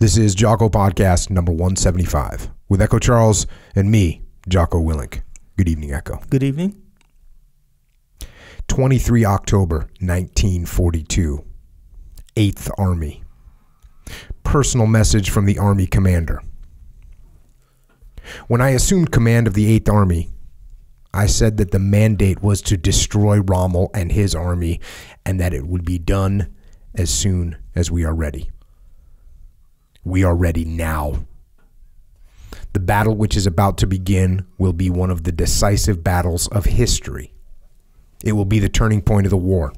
This is Jocko Podcast number 175 with Echo Charles and me, Jocko Willink. Good evening, Echo. Good evening. 23 October 1942, 8th Army. Personal message from the Army commander. When I assumed command of the 8th Army, I said that the mandate was to destroy Rommel and his army and that it would be done as soon as we are ready. We are ready now. The battle which is about to begin will be one of the decisive battles of history. It will be the turning point of the war.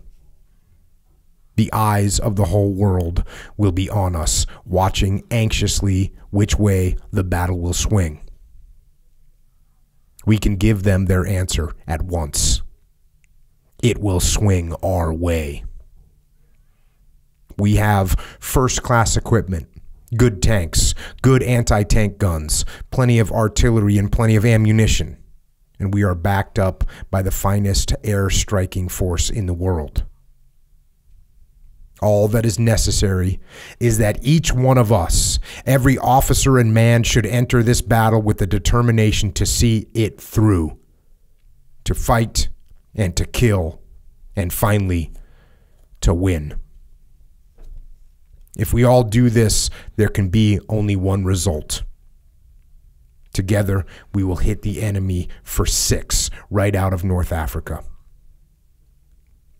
The eyes of the whole world will be on us, watching anxiously which way the battle will swing. We can give them their answer at once. It will swing our way. We have first class equipment, good tanks, good anti tank guns, plenty of artillery, and plenty of ammunition. And we are backed up by the finest air striking force in the world. All that is necessary is that each one of us, every officer and man, should enter this battle with the determination to see it through, to fight and to kill, and finally, to win. If we all do this, there can be only one result. Together, we will hit the enemy for six right out of North Africa.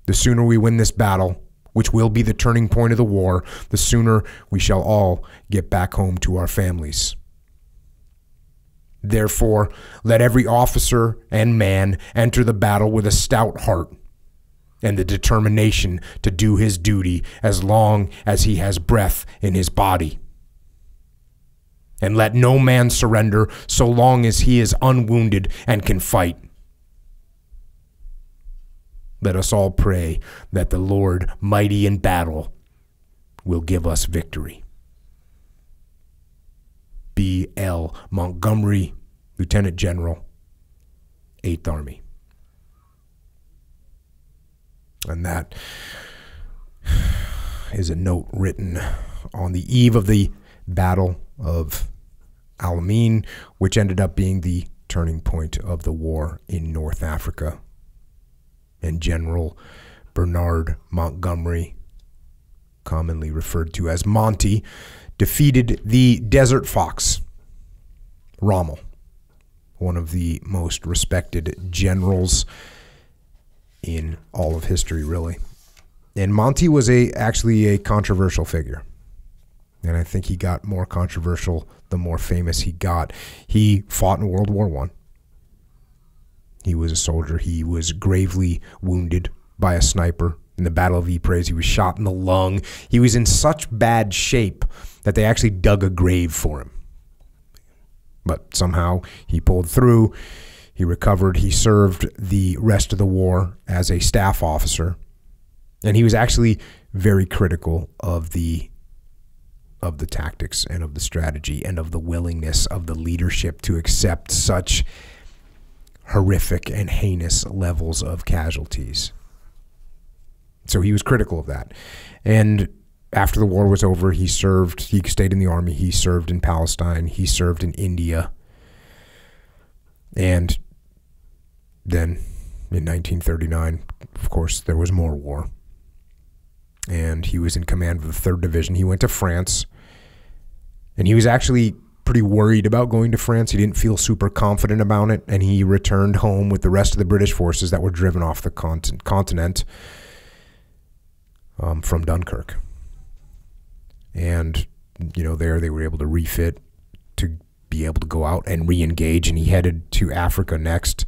The sooner we win this battle, which will be the turning point of the war, the sooner we shall all get back home to our families. Therefore, let every officer and man enter the battle with a stout heart and the determination to do his duty as long as he has breath in his body. And let no man surrender so long as he is unwounded and can fight. Let us all pray that the Lord, mighty in battle, will give us victory. B. L. Montgomery, Lieutenant General, 8th Army. And that is a note written on the eve of the Battle of Alamein, which ended up being the turning point of the war in North Africa. And General Bernard Montgomery, commonly referred to as Monty, defeated the Desert Fox, Rommel, one of the most respected generals in all of history, really. And Monty was a actually a controversial figure. And I think he got more controversial the more famous he got. He fought in World War One. He was a soldier. He was gravely wounded by a sniper in the Battle of Ypres. He was shot in the lung. He was in such bad shape that they actually dug a grave for him. But somehow he pulled through. He recovered. He served the rest of the war as a staff officer. And he was actually very critical of the of the tactics and of the strategy and of the willingness of the leadership to accept such horrific and heinous levels of casualties. So he was critical of that. And after the war was over, he served, he stayed in the army, he served in Palestine, he served in India. And then in 1939, of course, there was more war. And he was in command of the 3rd Division. He went to France. And he was actually pretty worried about going to France. He didn't feel super confident about it. And he returned home with the rest of the British forces that were driven off the continent um, from Dunkirk. And, you know, there they were able to refit to be able to go out and re engage. And he headed to Africa next.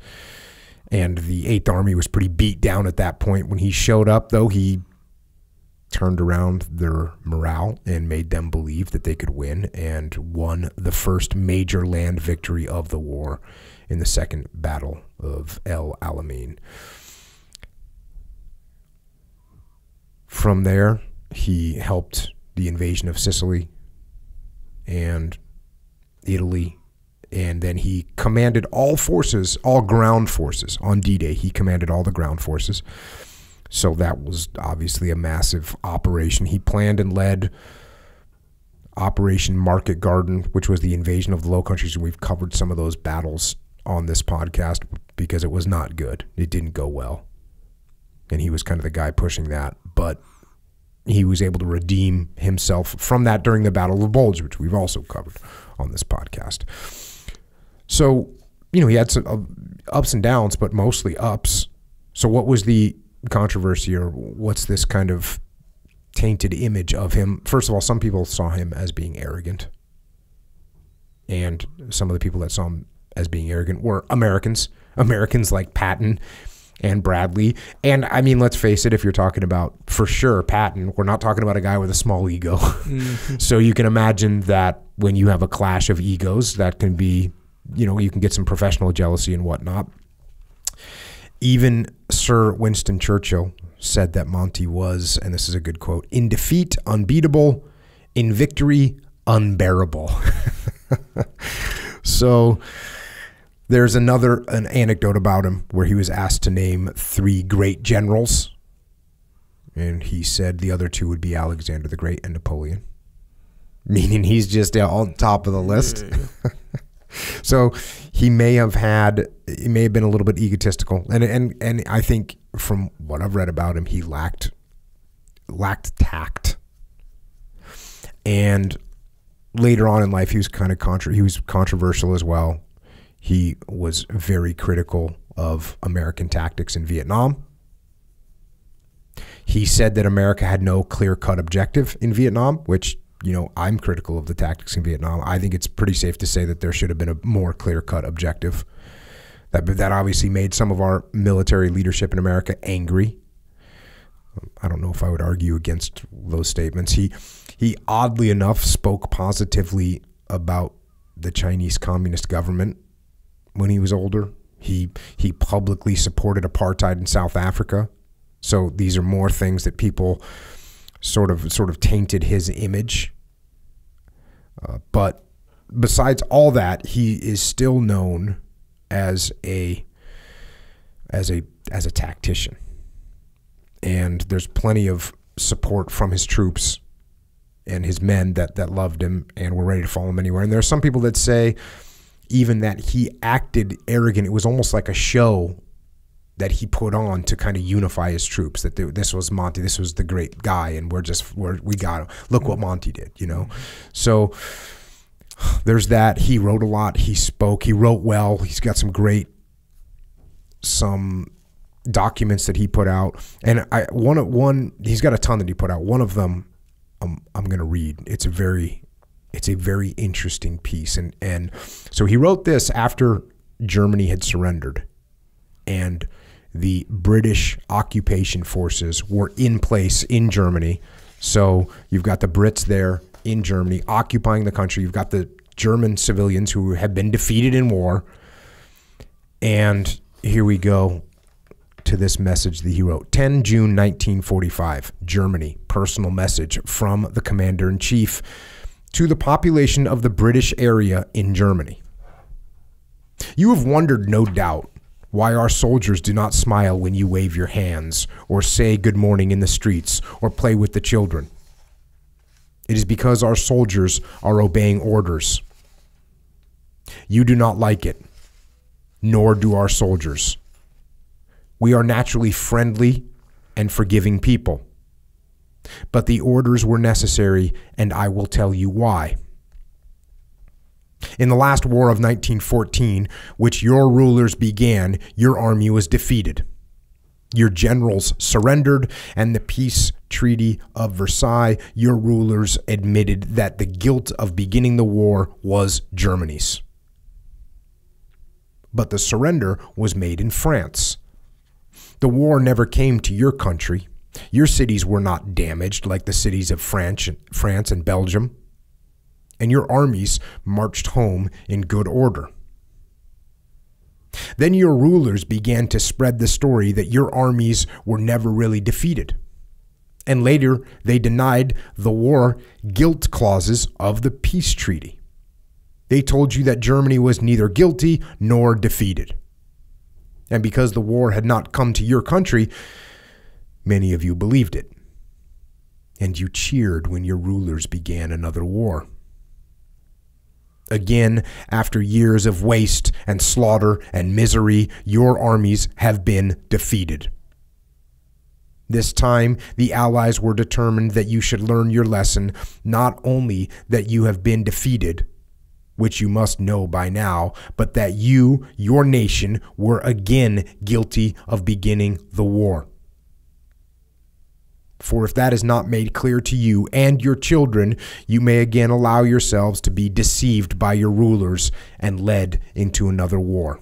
And the Eighth Army was pretty beat down at that point. When he showed up, though, he turned around their morale and made them believe that they could win and won the first major land victory of the war in the second battle of El Alamein. From there, he helped the invasion of Sicily and Italy and then he commanded all forces, all ground forces on D-Day. He commanded all the ground forces. So that was obviously a massive operation. He planned and led Operation Market Garden, which was the invasion of the Low Countries, and we've covered some of those battles on this podcast because it was not good. It didn't go well. And he was kind of the guy pushing that. But he was able to redeem himself from that during the Battle of Bulge, which we've also covered on this podcast. So, you know, he had some uh, ups and downs, but mostly ups. So, what was the controversy, or what's this kind of tainted image of him? First of all, some people saw him as being arrogant. And some of the people that saw him as being arrogant were Americans, Americans like Patton and Bradley. And I mean, let's face it, if you're talking about for sure Patton, we're not talking about a guy with a small ego. Mm-hmm. so you can imagine that when you have a clash of egos, that can be, you know, you can get some professional jealousy and whatnot. Even Sir Winston Churchill said that Monty was, and this is a good quote, in defeat, unbeatable, in victory, unbearable. so there's another an anecdote about him where he was asked to name three great generals, and he said the other two would be Alexander the Great and Napoleon, meaning he's just on top of the list. so he may have had he may have been a little bit egotistical, and and and I think from what I've read about him, he lacked lacked tact, and later on in life, he was kind of contra- he was controversial as well he was very critical of American tactics in Vietnam. He said that America had no clear cut objective in Vietnam, which, you know, I'm critical of the tactics in Vietnam. I think it's pretty safe to say that there should have been a more clear cut objective. That, that obviously made some of our military leadership in America angry. I don't know if I would argue against those statements. He, he oddly enough spoke positively about the Chinese Communist government when he was older. He he publicly supported apartheid in South Africa. So these are more things that people sort of sort of tainted his image. Uh, but besides all that, he is still known as a as a as a tactician. And there's plenty of support from his troops and his men that that loved him and were ready to follow him anywhere. And there are some people that say even that he acted arrogant. It was almost like a show that he put on to kind of unify his troops. That this was Monty, this was the great guy, and we're just we're, we got him. Look what Monty did, you know. So there's that. He wrote a lot. He spoke. He wrote well. He's got some great some documents that he put out, and I one one he's got a ton that he put out. One of them um, I'm going to read. It's a very it's a very interesting piece. And, and so he wrote this after Germany had surrendered and the British occupation forces were in place in Germany. So you've got the Brits there in Germany occupying the country. You've got the German civilians who have been defeated in war. And here we go to this message that he wrote 10 June 1945, Germany, personal message from the commander in chief to the population of the British area in Germany. You have wondered, no doubt, why our soldiers do not smile when you wave your hands, or say good morning in the streets, or play with the children. It is because our soldiers are obeying orders. You do not like it, nor do our soldiers. We are naturally friendly and forgiving people. But the orders were necessary, and I will tell you why. In the last war of 1914, which your rulers began, your army was defeated. Your generals surrendered, and the peace treaty of Versailles, your rulers admitted that the guilt of beginning the war was Germany's. But the surrender was made in France. The war never came to your country. Your cities were not damaged like the cities of France, France and Belgium, and your armies marched home in good order. Then your rulers began to spread the story that your armies were never really defeated. And later, they denied the war guilt clauses of the peace treaty. They told you that Germany was neither guilty nor defeated. And because the war had not come to your country, Many of you believed it. and you cheered when your rulers began another war. Again, after years of waste and slaughter and misery, your armies have been defeated. This time, the Allies were determined that you should learn your lesson, not only that you have been defeated, which you must know by now, but that you, your nation, were again guilty of beginning the war. For if that is not made clear to you and your children, you may again allow yourselves to be deceived by your rulers and led into another war.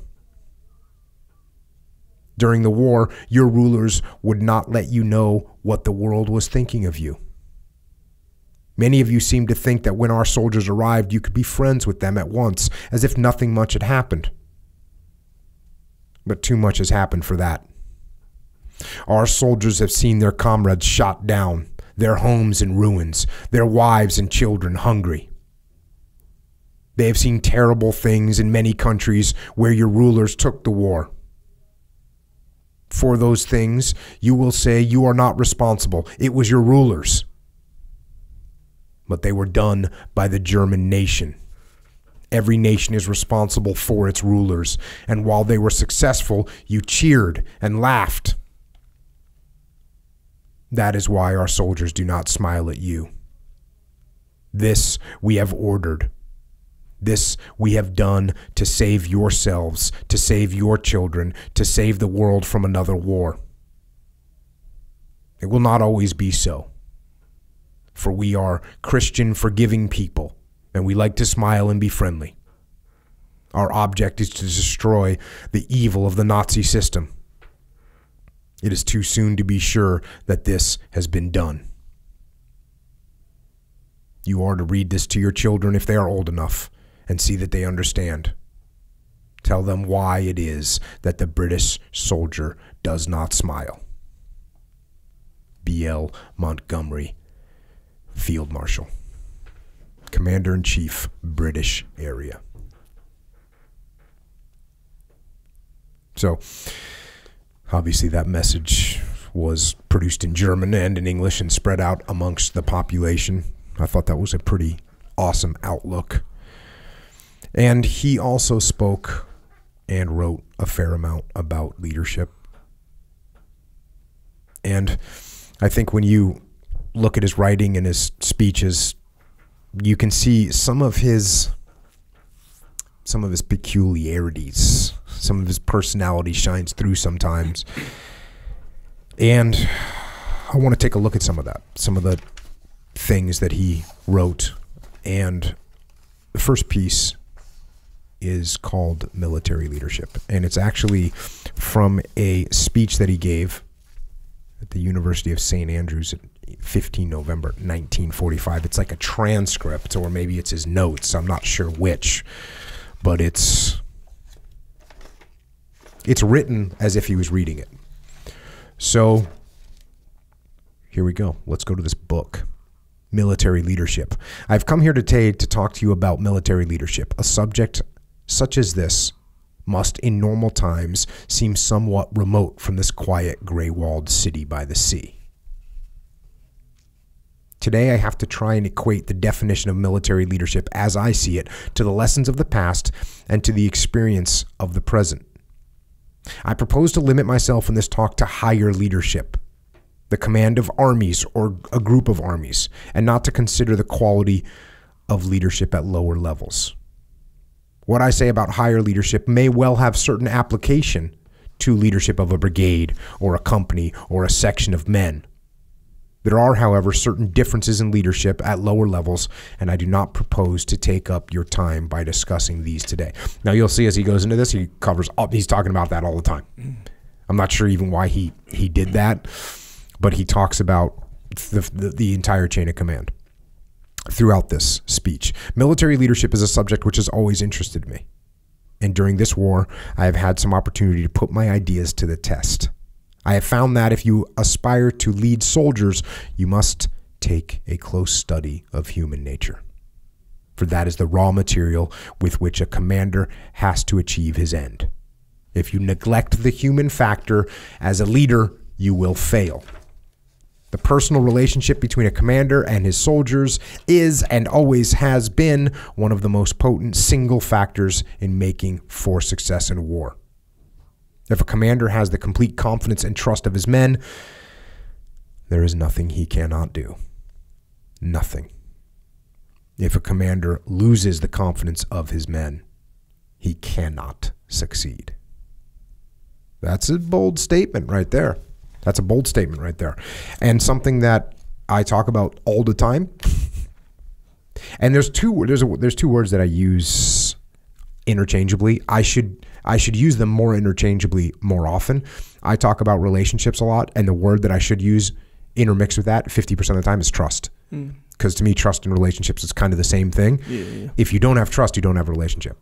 During the war, your rulers would not let you know what the world was thinking of you. Many of you seemed to think that when our soldiers arrived, you could be friends with them at once, as if nothing much had happened. But too much has happened for that. Our soldiers have seen their comrades shot down, their homes in ruins, their wives and children hungry. They have seen terrible things in many countries where your rulers took the war. For those things, you will say you are not responsible. It was your rulers. But they were done by the German nation. Every nation is responsible for its rulers. And while they were successful, you cheered and laughed. That is why our soldiers do not smile at you. This we have ordered. This we have done to save yourselves, to save your children, to save the world from another war. It will not always be so. For we are Christian, forgiving people, and we like to smile and be friendly. Our object is to destroy the evil of the Nazi system. It is too soon to be sure that this has been done. You are to read this to your children if they are old enough and see that they understand. Tell them why it is that the British soldier does not smile. B.L. Montgomery, Field Marshal, Commander in Chief, British area. So, Obviously, that message was produced in German and in English and spread out amongst the population. I thought that was a pretty awesome outlook. And he also spoke and wrote a fair amount about leadership. And I think when you look at his writing and his speeches, you can see some of his some of his peculiarities some of his personality shines through sometimes. And I want to take a look at some of that, some of the things that he wrote. And the first piece is called Military Leadership. And it's actually from a speech that he gave at the University of St. Andrews 15 November 1945. It's like a transcript, or maybe it's his notes. I'm not sure which, but it's it's written as if he was reading it. So here we go. Let's go to this book Military Leadership. I've come here today to talk to you about military leadership, a subject such as this must in normal times seem somewhat remote from this quiet gray walled city by the sea. Today, I have to try and equate the definition of military leadership as I see it to the lessons of the past and to the experience of the present. I propose to limit myself in this talk to higher leadership, the command of armies or a group of armies, and not to consider the quality of leadership at lower levels. What I say about higher leadership may well have certain application to leadership of a brigade or a company or a section of men. There are, however, certain differences in leadership at lower levels, and I do not propose to take up your time by discussing these today. Now, you'll see as he goes into this, he covers up, he's talking about that all the time. I'm not sure even why he, he did that, but he talks about the, the, the entire chain of command throughout this speech. Military leadership is a subject which has always interested me. And during this war, I have had some opportunity to put my ideas to the test. I have found that if you aspire to lead soldiers, you must take a close study of human nature. For that is the raw material with which a commander has to achieve his end. If you neglect the human factor as a leader, you will fail. The personal relationship between a commander and his soldiers is and always has been one of the most potent single factors in making for success in war. If a commander has the complete confidence and trust of his men, there is nothing he cannot do. Nothing. If a commander loses the confidence of his men, he cannot succeed. That's a bold statement right there. That's a bold statement right there. And something that I talk about all the time. And there's two there's a, there's two words that I use interchangeably. I should I should use them more interchangeably more often. I talk about relationships a lot and the word that I should use intermixed with that 50% of the time is trust. Mm. Because to me, trust and relationships is kind of the same thing. Yeah, yeah. If you don't have trust, you don't have a relationship.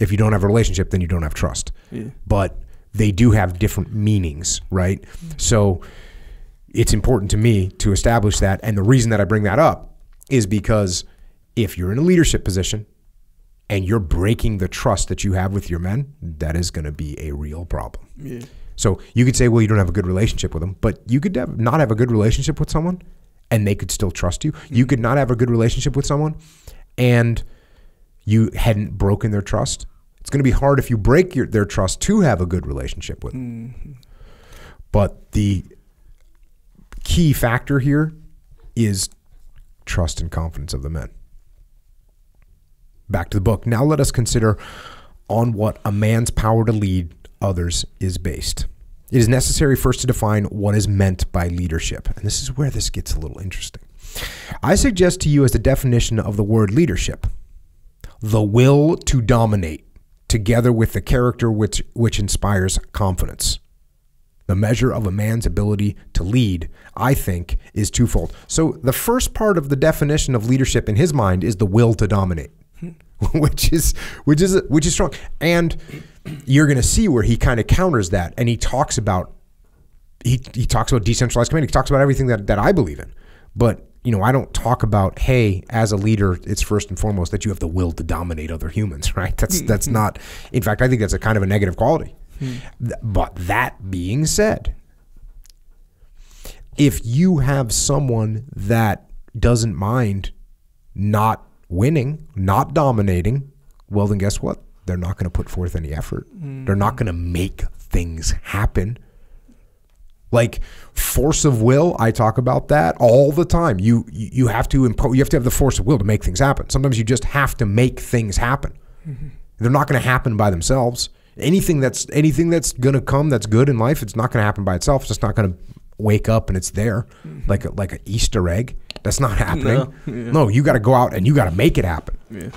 If you don't have a relationship, then you don't have trust. Yeah. But they do have different meanings, right? Mm. So it's important to me to establish that. And the reason that I bring that up is because if you're in a leadership position and you're breaking the trust that you have with your men, that is going to be a real problem. Yeah. So you could say, well, you don't have a good relationship with them, but you could have, not have a good relationship with someone and they could still trust you. You mm-hmm. could not have a good relationship with someone and you hadn't broken their trust. It's going to be hard if you break your, their trust to have a good relationship with them. Mm-hmm. But the key factor here is trust and confidence of the men. Back to the book. Now let us consider on what a man's power to lead others is based. It is necessary first to define what is meant by leadership. And this is where this gets a little interesting. I suggest to you as the definition of the word leadership the will to dominate, together with the character which, which inspires confidence. The measure of a man's ability to lead, I think, is twofold. So, the first part of the definition of leadership in his mind is the will to dominate, which is which is which is strong. And you're going to see where he kind of counters that, and he talks about he, he talks about decentralized command. He talks about everything that, that I believe in. But, you know, I don't talk about, hey, as a leader, it's first and foremost that you have the will to dominate other humans, right? That's that's mm-hmm. not in fact, I think that's a kind of a negative quality. Hmm. Th- But that being said, if you have someone that doesn't mind not winning, not dominating, well then guess what? They're not going to put forth any effort. They're not going to make things happen. Like force of will i talk about that all the time. You you have to impose you have to have the force of will to make things happen. Sometimes you just have to make things happen. They're not going to happen by themselves. Anything that's anything that's going to come that's good in life it's not going to happen by itself. It's just not going to wake up and it's there like a, like an easter egg that's not happening No, yeah. no you got to go out and you got to make it happen Yeah.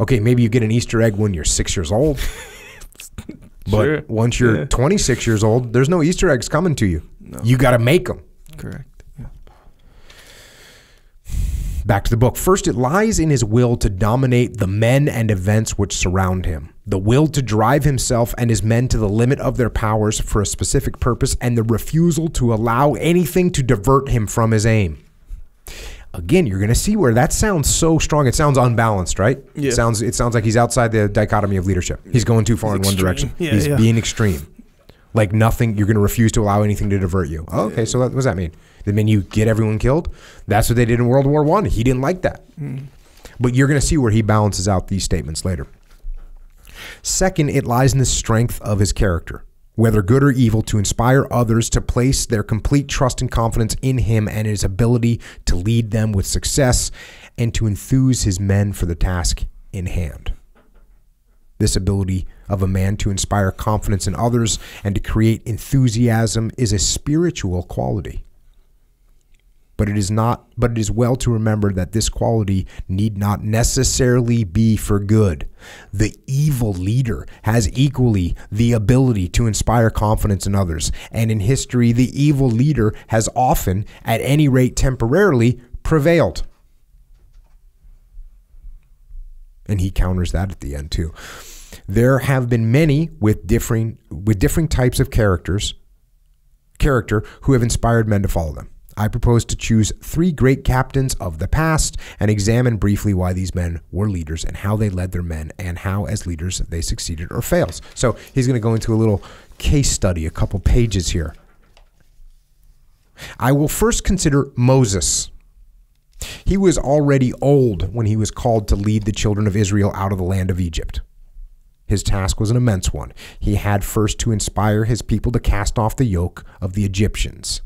okay maybe you get an easter egg when you're six years old but Sure. once you're Yeah. 26 years old there's no easter eggs coming to you you got to make them Correct. Yeah. Back to the book. First, it lies in his will to dominate the men and events which surround him, the will to drive himself and his men to the limit of their powers for a specific purpose, and the refusal to allow anything to divert him from his aim. Again, you're going to see where that sounds so strong. It sounds unbalanced, right? Yeah. It sounds it sounds like he's outside the dichotomy of leadership. He's going too far in one direction. Yeah, he's yeah. being extreme. Like nothing, you're going to refuse to allow anything to divert you. Oh, okay, so what does that mean? That mean you get everyone killed? That's what they did in World War One. He didn't like that. Mm. But you're going to see where he balances out these statements later. Second, it lies in the strength of his character, whether good or evil, to inspire others to place their complete trust and confidence in him and his ability to lead them with success and to enthuse his men for the task in hand. This ability of a man to inspire confidence in others and to create enthusiasm is a spiritual quality. But it is not but it is well to remember that this quality need not necessarily be for good. The evil leader has equally the ability to inspire confidence in others, and in history the evil leader has often at any rate temporarily prevailed. and he counters that at the end too. There have been many with differing with differing types of characters character who have inspired men to follow them. I propose to choose three great captains of the past and examine briefly why these men were leaders and how they led their men and how as leaders they succeeded or failed. So he's going to go into a little case study, a couple pages here. I will first consider Moses. He was already old when he was called to lead the children of Israel out of the land of Egypt. His task was an immense one. He had first to inspire his people to cast off the yoke of the Egyptians.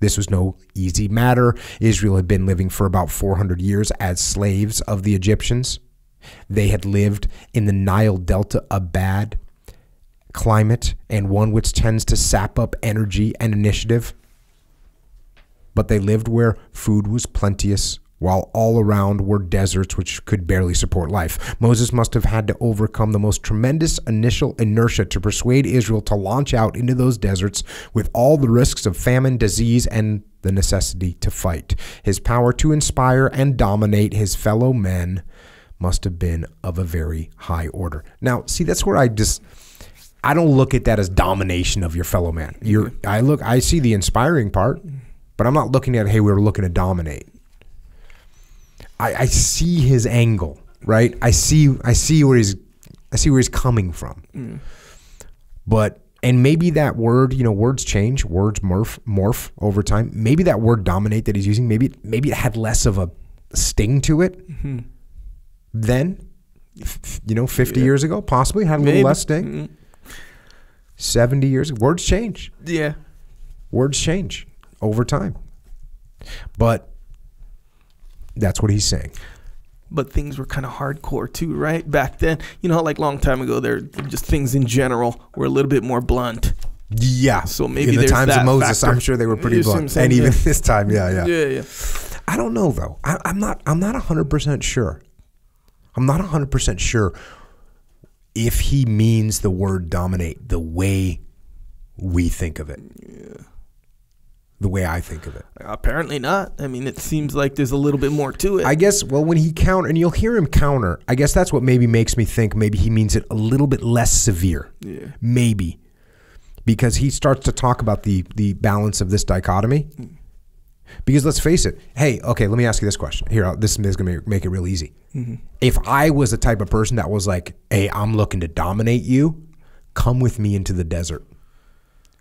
This was no easy matter. Israel had been living for about 400 years as slaves of the Egyptians. They had lived in the Nile Delta, a bad climate and one which tends to sap up energy and initiative. But they lived where food was plenteous, while all around were deserts which could barely support life. Moses must have had to overcome the most tremendous initial inertia to persuade Israel to launch out into those deserts with all the risks of famine, disease, and the necessity to fight. His power to inspire and dominate his fellow men must have been of a very high order. Now, see, that's where I just I don't look at that as domination of your fellow man. You're mm-hmm. I look I see the inspiring part, but I'm not looking at hey, we were looking to dominate. I, I see his angle, right? I see I see where he's I see where he's coming from. But and maybe that word, you know, words change, words morph morph over time. Maybe that word dominate that he's using, maybe maybe it had less of a sting to it then, f- you know, 50 years ago, possibly had a little less sting. Mm-hmm. 70 years, words change. Yeah. Words change over time. But that's what he's saying. But things were kind of hardcore too, right? Back then, you know, like long time ago, there just things in general were a little bit more blunt. Yeah. So maybe in the times of Moses, factor. I'm sure they were pretty You see what I'm blunt. And even Yeah. this time, yeah, yeah. Yeah, yeah. I don't know though. I, I'm not. I'm not 100 percent sure. I'm not 100 percent sure if he means the word dominate the way we think of it. The way I think of it. Apparently not. I mean, it seems like there's a little bit more to it. I guess. Well, when he counter, and you'll hear him counter. I guess that's what maybe makes me think maybe he means it a little bit less severe. Yeah. Maybe because he starts to talk about the the balance of this dichotomy. Because let's face it. Hey, okay, let me ask you this question. Here, I'll- this is going to make it real easy. Mm-hmm. If I was the type of person that was like, "Hey, I'm looking to dominate you," come with me into the desert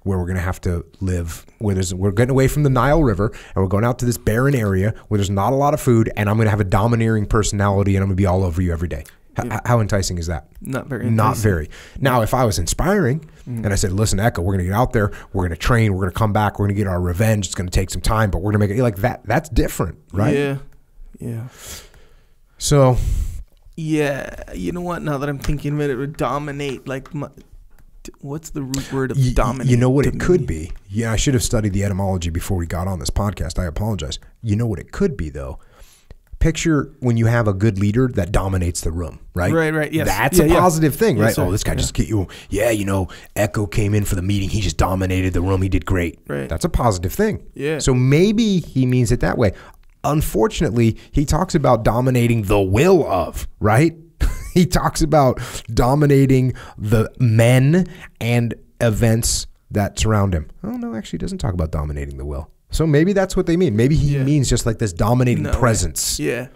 where we're going to have to live where there's we're getting away from the Nile River and we're going out to this barren area where there's not a lot of food and I'm going to have a domineering personality and I'm going to be all over you every day. H- how enticing is that? Not very Not very. Now, if I was inspiring mm-hmm. and I said, "Listen, Echo, we're going to get out there, we're going to train, we're going to come back, we're going to get our revenge. It's going to take some time, but we're going to make it like that." That's different, right? Yeah. Yeah. So, Yeah. You know what? Now that I'm thinking of it, it would dominate. Like, my, what's the root word of y- y- dominate? you know what to it could be? Yeah, I should have studied the etymology before we got on this podcast. I apologize. You know what it could be though? Picture when you have a good leader that dominates the room, right? Right, right, yes. That's Yeah, a yeah. positive thing, right? sir. Oh, this guy Yeah. just get you. Yeah, you know, Echo came in for the meeting. He just dominated the room. He did great. Right. That's a positive thing. Yeah. So maybe he means it that way. Unfortunately, he talks about dominating the will of, right? He talks about dominating the men and events that surround him. Oh no, actually, he doesn't talk about dominating the will. So maybe that's what they mean. Maybe he Yeah. means just like this dominating No way. presence. Yeah.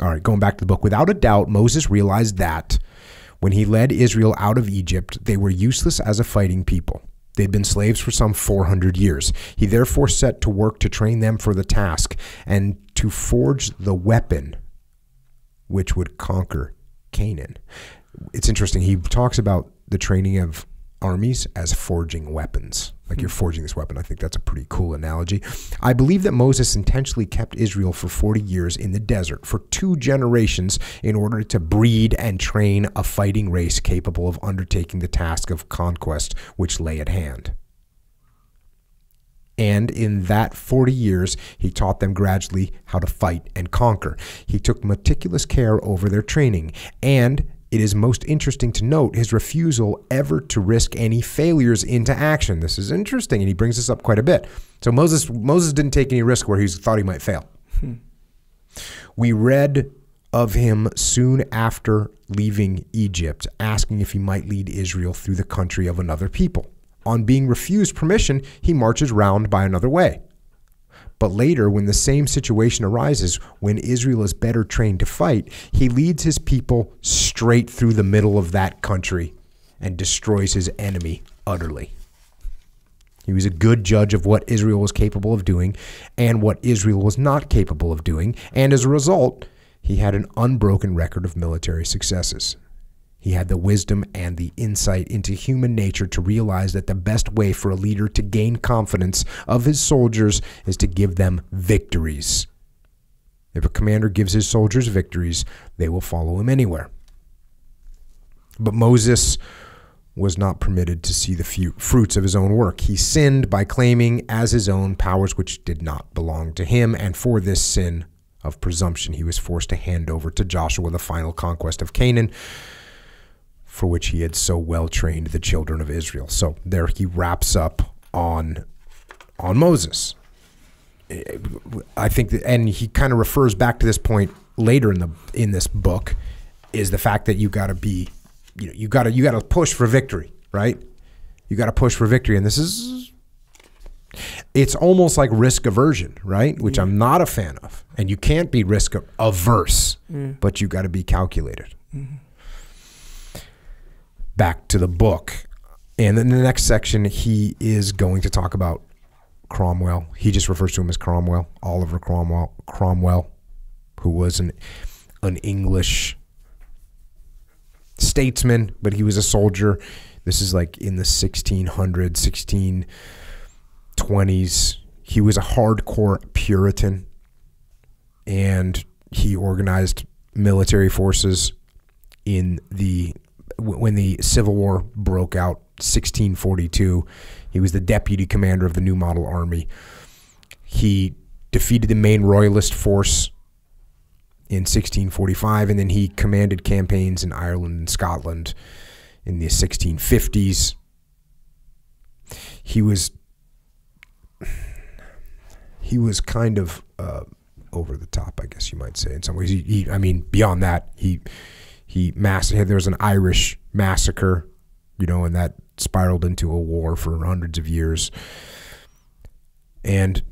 All right, going back to the book. Without a doubt, Moses realized that when he led Israel out of Egypt, they were useless as a fighting people. They'd been slaves for some 400 years. He therefore set to work to train them for the task and to forge the weapon which would conquer Canaan. It's interesting. He talks about the training of armies as forging weapons. Like you're hmm. forging this weapon. I think that's a pretty cool analogy. I believe that Moses intentionally kept Israel for 40 years in the desert for two generations in order to breed and train a fighting race capable of undertaking the task of conquest which lay at hand. And in that 40 years, he taught them gradually how to fight and conquer. He took meticulous care over their training. And it is most interesting to note his refusal ever to risk any failures into action. This is interesting, and he brings this up quite a bit. So Moses, Moses didn't take any risk where he thought he might fail. Hmm. We read of him soon after leaving Egypt, asking if he might lead Israel through the country of another people. On being refused permission, he marches round by another way. But later, when the same situation arises, when Israel is better trained to fight, he leads his people straight through the middle of that country and destroys his enemy utterly. He was a good judge of what Israel was capable of doing and what Israel was not capable of doing. And as a result, he had an unbroken record of military successes. He had the wisdom and the insight into human nature to realize that the best way for a leader to gain confidence of his soldiers is to give them victories. If a commander gives his soldiers victories, they will follow him anywhere. But Moses was not permitted to see the fruits of his own work. He sinned by claiming as his own powers which did not belong to him, and for this sin of presumption, he was forced to hand over to Joshua the final conquest of Canaan, for which he had so well trained the children of Israel. So there he wraps up on on Moses. I think that, and he kind of refers back to this point later in the in this book, is the fact that you got to be you know you got to you got to push for victory, right? You got to push for victory, and this is it's almost like risk aversion, right? Which I'm not a fan of, and you can't be risk averse, mm. but you got to be calculated. Mm-hmm. Back to the book, and in the next section, he is going to talk about Cromwell. He just refers to him as Cromwell, Oliver Cromwell. Cromwell, who was an an English statesman, but he was a soldier. This is like in the 1600s, 1620s. He was a hardcore Puritan and he organized military forces in the when the Civil War broke out 1642 he was the deputy commander of the New Model Army he defeated the main royalist force in 1645, and then he commanded campaigns in Ireland and Scotland in the 1650s. He was he was kind of uh, over the top, I guess you might say. In some ways, he, he I mean, beyond that, he he massacred. There was an Irish massacre, you know, and that spiraled into a war for hundreds of years. And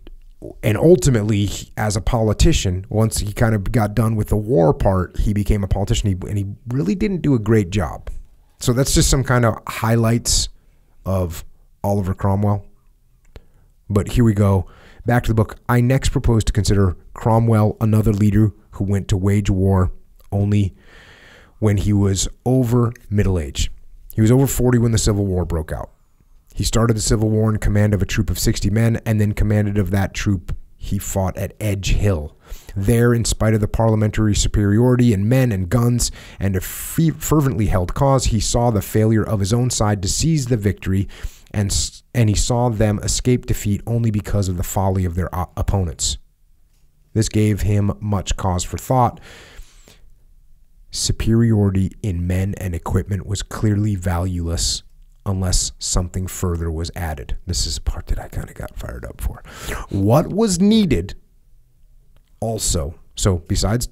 and ultimately, as a politician, once he kind of got done with the war part, he became a politician, he, and he really didn't do a great job. So that's just some kind of highlights of Oliver Cromwell. But here we go. Back to the book. I next propose to consider Cromwell another leader who went to wage war only when he was over middle age. He was over 40 when the Civil War broke out. He started the Civil War in command of a troop of 60 men, and then commanded of that troop, he fought at Edge Hill. There, in spite of the parliamentary superiority in men and guns and a fervently held cause, he saw the failure of his own side to seize the victory, and, and he saw them escape defeat only because of the folly of their opponents. This gave him much cause for thought. Superiority in men and equipment was clearly valueless unless something further was added. This is the part that I kind of got fired up for. What was needed also, so besides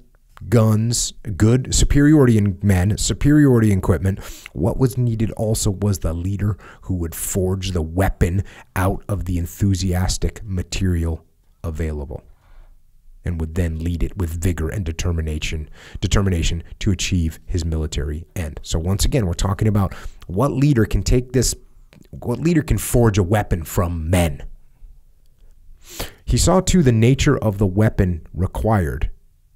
guns, good superiority in men, superiority in equipment, what was needed also was the leader who would forge the weapon out of the enthusiastic material available and would then lead it with vigor and determination determination to achieve his military end. So once again, we're talking about what leader can take this what leader can forge a weapon from men. He saw too the nature of the weapon required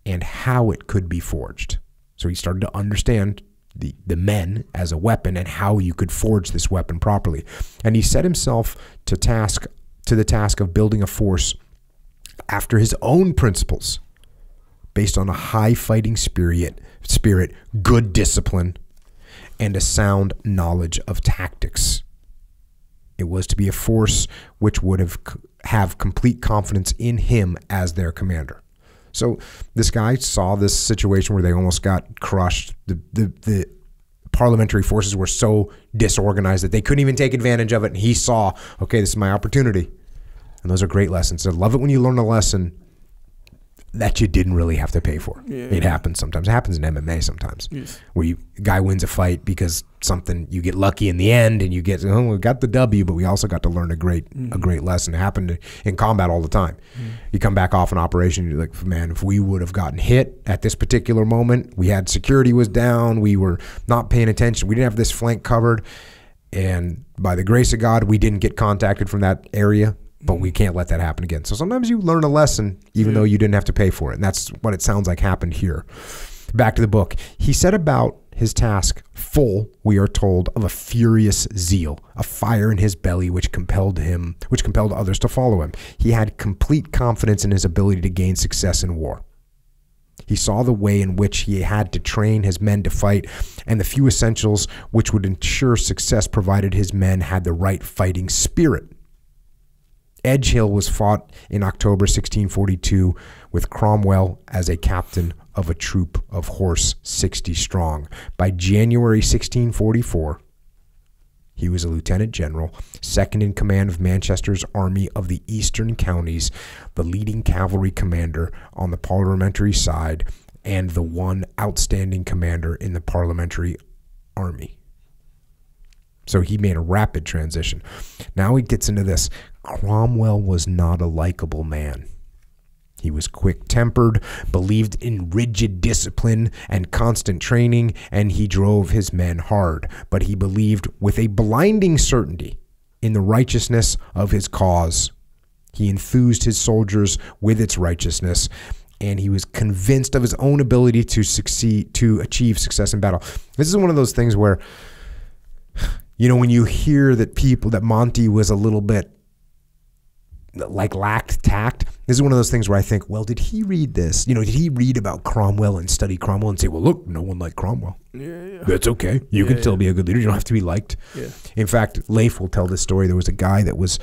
and how it could be forged. So he started to understand the, the men as a weapon and how you could forge this weapon properly. And he set himself to task to the task of building a force after his own principles, based on a high fighting spirit, spirit, good discipline, and a sound knowledge of tactics. It was to be a force which would have have complete confidence in him as their commander. So this guy saw this situation where they almost got crushed. The the, the parliamentary forces were so disorganized that they couldn't even take advantage of it. And he saw, okay, this is my opportunity. And those are great lessons. I love it when you learn a lesson that you didn't really have to pay for. Yeah. It happens sometimes. It happens in MMA sometimes, yes. where you guy wins a fight because something you get lucky in the end, and you get oh we got the W, but we also got to learn a great mm-hmm. a great lesson. It happened in combat all the time. Mm-hmm. You come back off an operation, you're like, man, if we would have gotten hit at this particular moment, we had security was down, we were not paying attention, we didn't have this flank covered And by the grace of God, we didn't get contacted from that area, but we can't let that happen again. So sometimes you learn a lesson even though you didn't have to pay for it. And that's what it sounds like happened here. Back to the book. He set about his task full, we are told, of a furious zeal, a fire in his belly which compelled him, which compelled others to follow him. He had complete confidence in his ability to gain success in war. He saw the way in which he had to train his men to fight, and the few essentials which would ensure success provided his men had the right fighting spirit. Edge Hill was fought in October 1642 with Cromwell as a captain of a troop of horse 60 strong. By January 1644, he was a lieutenant general, second in command of Manchester's Army of the Eastern Counties, the leading cavalry commander on the parliamentary side, and the one outstanding commander in the parliamentary army. So he made a rapid transition. Now he gets into this. Cromwell was not a likable man. He was quick tempered, believed in rigid discipline and constant training, and he drove his men hard. But he believed with a blinding certainty in the righteousness of his cause. He enthused his soldiers with its righteousness, and he was convinced of his own ability to succeed, to achieve success in battle. This is one of those things where, you know, when you hear that people, that Monty was a little bit like lacked tact. This is one of those things where I think, well, did he read this? You know, did he read about Cromwell and study Cromwell and say, well, look, no one liked Cromwell. Yeah, yeah. That's okay. You can still be a good leader. You don't have to be liked. Yeah. In fact, Leif will tell this story. There was a guy that was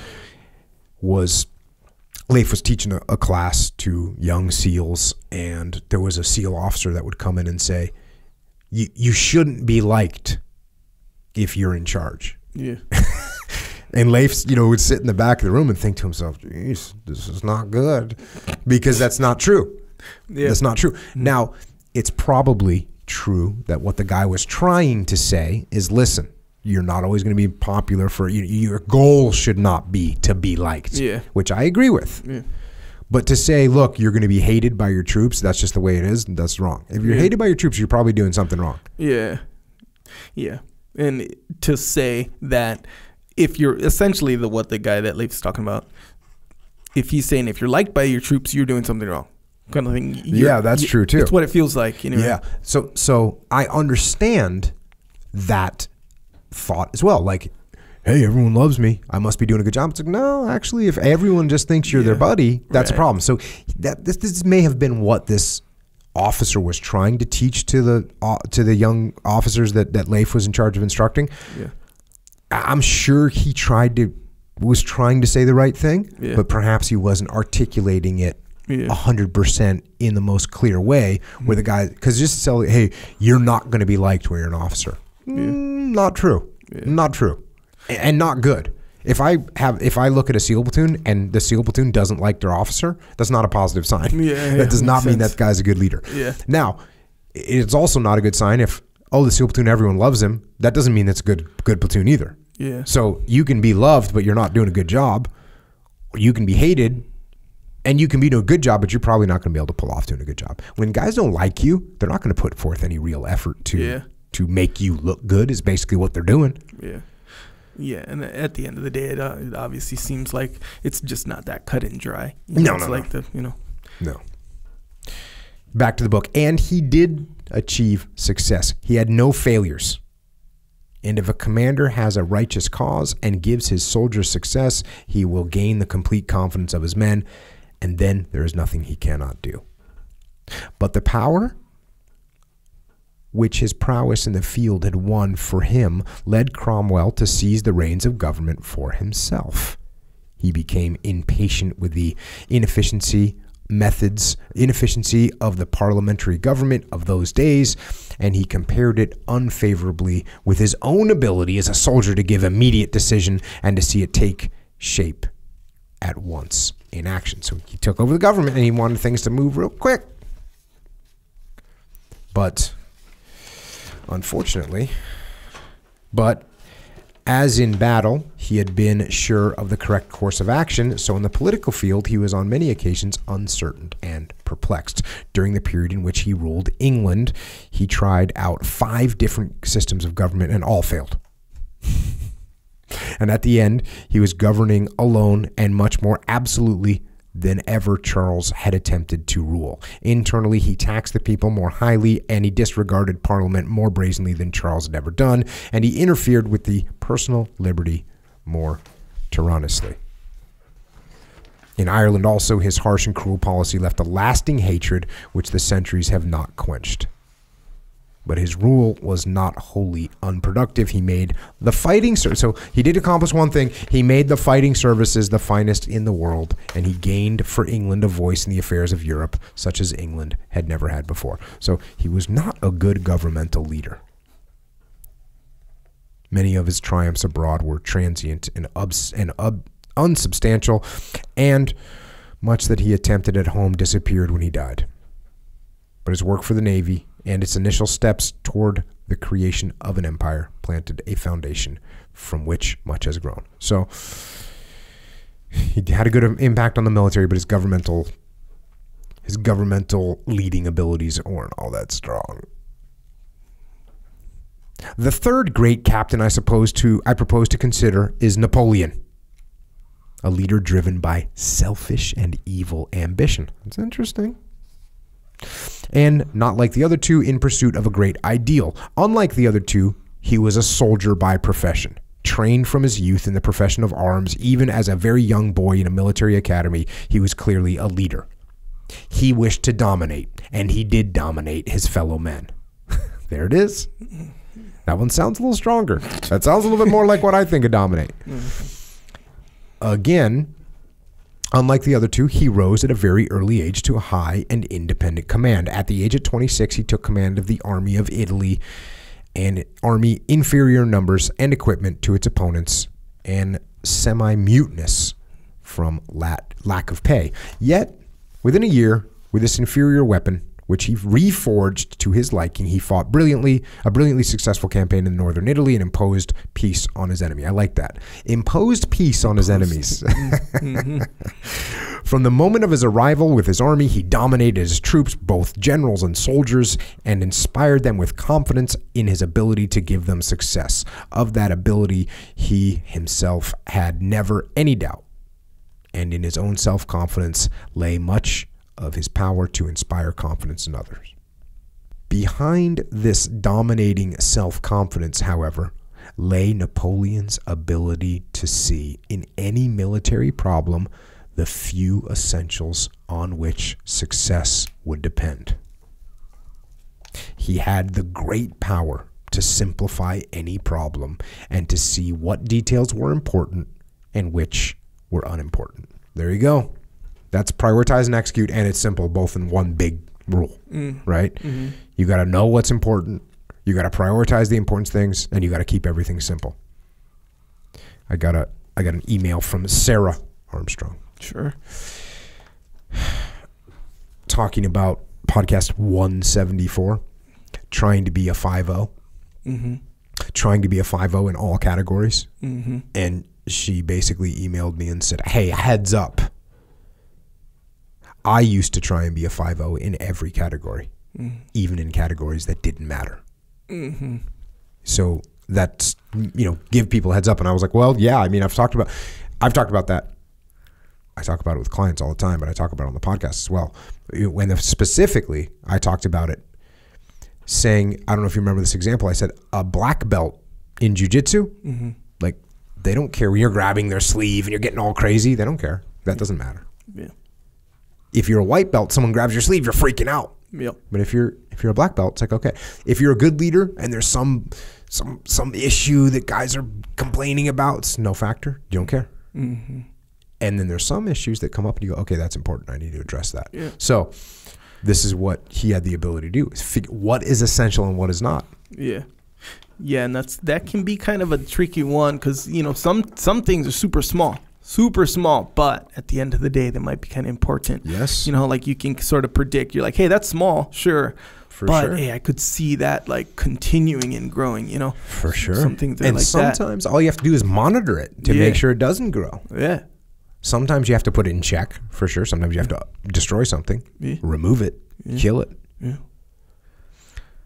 was Leif was teaching a, a class to young SEALs, and there was a SEAL officer that would come in and say, "You you shouldn't be liked if you're in charge." Yeah. And Leif, you know, would sit in the back of the room and think to himself, "Geez, this is not good," because that's not true. Yeah. That's not true. Mm-hmm. Now, it's probably true that what the guy was trying to say is, "Listen, you're not always going to be popular for you, your goal should not be to be liked." Yeah. which I agree with. Yeah. But to say, look, you're going to be hated by your troops, that's just the way it is. That's wrong. If you're Yeah. hated by your troops, you're probably doing something wrong. Yeah. Yeah. And to say that if you're essentially the what the guy that Leif's talking about, if he's saying if you're liked by your troops, you're doing something wrong. Kind of thing. You're- Yeah, that's you- true, too. It's what it feels like, know. Yeah. So so I understand that thought as well. Like, hey, everyone loves me. I must be doing a good job. It's like, no, actually, if everyone just thinks you're their buddy, that's a problem. So that this this may have been what this officer was trying to teach to the uh, to the young officers that that Leif was in charge of instructing. Yeah. I'm sure he tried to was trying to say the right thing, Yeah. but perhaps he wasn't articulating it Yeah. hundred percent in the most clear way. Where the guy, because just to tell, hey, you're not going to be liked when you're an officer. Mm, not true. Not true, and not good. If I have, if I look at a SEAL platoon and the SEAL platoon doesn't like their officer, that's not a positive sign. Yeah, yeah, that does not mean sense. that guy's a good leader. Yeah. Now, it's also not a good sign if oh the SEAL platoon everyone loves him. That doesn't mean it's a good good platoon either. Yeah. So you can be loved, but you're not doing a good job. You can be hated, and you can be doing a good job, but you're probably not going to be able to pull off doing a good job. When guys don't like you, they're not going to put forth any real effort to Yeah. to make you look good. Is basically what they're doing. Yeah. Yeah, and at the end of the day, it, uh, it obviously seems like it's just not that cut and dry. You No, it's no, no. like the you know. No. Back to the book, and he did achieve success. He had no failures. And if a commander has a righteous cause and gives his soldiers success, he will gain the complete confidence of his men, and then there is nothing he cannot do. But the power which his prowess in the field had won for him led Cromwell to seize the reins of government for himself. He became impatient with the inefficiency methods, inefficiency of the parliamentary government of those days, and he compared it unfavorably with his own ability as a soldier to give immediate decision and to see it take shape at once in action. So he took over the government and he wanted things to move real quick. But unfortunately, but as in battle, he had been sure of the correct course of action, so in the political field, he was on many occasions uncertain and perplexed. During the period in which he ruled England, he tried out five different systems of government and all failed. And at the end, he was governing alone and much more absolutely than ever Charles had attempted to rule. Internally, he taxed the people more highly and he disregarded Parliament more brazenly than Charles had ever done, and he interfered with the personal liberty more tyrannously. In Ireland, also, his harsh and cruel policy left a lasting hatred which the centuries have not quenched. But his rule was not wholly unproductive. He made the fighting ser- so he did accomplish one thing. He made the fighting services the finest in the world, and he gained for England a voice in the affairs of Europe, such as England had never had before. So he was not a good governmental leader. Many of his triumphs abroad were transient and, ubs- andub- unsubstantial, and much that he attempted at home disappeared when he died. But his work for the Navy and its initial steps toward the creation of an empire planted a foundation from which much has grown. So he had a good impact on the military, but his governmental his governmental leading abilities weren't all that strong. The third great captain I suppose to I propose to consider is Napoleon. A leader driven by selfish and evil ambition. That's interesting. And not like the other two, in pursuit of a great ideal. Unlike the other two, he was a soldier by profession. Trained from his youth in the profession of arms, even as a very young boy in a military academy, he was clearly a leader. He wished to dominate, and he did dominate his fellow men. there it is. That one sounds a little stronger. That sounds a little bit more like what I think of dominate. Mm. Again, unlike the other two, he rose at a very early age to a high and independent command. At the age of 26, he took command of the army of Italy and army inferior numbers and equipment to its opponents and semi-mutinous from lat- lack of pay. Yet, within a year, with this inferior weapon, which he reforged to his liking. He fought brilliantly, a brilliantly successful campaign in northern Italy, and imposed peace on his enemy. I like that. Imposed peace on his enemies. From the moment of his arrival with his army, he dominated his troops, both generals and soldiers, and inspired them with confidence in his ability to give them success. Of that ability, he himself had never any doubt. And in his own self confidence lay much of his power to inspire confidence in others. Behind this dominating self confidence, however, lay Napoleon's ability to see in any military problem the few essentials on which success would depend. He had the great power to simplify any problem and to see what details were important and which were unimportant. There you go. That's prioritize and execute, and it's simple, both in one big rule, right? You got to know what's important, you got to prioritize the important things, and you got to keep everything simple. I got a I got an email from Sarah Armstrong Sure. talking about podcast 174, trying to be a 5 Mm-hmm. trying to be a 5 in all categories. Mm-hmm. And she basically emailed me and said, Hey, heads up. I used to try and be a 5 in every category, even in categories that didn't matter. Mm-hmm. So that's, you know, give people a heads up. And I was like, Well, yeah, I mean, I've talked about, I've talked about that. I talk about it with clients all the time, but I talk about it on the podcast as well. When specifically, I talked about it saying, I don't know if you remember this example. I said, a black belt in jujitsu, Mm-hmm. like they don't care when you're grabbing their sleeve and you're getting all crazy. They don't care. That doesn't matter. Yeah. If you're a white belt, someone grabs your sleeve, you're freaking out. Yep. But if you're if you're a black belt, it's like okay. If you're a good leader and there's some some some issue that guys are complaining about, it's no factor. You don't care. Mm-hmm. And then there's some issues that come up and you go, okay, that's important. I need to address that. Yeah. So this is what he had the ability to do: is figure what is essential and what is not. Yeah. Yeah, and that's that can be kind of a tricky one because you know some some things are super small, super small, but at the end of the day, they might be kind of important. Yes. You know, like you can sort of predict. You're like, hey, that's small, sure, For but sure. hey, I could see that like continuing and growing. You know, For sure. Some things are and like that. sometimes all you have to do is monitor it to Yeah. make sure it doesn't grow. yeah, Sometimes you have to put it in check, for sure. Sometimes you have to destroy something, Yeah. remove it, kill it. yeah,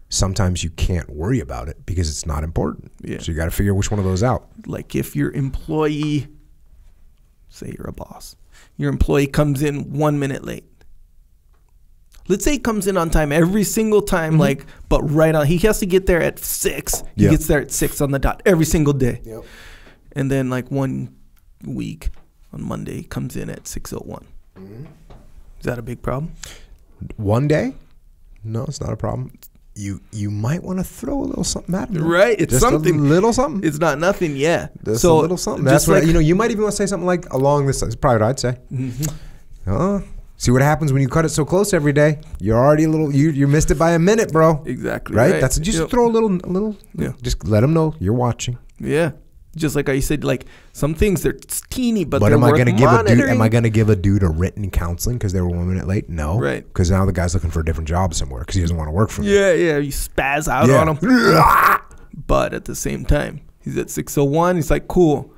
sometimes you can't worry about it because it's not important. Yeah. So you got to figure which one of those out. like if your employee say you're a boss your employee comes in one minute late let's say he comes in on time every single time mm-hmm. like but right on he has to get there at six he Yeah. gets there at six on the dot every single day Yep. and then like one week on monday comes in at 601 mm-hmm. is that a big problem One day? No, it's not a problem. You you might want to throw a little something at him. Right, it's Just something. a little something. it's not nothing yeah Just so a little something. That's what like- you know. You might even want to say something like along this. That's probably what I'd say. Mhm. Uh, see what happens when you cut it so close every day. You're already a little. You you missed it by a minute, bro. exactly Right? right, That's just Yep. throw a little a little. Yeah. Just let them know you're watching. Yeah. Just like I said, like some things they're teeny, but, But they're am I going to give a dude? Am I going to give a dude a written counseling because they were one minute late? No, Right. Because now the guy's looking for a different job somewhere because he doesn't want to work for me. Yeah, yeah. You spaz out Yeah. on him, but at the same time, he's at six oh one. He's like, cool.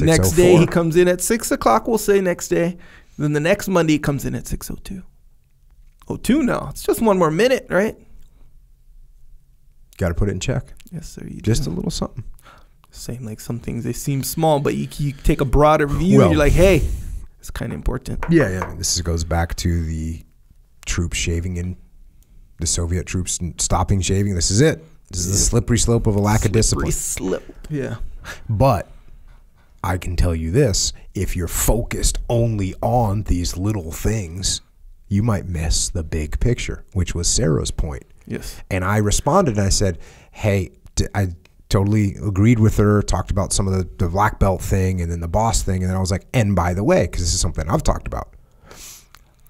Next day he oh comes in at six o'clock. We'll say next day. Then the next Monday he comes in at six oh two. Oh two now. It's just one more minute, right? Got to put it in check. Yes, sir. You Just do. a little something. Same like some things they seem small, but you you take a broader view. Well- and you're like, hey, it's kind of important. Yeah, yeah. I mean, this is, goes back to the troops shaving in the Soviet troops stopping shaving. This is it. This is the slippery slope of a lack of discipline. Slippery Slip. Yeah. But I can tell you this if you're focused only on these little things, you might miss the big picture, which was Sarah's point. Yes. And I responded and I said, Hey, d- I totally agreed with her, talked about some of the, the black belt thing and then the boss thing. And then I was like, And by the way, because this is something I've talked about,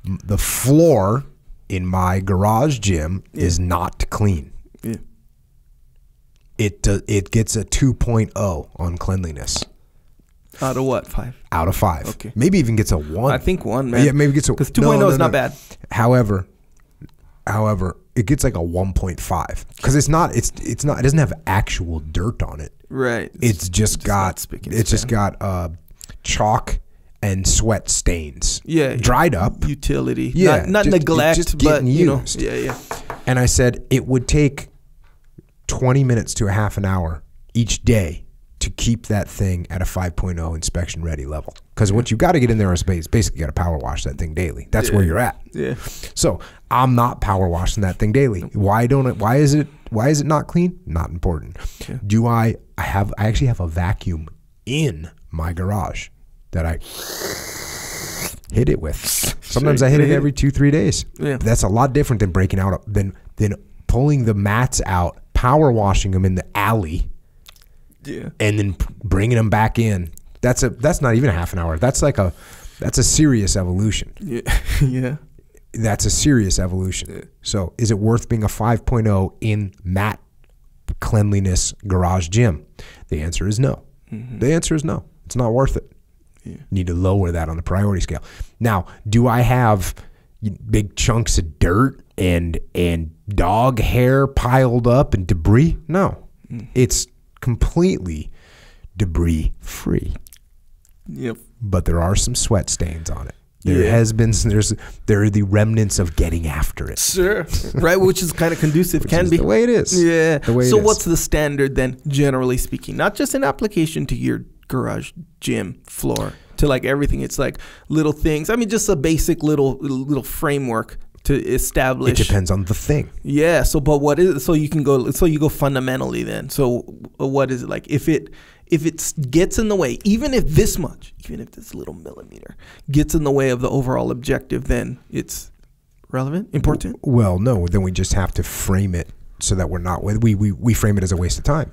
the floor in my garage gym is not clean. Yeah. It, do- it gets a 2.0 on cleanliness Out of what? Five. out of five. Okay. Maybe even gets a one. I think one, man. Yeah, maybe gets a Because no, 2.0 no, is not no. bad. However, however, it gets like a 1.5 because it's not. It's it's not. It doesn't have actual dirt on it. Right. It's just, got. not spick and It's just got uh, chalk and sweat stains. yeah. dried up. Utility. Yeah, Not, not just- neglect, just but getting you know. used. Yeah, yeah. And I said it would take 20 minutes to a half an hour each day to keep that thing at a 5.0 inspection ready level. Because what you got to get in there is bas- basically got to power wash that thing daily. That's where you're at. Yeah. So I'm not power washing that thing daily. Why don't it? Why is it? Why is it not clean? Not important. Okay. Do I? I have. I actually have a vacuum in my garage that I hit it with. Sometimes I hit it every two three days. Yeah. That's a lot different than breaking out of than than pulling the mats out, power washing them in the alley, Yeah. and then bringing them back in. That's a. That's not even a half an hour. That's like a. That's a serious evolution Yeah. yeah. that's a serious evolution. So, is it worth being a 5.0 in mat cleanliness garage gym? The answer is no. Mm-hmm. The answer is no. It's not worth it. You need to lower that on the priority scale. Now, do I have big chunks of dirt and and dog hair piled up and debris? No. Mm. It's completely debris free Yep. but there are some sweat stains on it. There Yeah. has been there's there are the remnants of getting after it. Sure. right, which is kind of conducive, can be. the way it is. Yeah. The way it so what's the standard then, generally speaking? Not just in application to your garage gym floor, to like everything. It's like little things. I mean, just a basic little little framework to establish. It depends on the thing. Yeah. So, but what is so you can go? So you go fundamentally then. So uh, what is it like? If it if it gets in the way, even if this much, even if this little millimeter gets in the way of the overall objective, then it's relevant, important. Well, no, then we just have to frame it so that we're not we we we frame it as a waste of time.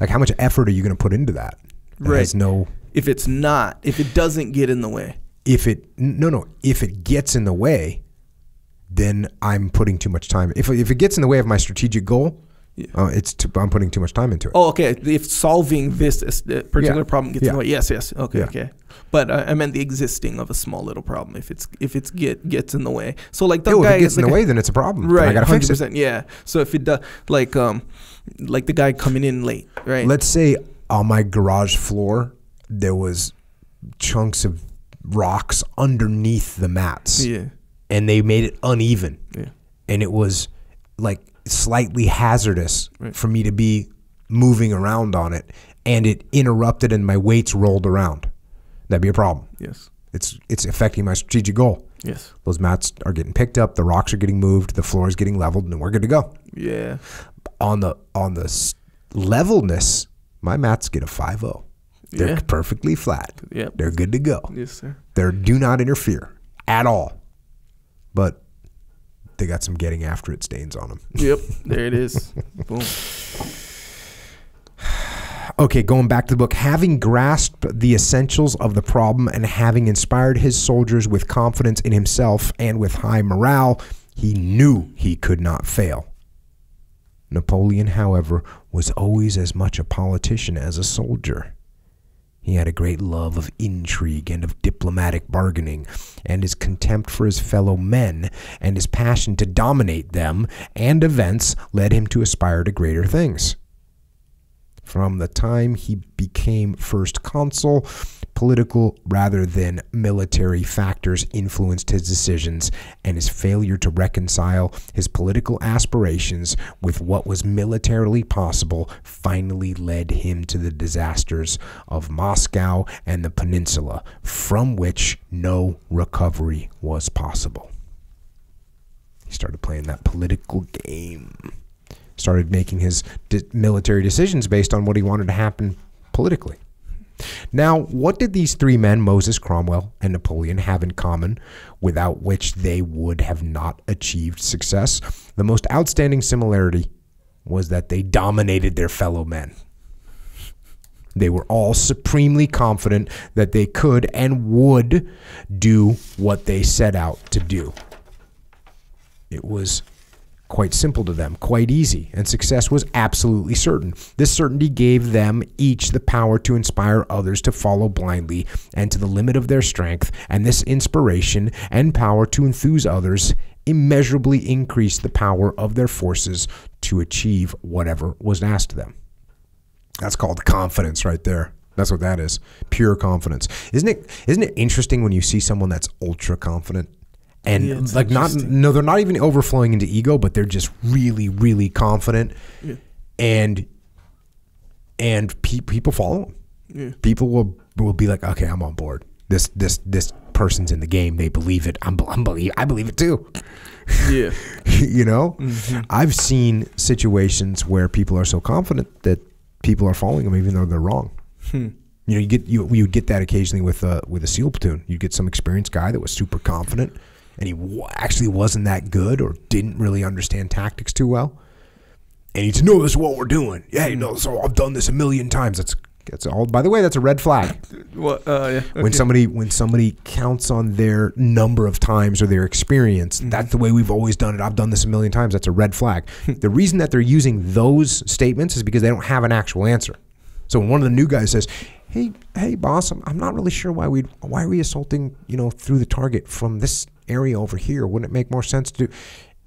Like how much effort are you going to put into that? That Right. has no If it's not, if it doesn't get in the way. if it no no if it gets in the way, then I'm putting too much time. If if it gets in the way of my strategic goal, Yeah. uh, it's too, I'm putting too much time into it. Oh, okay. If solving this particular Yeah. problem gets in Yeah. the way, yes, yes, okay, Yeah. okay. But uh, I meant the existing of a small little problem. If it's if it's get gets in the way, so like the Oh, if guy it gets in the way, then it's a problem. Right? I got to hundred percent. yeah. So if it does, like um, like the guy coming in late, right? Let's say on my garage floor there was chunks of rocks underneath the mats, yeah, and they made it uneven, yeah, and it was like slightly hazardous Right. for me to be moving around on it and it interrupted and my weights rolled around. That'd be a problem. Yes. It's it's affecting my strategic goal. Yes. Those mats are getting picked up, the rocks are getting moved, the floor is getting leveled, and we're good to go. Yeah. On the on the s- levelness, my mats get a 5-0. They're Yeah. perfectly flat. Yep. They're good to go. Yes, sir. They do not interfere at all. But they got some getting after it stains on them. Yep. There it is. Boom. Okay, going back to the book, having grasped the essentials of the problem and having inspired his soldiers with confidence in himself and with high morale, he knew he could not fail. Napoleon, however, was always as much a politician as a soldier. He had a great love of intrigue and of diplomatic bargaining, and his contempt for his fellow men and his passion to dominate them and events led him to aspire to greater things. From the time he became first consul, political rather than military factors influenced his decisions, and his failure to reconcile his political aspirations with what was militarily possible finally led him to the disasters of Moscow and the peninsula, from which no recovery was possible. He started playing that political game started making his military decisions based on what he wanted to happen politically. Now, what did these three men, Moses, Cromwell, and Napoleon, have in common without which they would have not achieved success? The most outstanding similarity was that they dominated their fellow men. They were all supremely confident that they could and would do what they set out to do. It was quite simple to them, quite easy, and success was absolutely certain. This certainty gave them each the power to inspire others to follow blindly and to the limit of their strength, and this inspiration and power to enthuse others immeasurably increased the power of their forces to achieve whatever was asked of them. That's called confidence right there. That's what that is. Pure confidence. Isn't it isn't it interesting when you see someone that's ultra confident? And Yeah, like not no, they're not even overflowing into ego, but they're just really, really confident. Yeah. And and pe- people follow them. Yeah. People will will be like, okay, I'm on board. This this this person's in the game. They believe it. I'm, I'm believe. I believe it too. Yeah. you know, Mm-hmm. I've seen situations where people are so confident that people are following them even though they're wrong. Hmm. You know, you get you you would get that occasionally with a with a SEAL platoon. You get some experienced guy that was super confident, and he w- actually wasn't that good or didn't really understand tactics too well. And he'd say, "No, this is what we're doing. Yeah, you know, so I've done this a million times. That's that's all. By the way, that's a red flag What? Uh, yeah. when somebody when somebody counts on their number of times or their experience Mm-hmm. that's the way we've always done it i've done this a million times that's a red flag the reason that they're using those statements is because they don't have an actual answer so when one of the new guys says hey hey boss i'm, I'm not really sure why we why are we assaulting you know through the target from this area over here wouldn't it make more sense to do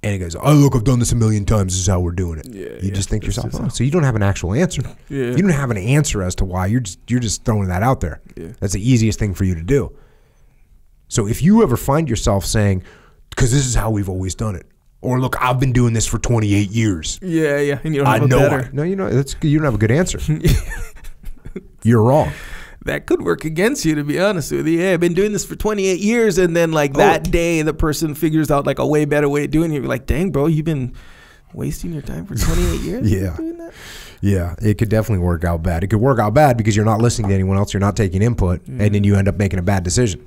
and he goes oh look i've done this a million times this is how we're doing it Yeah, you yeah. just think yourself oh, so you don't have an actual answer Yeah. you don't have an answer as to why you're just you're just throwing that out there Yeah. that's the easiest thing for you to do. So if you ever find yourself saying, because this is how we've always done it, or look, I've been doing this for 28 years. Yeah, yeah. And you don't I have a know. better. I, no, you know that's you don't have a good answer. You're wrong. That could work against you to be honest with you. Yeah, I've been doing this for 28 years and then like that oh. day the person figures out like a way better way of doing it. You're like, "Dang, bro, you've been wasting your time for 28 years Yeah. doing that?" Yeah, it could definitely work out bad. It could work out bad because you're not listening to anyone else. You're not taking input, and then mm. you end up making a bad decision.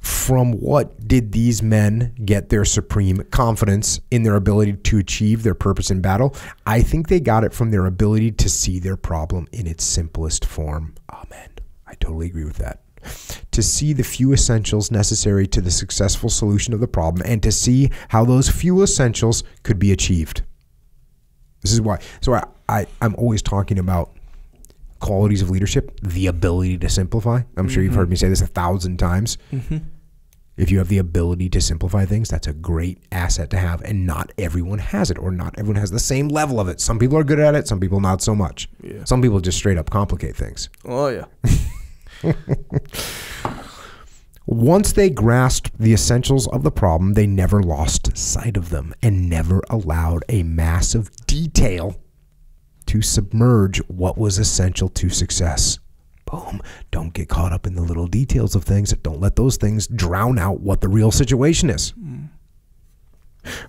From what did these men get their supreme confidence in their ability to achieve their purpose in battle? I think they got it from their ability to see their problem in its simplest form. Amen. I totally agree with that. To see the few essentials necessary to the successful solution of the problem and to see how those few essentials could be achieved. This is why. So I, I I'm always talking about qualities of leadership, the ability to simplify. I'm sure you've heard me mm-hmm. say this a thousand times. Mm-hmm. If you have the ability to simplify things, that's a great asset to have, and not everyone has it, or not everyone has the same level of it. Some people are good at it, some people not so much. Yeah. Some people just straight up complicate things. Oh yeah. Once they grasped the essentials of the problem, they never lost sight of them and never allowed a mass of detail to submerge what was essential to success. Boom. Don't get caught up in the little details of things. Don't let those things drown out what the real situation is.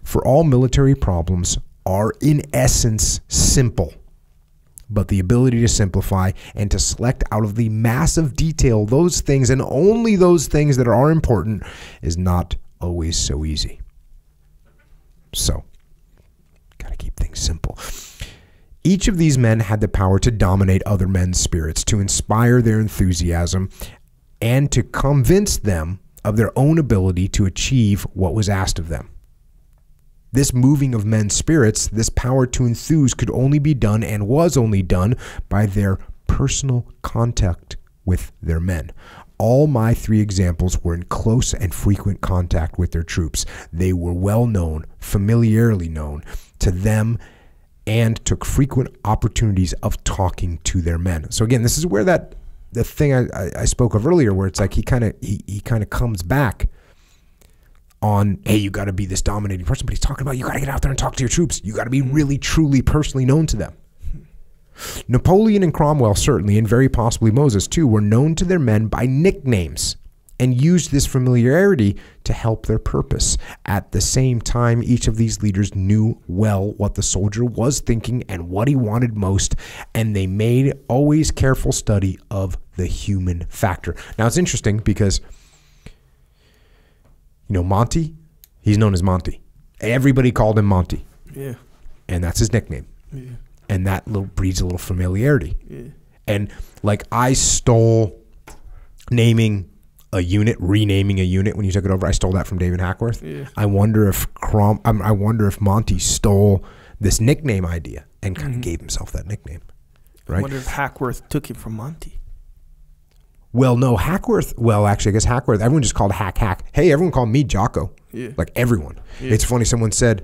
For all military problems are, in essence, simple. But the ability to simplify and to select out of the massive detail those things and only those things that are important is not always so easy. So, gotta keep things simple. Each of these men had the power to dominate other men's spirits, to inspire their enthusiasm, and to convince them of their own ability to achieve what was asked of them. This moving of men's spirits, this power to enthuse, could only be done and was only done by their personal contact with their men. All my three examples were in close and frequent contact with their troops. They were well known, familiarly known to them, and took frequent opportunities of talking to their men. So again, this is where that the thing I, I, spoke of earlier, where it's like he kind of he, he kind of comes back on, hey, you got to be this dominating person, but he's talking about you got to get out there and talk to your troops. You got to be really, truly, personally known to them. Napoleon and Cromwell, certainly, and very possibly Moses too, were known to their men by nicknames and used this familiarity to help their purpose. At the same time, each of these leaders knew well what the soldier was thinking and what he wanted most, and they made always careful study of the human factor. Now, it's interesting because you know, Monty, he's known as Monty. Everybody called him Monty, Yeah. and that's his nickname. Yeah. And that little breeds a little familiarity. Yeah. And like I stole naming a unit, renaming a unit when you took it over. I stole that from David Hackworth. Yeah. I wonder if Crom, I wonder if Monty stole this nickname idea and kind of mm-hmm. gave himself that nickname, I right? wonder if Hackworth took it from Monty. Well, no, Hackworth. Well, actually, I guess Hackworth. Everyone just called Hack Hack. Hey, everyone called me Jocko. Yeah. Like everyone. Yeah. It's funny. Someone said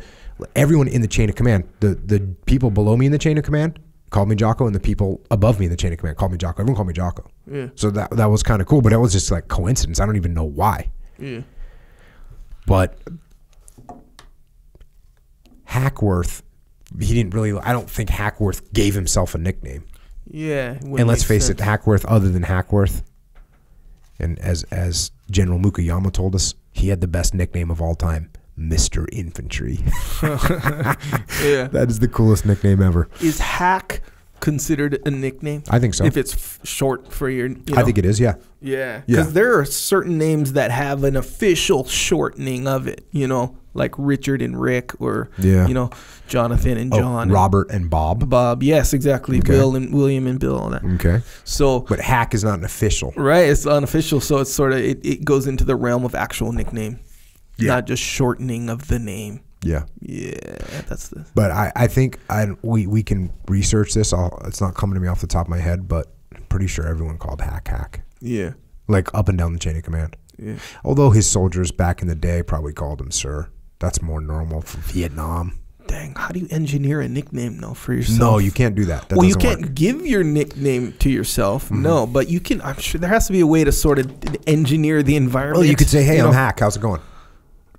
everyone in the chain of command. The the people below me in the chain of command called me Jocko, and the people above me in the chain of command called me Jocko. Everyone called me Jocko. Yeah. So that that was kind of cool, but that was just like coincidence. I don't even know why. Yeah. But Hackworth, he didn't really. I don't think Hackworth gave himself a nickname. Yeah. And let's face it, Hackworth, other than Hackworth, and as as General Mukayama told us, he had the best nickname of all time, Mister Infantry. yeah. that is the coolest nickname ever. Is Hack considered a nickname? I think so. If it's f- short for your, you know? I think it is. Yeah. Yeah, Yeah. because there are certain names that have an official shortening of it. You know, like Richard and Rick, or Yeah. you know, Jonathan and Oh, John, and Robert and Bob. Bob. Yes, exactly. Okay. Bill and William and Bill. All that. Okay. So But Hack is not an official. right, it's unofficial. So it's sort of it, it goes into the realm of actual nickname, Yeah. not just shortening of the name. Yeah. Yeah, that's the But I, I think I we, we can research this. I'll, it's not coming to me off the top of my head, but I'm pretty sure everyone called Hack Hack. yeah Like up and down the chain of command. yeah. Although his soldiers back in the day probably called him Sir. That's more normal for Vietnam. Dang, how do you engineer a nickname though for yourself? No, you can't do that. that well, you can't work. Give your nickname to yourself. Mm-hmm. No, but you can. I'm sure there has to be a way to sort of engineer the environment. Well, you could say, "Hey, you I'm know? Hack. How's it going?"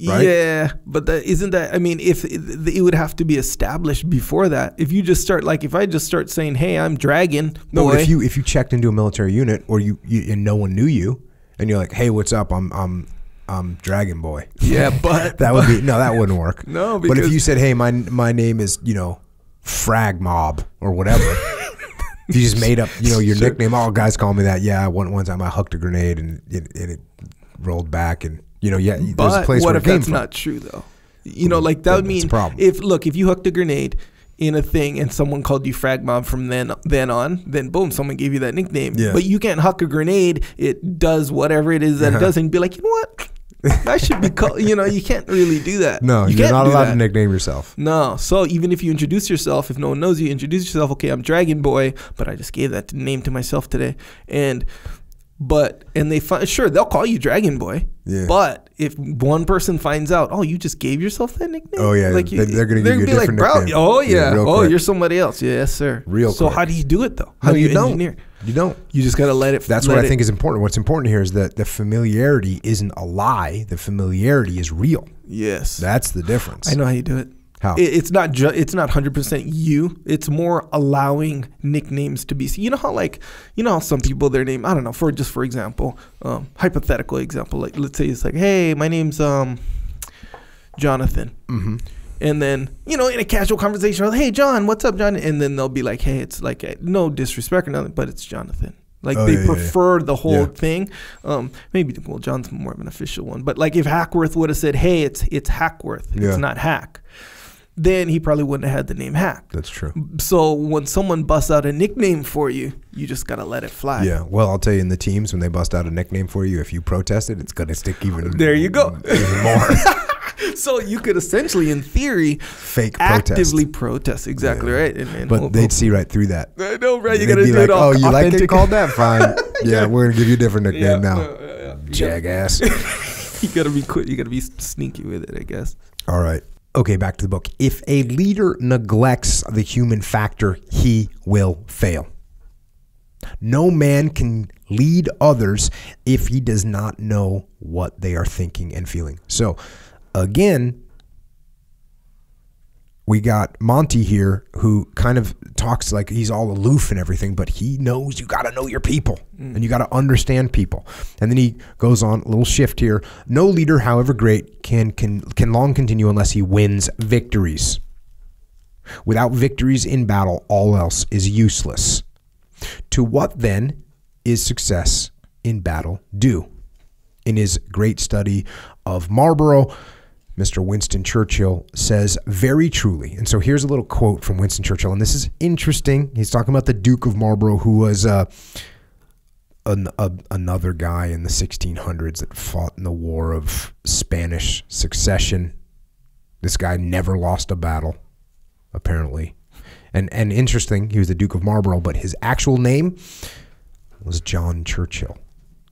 Right? Yeah, but that isn't that. I mean, if it, it would have to be established before that. If you just start like, if I just start saying, "Hey, I'm Dragon," No, boy, if you if you checked into a military unit or you, you and no one knew you, and you're like, "Hey, what's up? I'm I'm I'm Dragon Boy." yeah, but that would be no, that wouldn't work. No, but if you said, "Hey, my my name is you know Frag Mob or whatever," if you just made up you know your Sure. nickname, all guys call me that. Yeah, one one time I hucked a grenade and it, and it rolled back, and you know, yeah, there's a But place what where if it came that's from. not true though? You know, like that would that's a mean problem. if look, if you hooked a grenade in a thing and someone called you frag mob from then then on, then boom, someone gave you that nickname. Yeah. But you can't huck a grenade. It does whatever it is that it does, and be like, you know what? I should be called. You know, you can't really do that. no, you you are can't not do allowed that. to nickname yourself. No. So even if you introduce yourself, if no one knows you, introduce yourself. Okay, I'm Dragon Boy, but I just gave that name to myself today, and But and they find sure they'll call you Dragon Boy. Yeah. But if one person finds out, oh, you just gave yourself that nickname. Oh, yeah, they- they're gonna give you a be different like, nickname. oh Yeah, yeah, oh, quick. you're somebody else. Yes, sir. Real So quick. how do you do it though? How No, do you, you, don't. engineer? You don't. You just gotta let it. That's let what I think is important. What's important here is that the familiarity isn't a lie. The familiarity is real. Yes. That's the difference. I know how you do it. How? It, it's not ju- it's not hundred percent you. It's more allowing nicknames to be. You know how like you know how some people their name I don't know for just for example, um, hypothetical example like let's say it's like hey my name's um Jonathan, Mm-hmm. and then you know in a casual conversation like, hey John what's up John and then they'll be like hey it's like uh, no disrespect or nothing but it's Jonathan. Like Oh, they yeah, yeah, yeah. prefer the whole Yeah. thing. Um, maybe well, John's more of an official one, but like if Hackworth would have said, "Hey, it's it's Hackworth, it's not Hack," then he probably wouldn't have had the name Hack. That's true. So when someone busts out a nickname for you, you just gotta let it fly. Yeah. Well, I'll tell you in the teams when they bust out a nickname for you, if you protest it, it's gonna stick even. There you go. Even more So you could essentially, in theory, fake protest. actively protest. Exactly Yeah. right. And, and But hope- they'd hope- see right through that. I know, right? You gotta be do like, it all "Oh, you like getting called that? Fine. yeah, Yeah. we're gonna give you a different nickname now, uh, uh, yeah, yeah, yeah. You jackass." You gotta be quick. You gotta be sneaky with it, I guess. All right. Okay, back to the book. If a leader neglects the human factor, he will fail. No man can lead others if he does not know what they are thinking and feeling. So, again, we got Monty here who kind of talks like he's all aloof and everything, but he knows you got to know your people mm. and you got to understand people. And then he goes on a little shift here. No leader, however great, can can can long continue unless he wins victories. Without victories in battle, all else is useless. To what then is success in battle due? In his great study of Marlborough, Mr. Winston Churchill says very truly. And so here's a little quote from Winston Churchill, and this is interesting. He's talking about the Duke of Marlborough, who was uh, an, a, another guy in the 1600s that fought in the War of Spanish Succession. This guy never lost a battle, apparently. And and interesting, he was the Duke of Marlborough, but his actual name was John Churchill.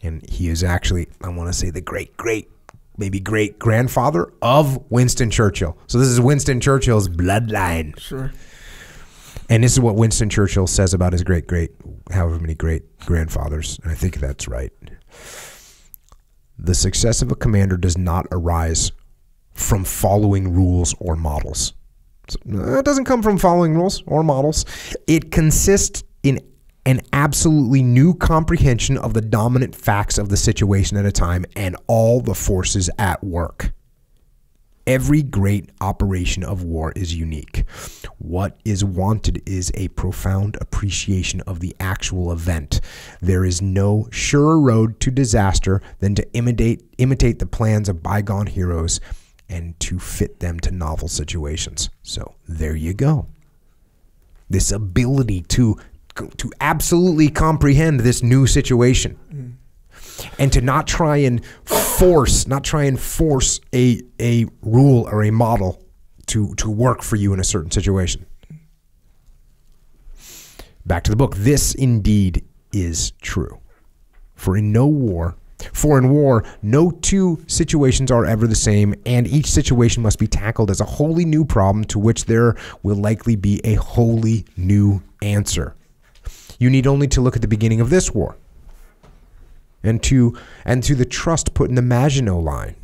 And he is actually, I want to say, the great, great, maybe great grandfather of Winston Churchill. So this is Winston Churchill's bloodline. Sure. And this is what Winston Churchill says about his great, great, however many great grandfathers. And I think that's right. The success of a commander does not arise from following rules or models. So, It doesn't come from following rules or models. It consists in an absolutely new comprehension of the dominant facts of the situation at a time and all the forces at work. Every great operation of war is unique. What is wanted is a profound appreciation of the actual event. There is no surer road to disaster than to imitate imitate the plans of bygone heroes and to fit them to novel situations. So there you go. This ability to to absolutely comprehend this new situation and to not try and force, not try and force a a rule or a model to to work for you in a certain situation. Back to the book. This indeed is true. For in no war, for in war, no two situations are ever the same, and each situation must be tackled as a wholly new problem to which there will likely be a wholly new answer. You need only to look at the beginning of this war and to and to the trust put in the Maginot Line.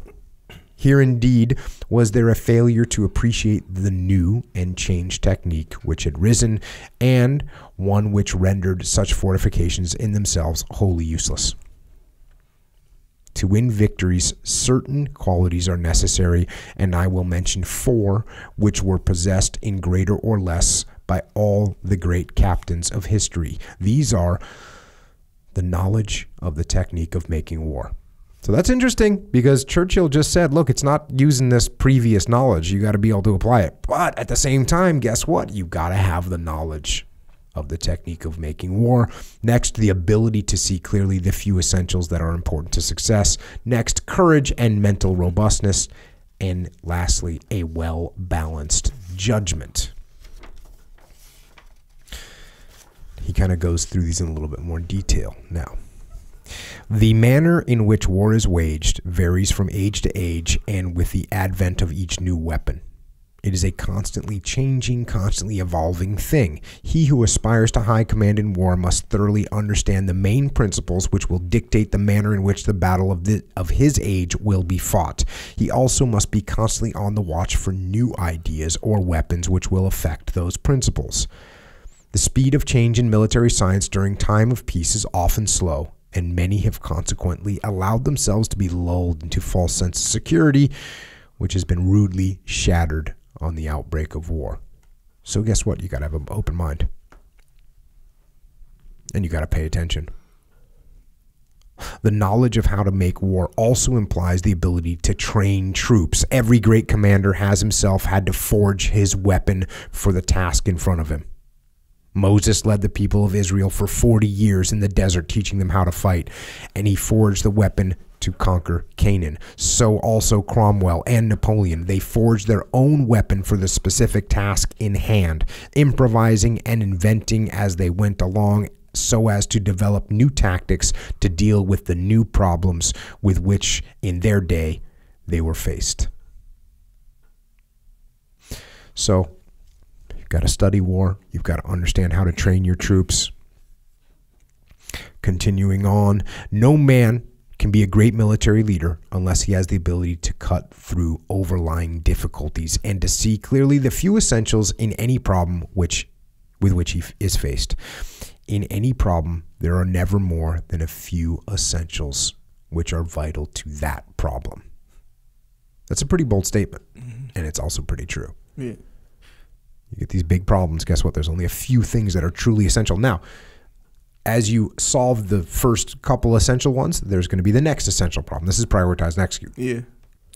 Here indeed was there a failure to appreciate the new and changed technique which had risen, and one which rendered such fortifications in themselves wholly useless. To win victories, certain qualities are necessary, and I will mention four which were possessed in greater or less by all the great captains of history. These are the knowledge of the technique of making war. So that's interesting because Churchill just said, look, it's not using this previous knowledge. You got to be able to apply it. But at the same time, guess what? You got to have the knowledge of the technique of making war. Next, the ability to see clearly the few essentials that are important to success. Next, courage and mental robustness. And lastly, a well balanced judgment. He kind of goes through these in a little bit more detail now. The manner in which war is waged varies from age to age and with the advent of each new weapon. It is a constantly changing, constantly evolving thing. He who aspires to high command in war must thoroughly understand the main principles which will dictate the manner in which the battle of, the, of his age will be fought. He also must be constantly on the watch for new ideas or weapons which will affect those principles. The speed of change in military science during time of peace is often slow, and many have consequently allowed themselves to be lulled into false sense of security, which has been rudely shattered on the outbreak of war. So guess what? You got to have an open mind. And you got to pay attention. The knowledge of how to make war also implies the ability to train troops. Every great commander has himself had to forge his weapon for the task in front of him. Moses led the people of Israel for 40 years in the desert, teaching them how to fight, and he forged the weapon to conquer Canaan. So also Cromwell and Napoleon. They forged their own weapon for the specific task in hand, improvising and inventing as they went along so as to develop new tactics to deal with the new problems with which in their day they were faced. So, got to study war, you've got to understand how to train your troops. Continuing on, no man can be a great military leader unless he has the ability to cut through overlying difficulties and to see clearly the few essentials in any problem which with which he is faced. In any problem, there are never more than a few essentials which are vital to that problem. That's a pretty bold statement, mm-hmm. and it's also pretty true. Yeah. You get these big problems, guess what? There's only a few things that are truly essential. Now, as you solve the first couple essential ones, there's going to be the next essential problem. This is prioritize and execute. Yeah.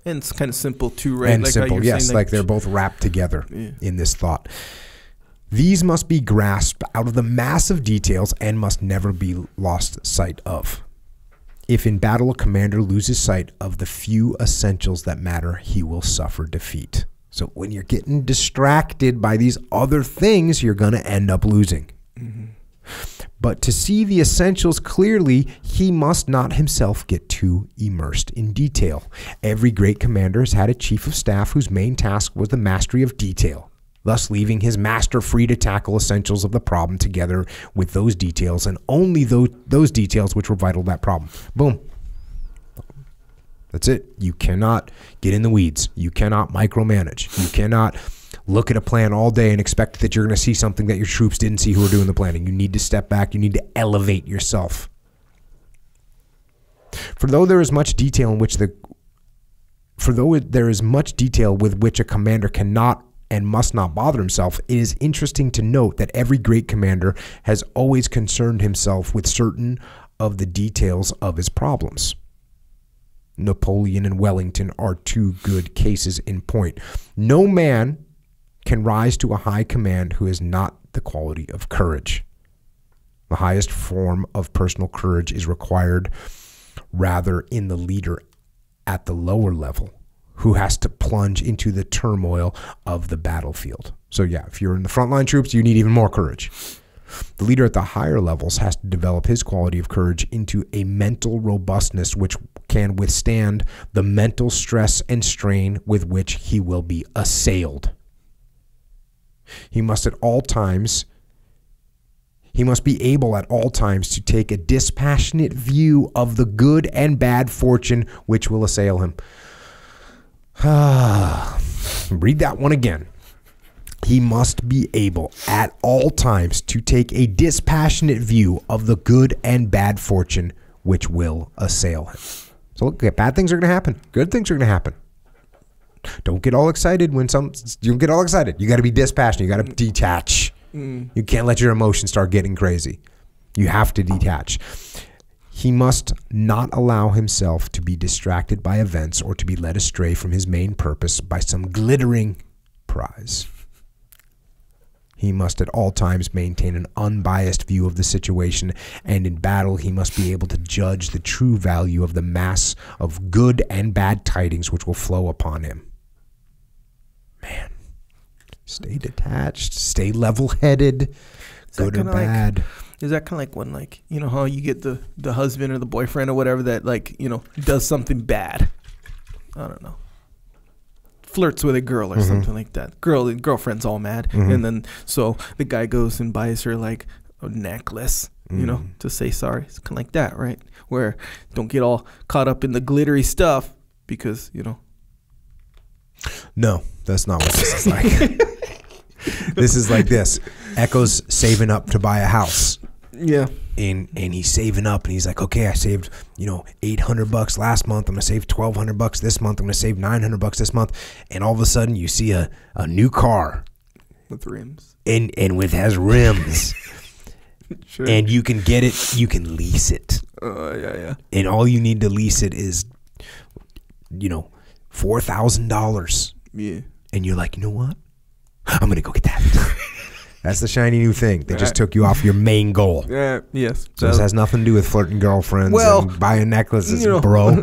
And it's kind of simple too, right? And like simple, yes. Like, like they're both wrapped together yeah. in this thought. These must be grasped out of the mass of details and must never be lost sight of. If in battle a commander loses sight of the few essentials that matter, he will suffer defeat. So when you're getting distracted by these other things, you're going to end up losing. Mm-hmm. But to see the essentials clearly, he must not himself get too immersed in detail. Every great commander has had a chief of staff whose main task was the mastery of detail, thus leaving his master free to tackle essentials of the problem together with those details and only those, those details which were vital to that problem. Boom. That's it. You cannot get in the weeds. You cannot micromanage. You cannot look at a plan all day and expect that you're going to see something that your troops didn't see who are doing the planning. You need to step back. You need to elevate yourself. For though there is much detail in which the for though there is much detail with which a commander cannot and must not bother himself, it is interesting to note that every great commander has always concerned himself with certain of the details of his problems. Napoleon and Wellington are two good cases in point. No man can rise to a high command who has not the quality of courage. The highest form of personal courage is required rather in the leader at the lower level who has to plunge into the turmoil of the battlefield. So, yeah, if you're in the frontline troops, you need even more courage. The leader at the higher levels has to develop his quality of courage into a mental robustness which can withstand the mental stress and strain with which he will be assailed. He must at all times he must be able at all times to take a dispassionate view of the good and bad fortune which will assail him. Read that one again. He must be able at all times to take a dispassionate view of the good and bad fortune which will assail him. So look, bad things are going to happen. Good things are going to happen. Don't get all excited when some you don't get all excited. You got to be dispassionate. You got to detach. Mm. You can't let your emotions start getting crazy. You have to detach. He must not allow himself to be distracted by events or to be led astray from his main purpose by some glittering prize. He must at all times maintain an unbiased view of the situation, and in battle, he must be able to judge the true value of the mass of good and bad tidings which will flow upon him. Man, Stay detached. Stay level-headed. Good or kinda like- bad. Is that kind of like when, like, you know, how you get the the husband or the boyfriend or whatever that, like, you know, does something bad? I don't know. Flirts with a girl or Mhm. something like that. Girl, girlfriend's all mad, Mhm. and then so the guy goes and buys her like a necklace, you know, Mm. to say sorry. It's kind of like that, right? Where don't get all caught up in the glittery stuff because you know. No, that's not what this is like. this is like this. Echo's saving up to buy a house. Yeah. And and he's saving up and he's like, okay, I saved, you know, eight hundred bucks last month. I'm gonna save twelve hundred bucks this month. I'm gonna save nine hundred bucks this month. And all of a sudden you see a, a new car With rims. and and with has rims. Sure. and you can get it, you can lease it. uh, yeah, yeah. And all you need to lease it is you know, four thousand dollars. Yeah. and you're like, you know what? I'm gonna go get that. That's the shiny new thing. They just took you off your main goal. Yeah. Yes. So this has nothing to do with flirting girlfriends Well, and buying necklaces, you know. bro.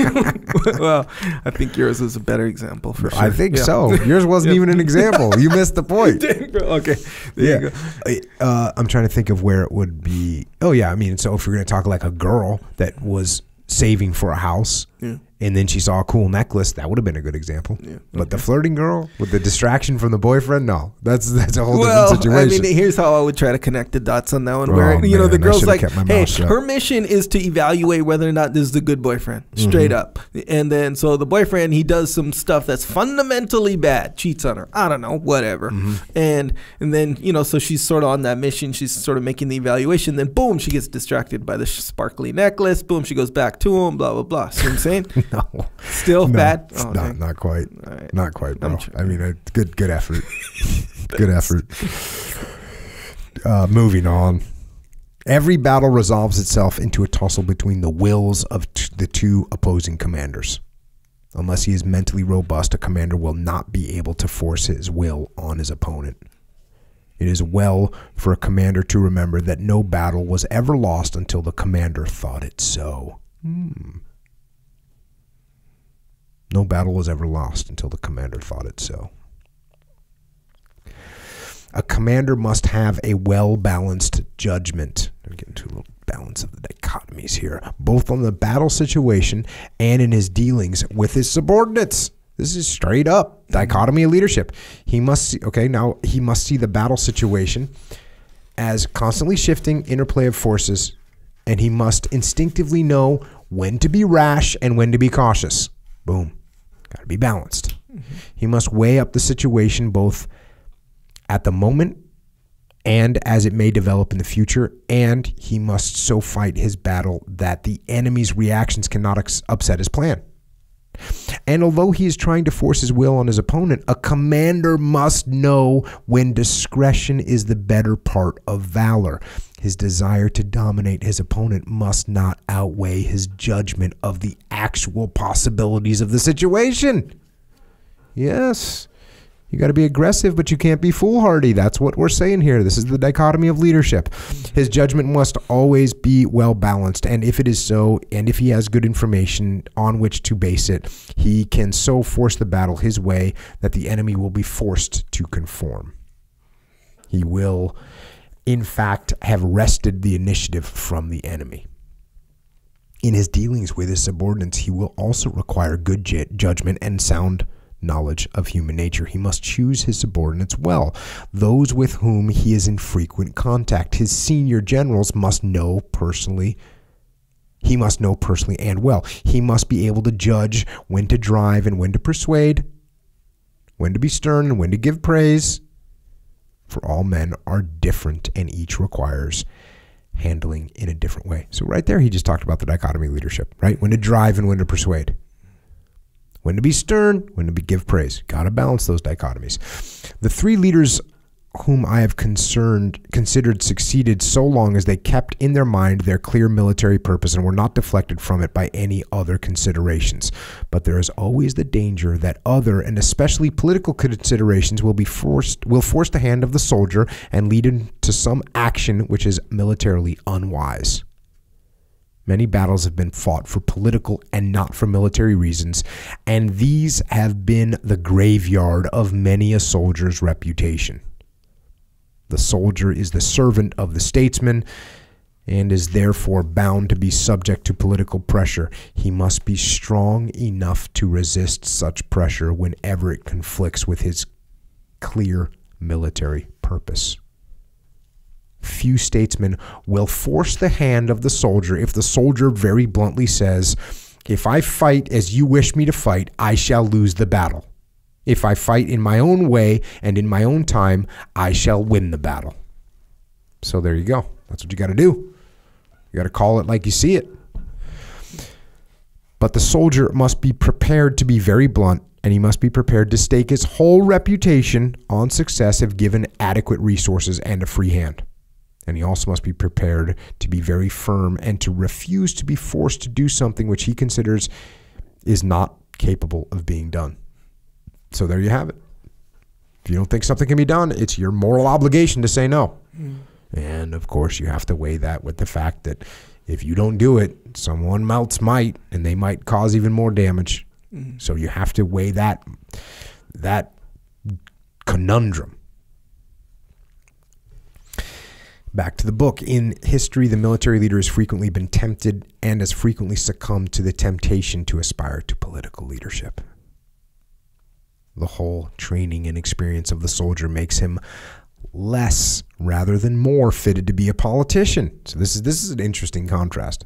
well, I think yours is a better example for sure. I think Yeah. so. Yours wasn't Yeah. even an example. You missed the point. Okay. There you Yeah. go. Uh, I'm trying to think of where it would be. Oh yeah, I mean, so if you're gonna talk like a girl that was saving for a house Yeah. and then she saw a cool necklace, that would have been a good example. Yeah. But the flirting girl with the distraction from the boyfriend, no, that's that's a whole Well, different situation. I mean, here's how I would try to connect the dots on that one. Oh, Where you know the girl's like, "Hey, her mission is to evaluate whether or not this is the good boyfriend, straight Mm-hmm. up." And then so the boyfriend he does some stuff that's fundamentally bad, cheats on her. I don't know, whatever. Mm-hmm. And and then you know, so she's sort of on that mission. She's sort of making the evaluation. Then boom, she gets distracted by the sparkly necklace. Boom, she goes back to him. Blah blah blah. See what I'm saying? no, Still no, bad. Oh, not not quite, right. not quite, bro. I mean, uh, good good effort, good effort. Uh, moving on. Every battle resolves itself into a tussle between the wills of t- the two opposing commanders. Unless he is mentally robust, a commander will not be able to force his will on his opponent. It is well for a commander to remember that no battle was ever lost until the commander thought it so. Hmm. No battle was ever lost until the commander thought it so. A commander must have a well balanced judgment. I'm getting to a little balance of the dichotomies here, both on the battle situation and in his dealings with his subordinates. This is straight up dichotomy of leadership. He must see, okay, now he must see the battle situation as constantly shifting interplay of forces, and he must instinctively know when to be rash and when to be cautious. Boom. Got to be balanced. He must weigh up the situation both at the moment and as it may develop in the future, and he must so fight his battle that the enemy's reactions cannot upset his plan. And although he is trying to force his will on his opponent, a commander must know when discretion is the better part of valor. His desire to dominate his opponent must not outweigh his judgment of the actual possibilities of the situation. Yes. You got to be aggressive, but you can't be foolhardy. That's what we're saying here. This is the dichotomy of leadership. His judgment must always be well balanced. And if it is so, and if he has good information on which to base it, he can so force the battle his way that the enemy will be forced to conform. He will, in fact, have wrested the initiative from the enemy. In his dealings with his subordinates, he will also require good ju- judgment and sound knowledge of human nature. He must choose his subordinates well, those with whom he is in frequent contact. His senior generals must know personally. He must know personally and well. He must be able to judge when to drive and when to persuade, when to be stern and when to give praise. For all men are different and each requires handling in a different way. So, right there, he just talked about the dichotomy leadership, right? When to drive and when to persuade when to be stern, when to be give praise. Got to balance those dichotomies. The three leaders whom I have concerned considered succeeded so long as they kept in their mind their clear military purpose and were not deflected from it by any other considerations. But there is always the danger that other and especially political considerations will be forced will force the hand of the soldier and lead him to some action which is militarily unwise. Many battles have been fought for political and not for military reasons, and these have been the graveyard of many a soldier's reputation. The soldier is the servant of the statesman and is therefore bound to be subject to political pressure. He must be strong enough to resist such pressure whenever it conflicts with his clear military purpose. Few statesmen will force the hand of the soldier if the soldier very bluntly says, If I fight as you wish me to fight, I shall lose the battle. If I fight in my own way and in my own time, I shall win the battle. So there you go. That's what you got to do. You got to call it like you see it. But the soldier must be prepared to be very blunt, and he must be prepared to stake his whole reputation on success if given adequate resources and a free hand. And he also must be prepared to be very firm and to refuse to be forced to do something which he considers is not capable of being done. So there you have it. If you don't think something can be done, it's your moral obligation to say no. Mm. And of course, you have to weigh that with the fact that if you don't do it, someone else might, and they might cause even more damage. Mm. So you have to weigh that that conundrum. Back to the book. In history, the military leader has frequently been tempted and has frequently succumbed to the temptation to aspire to political leadership. The whole training and experience of the soldier makes him less rather than more fitted to be a politician. So this is this is an interesting contrast.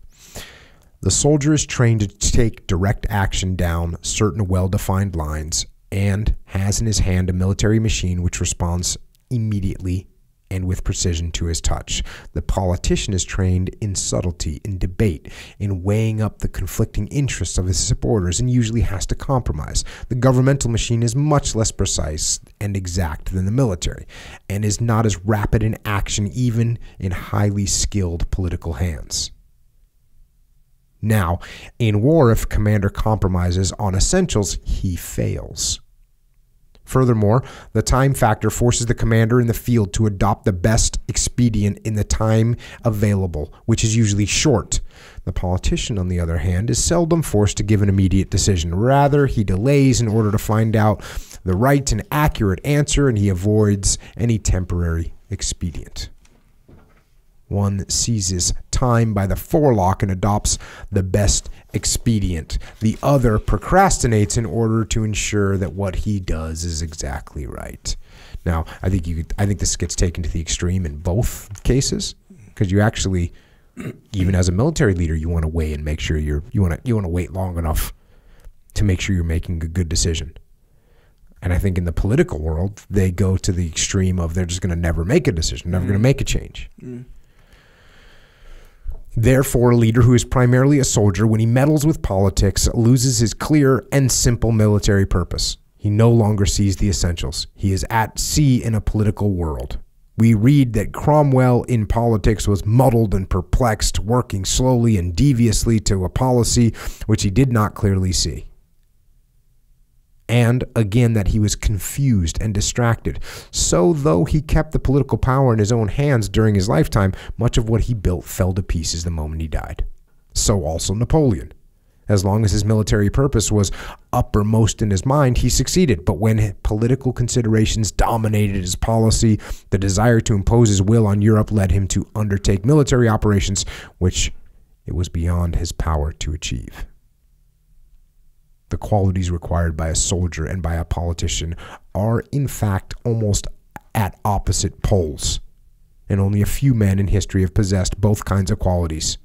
The soldier is trained to take direct action down certain well-defined lines and has in his hand a military machine which responds immediately and with precision to his touch. The politician is trained in subtlety, in debate, in weighing up the conflicting interests of his supporters, and usually has to compromise. The governmental machine is much less precise and exact than the military, and is not as rapid in action even in highly skilled political hands. Now, in war, if commander compromises on essentials, he fails. Furthermore, the time factor forces the commander in the field to adopt the best expedient in the time available, which is usually short. The politician, on the other hand, is seldom forced to give an immediate decision. Rather, he delays in order to find out the right and accurate answer, and he avoids any temporary expedient. One seizes time by the forelock and adopts the best expedient. The other procrastinates in order to ensure that what he does is exactly right. Now, I think you could, I think this gets taken to the extreme in both cases because you actually even as a military leader you want to weigh and make sure you're you want to you want to wait long enough to make sure you're making a good decision. And I think in the political world, they go to the extreme of they're just going to never make a decision, never mm. going to make a change. Mm. Therefore, a leader who is primarily a soldier, when he meddles with politics, loses his clear and simple military purpose. He no longer sees the essentials. He is at sea in a political world. We read that Cromwell in politics was muddled and perplexed, working slowly and deviously to a policy which he did not clearly see and again that he was confused and distracted. So, though he kept the political power in his own hands during his lifetime, much of what he built fell to pieces the moment he died. So, also Napoleon. As long as his military purpose was uppermost in his mind, he succeeded. But when political considerations dominated his policy, the desire to impose his will on Europe led him to undertake military operations which it was beyond his power to achieve the qualities required by a soldier and by a politician are in fact almost at opposite poles, and only a few men in history have possessed both kinds of qualities.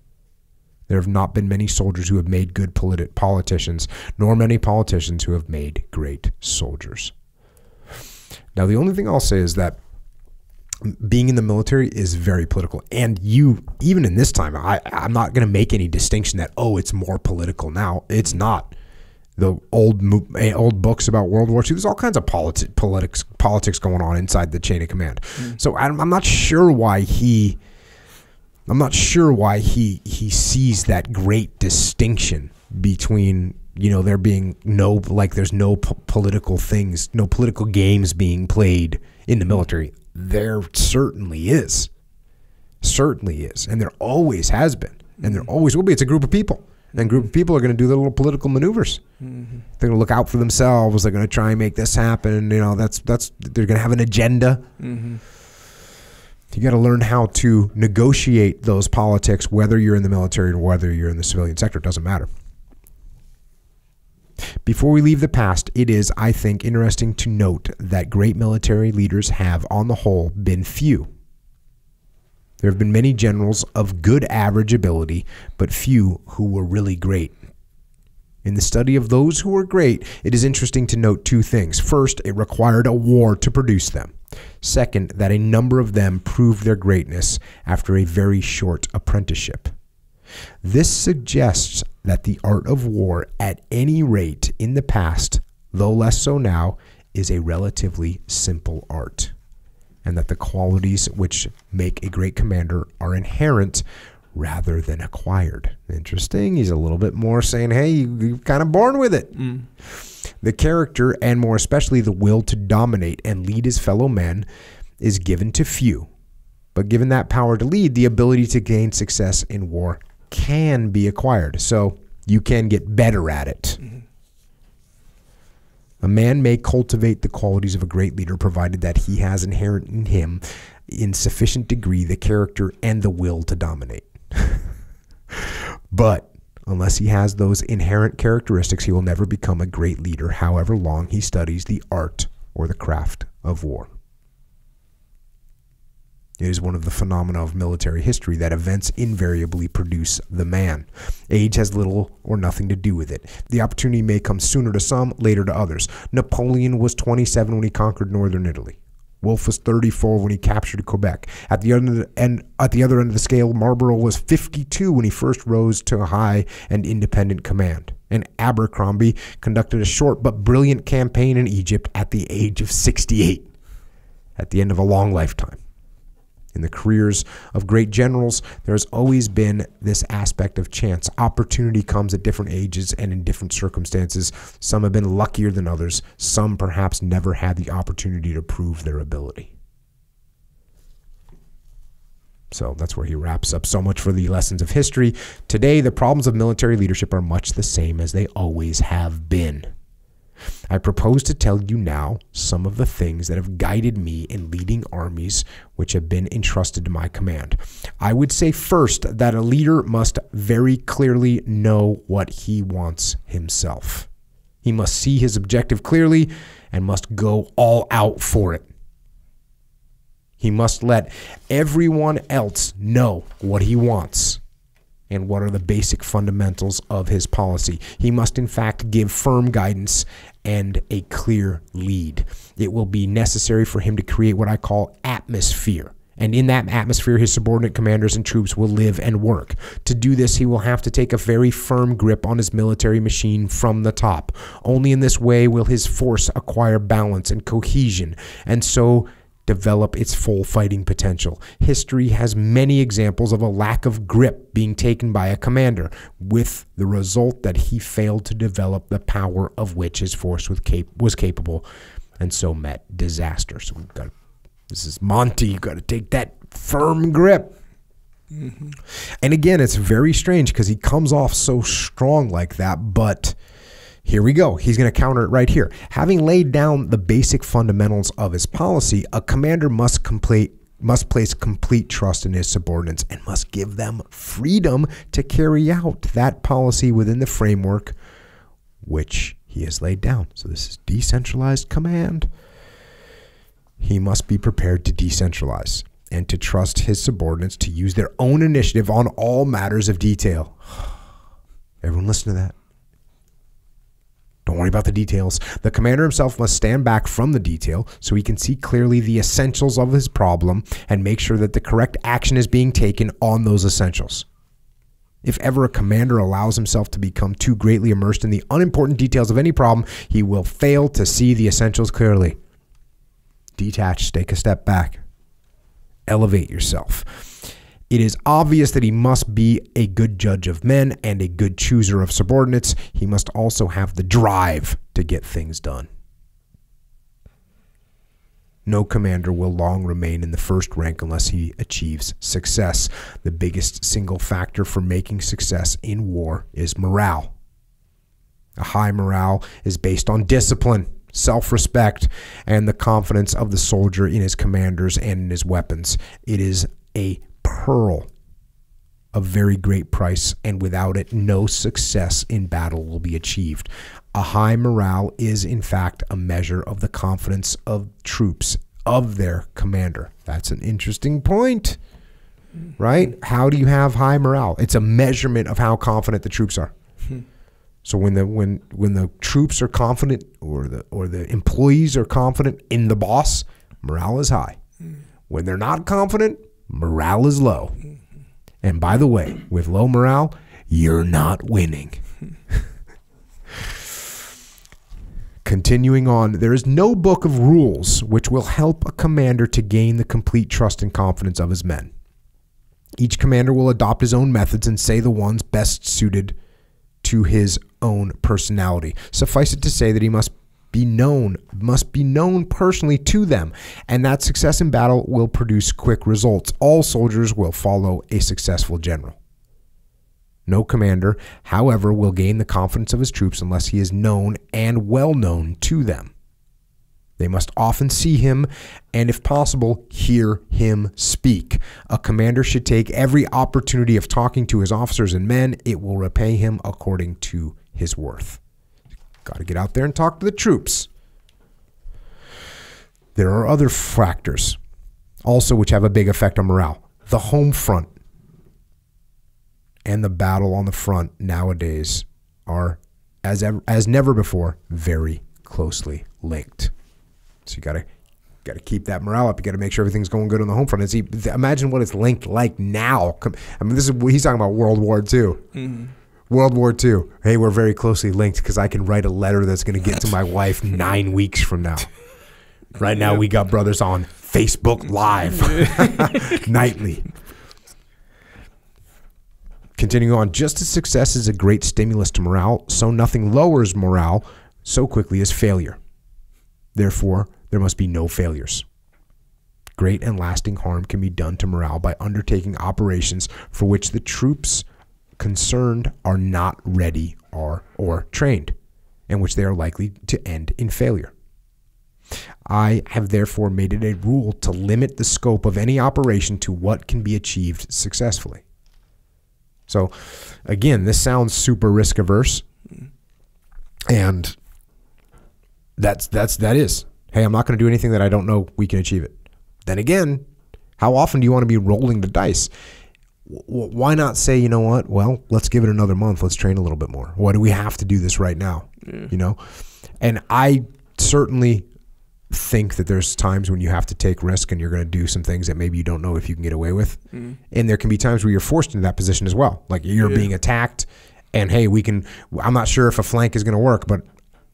There have not been many soldiers who have made good politi politicians, nor many politicians who have made great soldiers. Now, the only thing I'll say is that being in the military is very political. And you, even in this time, I, I'm not going to make any distinction that, oh, it's more political now. It's not the old eh, old books about World War II. There's all kinds of politics politics politics going on inside the chain of command. Mm. So I'm, I'm not sure why he. I'm not sure why he he sees that great distinction between you know there being no like there's no political things, no political games being played in the military. There certainly is, certainly is, and there always has been. and there always will be. It's a group of people, and a group of people are going to do their little political maneuvers. Mm-hmm. They're going to look out for themselves. They're going to try and make this happen. You know, that's that's they're going to have an agenda. Mm-hmm. You got to learn how to negotiate those politics, whether you're in the military or whether you're in the civilian sector. It doesn't matter. Before we leave the past, it is, I think, interesting to note that great military leaders have, on the whole, been few. There have been many generals of good average ability, but few who were really great. In the study of those who were great, it is interesting to note two things. First, it required a war to produce them. Second, that a number of them proved their greatness after a very short apprenticeship. This suggests that the art of war, at any rate in the past, though less so now, is a relatively simple art, and that the qualities which make a great commander are inherent rather than acquired. Interesting. He's a little bit more saying, hey, you, you're kind of born with it. Mm. The character, and more especially the will to dominate and lead his fellow men, is given to few. But given that power to lead, the ability to gain success in war can be acquired. So you can get better at it. Mm-hmm. A man may cultivate the qualities of a great leader provided that he has inherent in him in sufficient degree the character and the will to dominate. but unless he has those inherent characteristics, he will never become a great leader, however long he studies the art or the craft of war. It is one of the phenomena of military history that events invariably produce the man. Age has little or nothing to do with it. The opportunity may come sooner to some, later to others. Napoleon was 27 when he conquered northern Italy. Wolfe was 34 when he captured Quebec. At the other end, at the other end of the scale, Marlborough was 52 when he first rose to high and independent command. And Abercrombie conducted a short but brilliant campaign in Egypt at the age of 68, at the end of a long lifetime. In the careers of great generals, there has always been this aspect of chance. Opportunity comes at different ages and in different circumstances. Some have been luckier than others. Some perhaps never had the opportunity to prove their ability. So that's where he wraps up so much for the lessons of history. Today, the problems of military leadership are much the same as they always have been. I propose to tell you now some of the things that have guided me in leading armies which have been entrusted to my command. I would say first that a leader must very clearly know what he wants himself. He must see his objective clearly and must go all out for it. He must let everyone else know what he wants and what are the basic fundamentals of his policy. He must, in fact, give firm guidance and a clear lead. It will be necessary for him to create what I call atmosphere. And in that atmosphere, his subordinate commanders and troops will live and work. To do this, he will have to take a very firm grip on his military machine from the top. Only in this way will his force acquire balance and cohesion, and so develop its full fighting potential. History has many examples of a lack of grip being taken by a commander, with the result that he failed to develop the power of which his force was, cap- was capable, and so met disaster. So we've got this is Monty. You've got to take that firm grip. Mm -hmm. And again, it's very strange because he comes off so strong like that, but here we go. He's going to counter it right here. Having laid down the basic fundamentals of his policy, a commander must complete must place complete trust in his subordinates and must give them freedom to carry out that policy within the framework which he has laid down. So this is decentralized command. He must be prepared to decentralize and to trust his subordinates to use their own initiative on all matters of detail. Everyone listen to that. Don't worry about the details. The commander himself must stand back from the detail so he can see clearly the essentials of his problem and make sure that the correct action is being taken on those essentials. If ever a commander allows himself to become too greatly immersed in the unimportant details of any problem, he will fail to see the essentials clearly. Detach, take a step back, elevate yourself. It is obvious that he must be a good judge of men and a good chooser of subordinates. He must also have the drive to get things done. No commander will long remain in the first rank unless he achieves success. The biggest single factor for making success in war is morale. A high morale is based on discipline, self respect, and the confidence of the soldier in his commanders and in his weapons. It is a pearl of very great price, and without it, no success in battle will be achieved. A high morale is, in fact, a measure of the confidence of troops of their commander. That's an interesting point, right? How do you have high morale? It's a measurement of how confident the troops are. Hmm. So when the when when the troops are confident or the or the employees are confident in the boss, morale is high. Hmm. When they're not confident, morale is low. And by the way, with low morale, you're not winning. Continuing on, there is no book of rules which will help a commander to gain the complete trust and confidence of his men. Each commander will adopt his own methods and say the ones best suited to his own personality. Suffice it to say that he must be known, must be known personally to them, and that success in battle will produce quick results. All soldiers will follow a successful general. No commander, however, will gain the confidence of his troops unless he is known and well known to them. They must often see him and, if possible, hear him speak. A commander should take every opportunity of talking to his officers and men. It will repay him according to his worth. Got to get out there and talk to the troops. There are other factors also which have a big effect on morale. The home front and the battle on the front nowadays are, as ever, as never before, very closely linked. So you got to got to keep that morale up. You got to make sure everything's going good on the home front. It's, imagine what it's linked like now. I mean, this is he's talking about World War II. Mm-hmm. World War II. Hey, we're very closely linked because I can write a letter that's going to get to my wife nine weeks from now. Right now, we got brothers on Facebook Live nightly. Continuing on, just as success is a great stimulus to morale, so nothing lowers morale so quickly as failure. Therefore, there must be no failures. Great and lasting harm can be done to morale by undertaking operations for which the troops concerned are not ready or, or trained, and which they are likely to end in failure. I have therefore made it a rule to limit the scope of any operation to what can be achieved successfully. So, again, this sounds super risk averse, and that's that's that is. Hey, I'm not going to do anything that I don't know we can achieve it. Then again, how often do you want to be rolling the dice? Why not say, you know what? Well, let's give it another month. Let's train a little bit more. Why do we have to do this right now? Yeah. You know, and I certainly think that there's times when you have to take risk and you're going to do some things that maybe you don't know if you can get away with. Mm. And there can be times where you're forced into that position as well. Like you're yeah. being attacked and hey, we can I'm not sure if a flank is going to work, but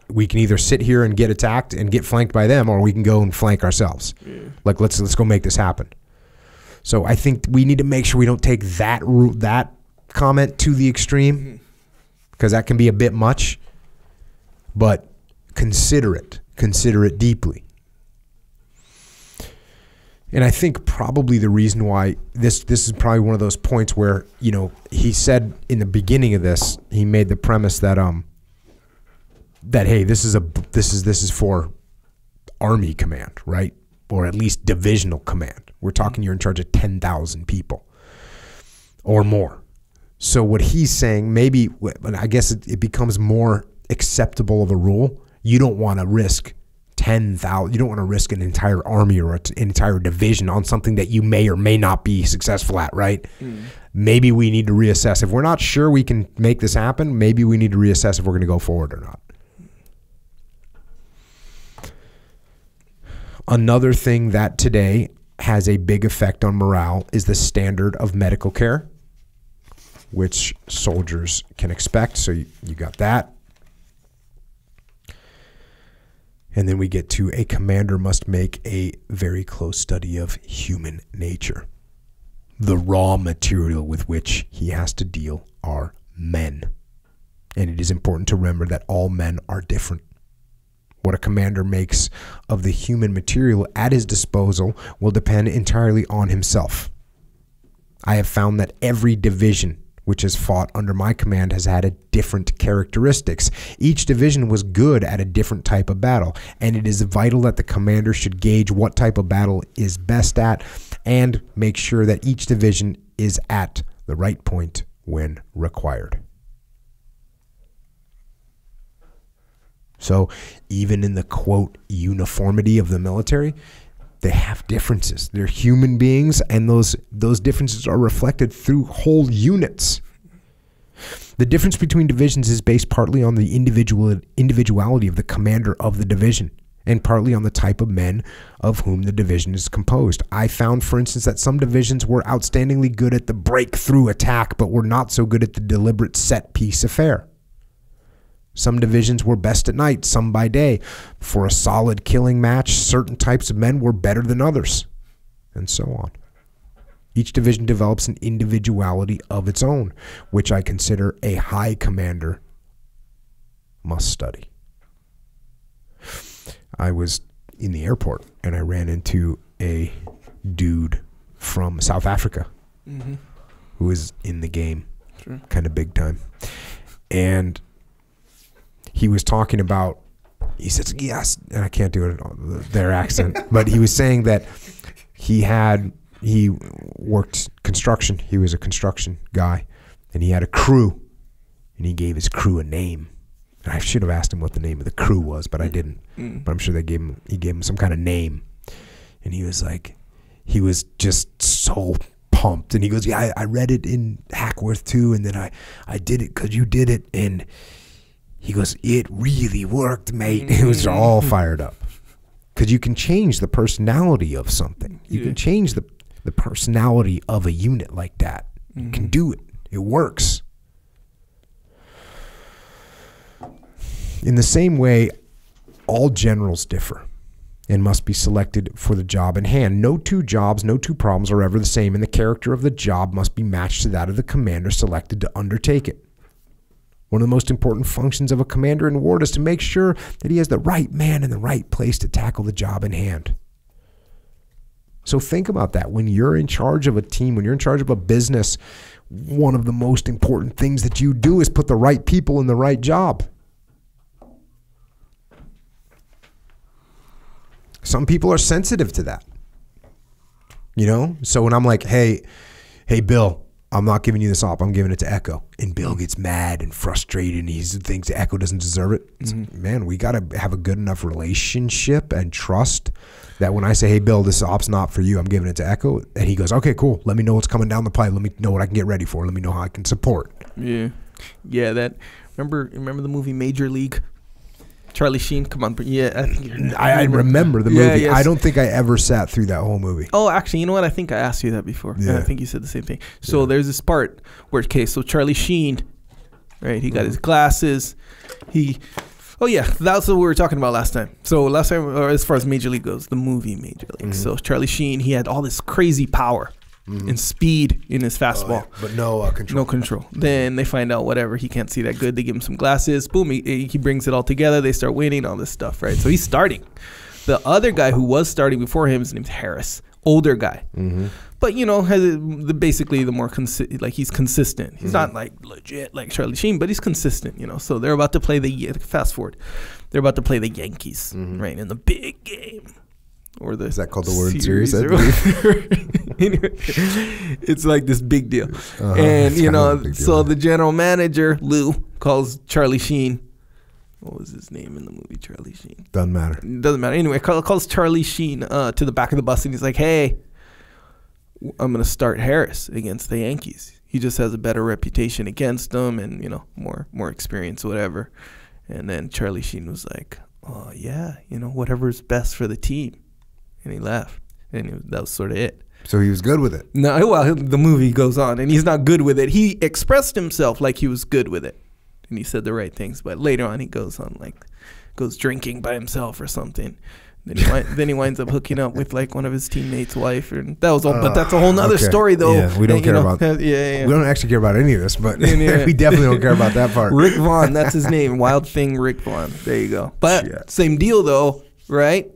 we can either sit here and get attacked and get flanked by them or we can go and flank ourselves. Yeah. Like let's let's go make this happen. So I think we need to make sure we don't take that that comment to the extreme because that can be a bit much. But consider it, consider it deeply. And I think probably the reason why this this is probably one of those points where you know he said in the beginning of this he made the premise that um that hey this is a this is this is for army command right or at least divisional command. We're talking you're in charge of 10,000 people or more. So what he's saying, maybe, I guess it, it becomes more acceptable of a rule. You don't want to risk 10,000, you don't want to risk an entire army or an entire division on something that you may or may not be successful at, right? Mm. Maybe we need to reassess. If we're not sure we can make this happen, maybe we need to reassess if we're going to go forward or not. Another thing that today has a big effect on morale is the standard of medical care, which soldiers can expect. So you, you got that. And then we get to a commander must make a very close study of human nature. The raw material with which he has to deal are men. And it is important to remember that all men are different. What a commander makes of the human material at his disposal will depend entirely on himself. I have found that every division which has fought under my command has had a different characteristics. Each division was good at a different type of battle, and it is vital that the commander should gauge what type of battle is best at and make sure that each division is at the right point when required. So, even in the quote uniformity of the military, they have differences. They're human beings, and those those differences are reflected through whole units. The difference between divisions is based partly on the individual individuality of the commander of the division and partly on the type of men of whom the division is composed. I found, for instance, that some divisions were outstandingly good at the breakthrough attack, but were not so good at the deliberate set piece affair. Some divisions were best at night, some by day. For a solid killing match, certain types of men were better than others, and so on. Each division develops an individuality of its own, which I consider a high commander must study. I was in the airport and I ran into a dude from South Africa Mm-hmm. who was in the game Sure. kind of big time. And he was talking about, he says, yes, and I can't do it, their accent, but he was saying that he had, he worked construction. He was a construction guy and he had a crew and he gave his crew a name. And I should have asked him what the name of the crew was, but I didn't. Mm. But I'm sure they gave him, he gave him some kind of name. And he was like, he was just so pumped. And he goes, yeah, I, I read it in Hackworth too. And then I, I did it because you did it. And he goes, it really worked, mate. It was mm. all fired up. Because you can change the personality of something. You Yeah. can change the, the personality of a unit like that. You can mm-hmm. do it. It works. In the same way, all generals differ and must be selected for the job in hand. No two jobs, no two problems are ever the same, and the character of the job must be matched to that of the commander selected to undertake it. One of the most important functions of a commander in war is to make sure that he has the right man in the right place to tackle the job in hand. So think about that. When you're in charge of a team, when you're in charge of a business, one of the most important things that you do is put the right people in the right job. Some people are sensitive to that. You know? So when I'm like, hey, hey, Bill, I'm not giving you this op. I'm giving it to Echo. And Bill gets mad and frustrated and he thinks Echo doesn't deserve it. It's- mm-hmm. Man, we got to have a good enough relationship and trust that when I say, hey, Bill, this op's not for you, I'm giving it to Echo. And he goes, okay, cool. Let me know what's coming down the pipe. Let me know what I can get ready for. Let me know how I can support. Yeah, yeah. That remember remember the movie Major League. Charlie Sheen, come on, yeah. I, think I, I remember the Yeah, movie. yes. I don't think I ever sat through that whole movie. Oh, actually, you know what? I think I asked you that before. and I think you said the same thing. So there's this part where, okay, so Charlie Sheen, right? He got mm-hmm. his glasses. He, oh yeah, that's what we were talking about last time. So last time, or as far as Major League goes, the movie Major League. Mm-hmm. So Charlie Sheen, he had all this crazy power and speed in his oh, fastball. But no uh, control. No control. Then they find out whatever he can't see that good. They give him some glasses. Boom, he, he brings it all together. They start winning all this stuff, right? So he's starting. The other guy who was starting before him, his name's Harris, older guy, mm-hmm. but you know has the basically the more consi- like he's consistent. He's not mm-hmm. like legit like Charlie Sheen, but he's consistent. You know, so they're about to play the fast forward. They're about to play the Yankees, mm-hmm. right, in the big game. Or the Is that called the World Series, or. Anyway, it's like this big deal. Uh-huh, And you know, a big deal. so the general manager Lou calls Charlie Sheen. What was his name in the movie? Charlie Sheen. Doesn't matter. Doesn't matter. Anyway, call, calls Charlie Sheen uh, to the back of the bus and he's like, "Hey, I'm gonna start Harris against the Yankees. He just has a better reputation against them, and you know, more more experience, whatever." And then Charlie Sheen was like, "Oh yeah, you know, whatever's best for the team," and he left, and it that was sort of it. So he was good with it. No, well, the movie goes on, and he's not good with it. He expressed himself like he was good with it, and he said the right things. But later on, he goes on like goes drinking by himself or something, Then he, then he winds up hooking up with like one of his teammates' wife, and that was all. but that's a whole nother okay. story, though. Yeah, we don't And, care know, about- Yeah, yeah. We don't actually care about any of this, but Yeah, yeah. we definitely don't care about that part. Rick Vaughn, that's his name. Wild Thing Rick Vaughn. There you go. But Shit. same deal though, right?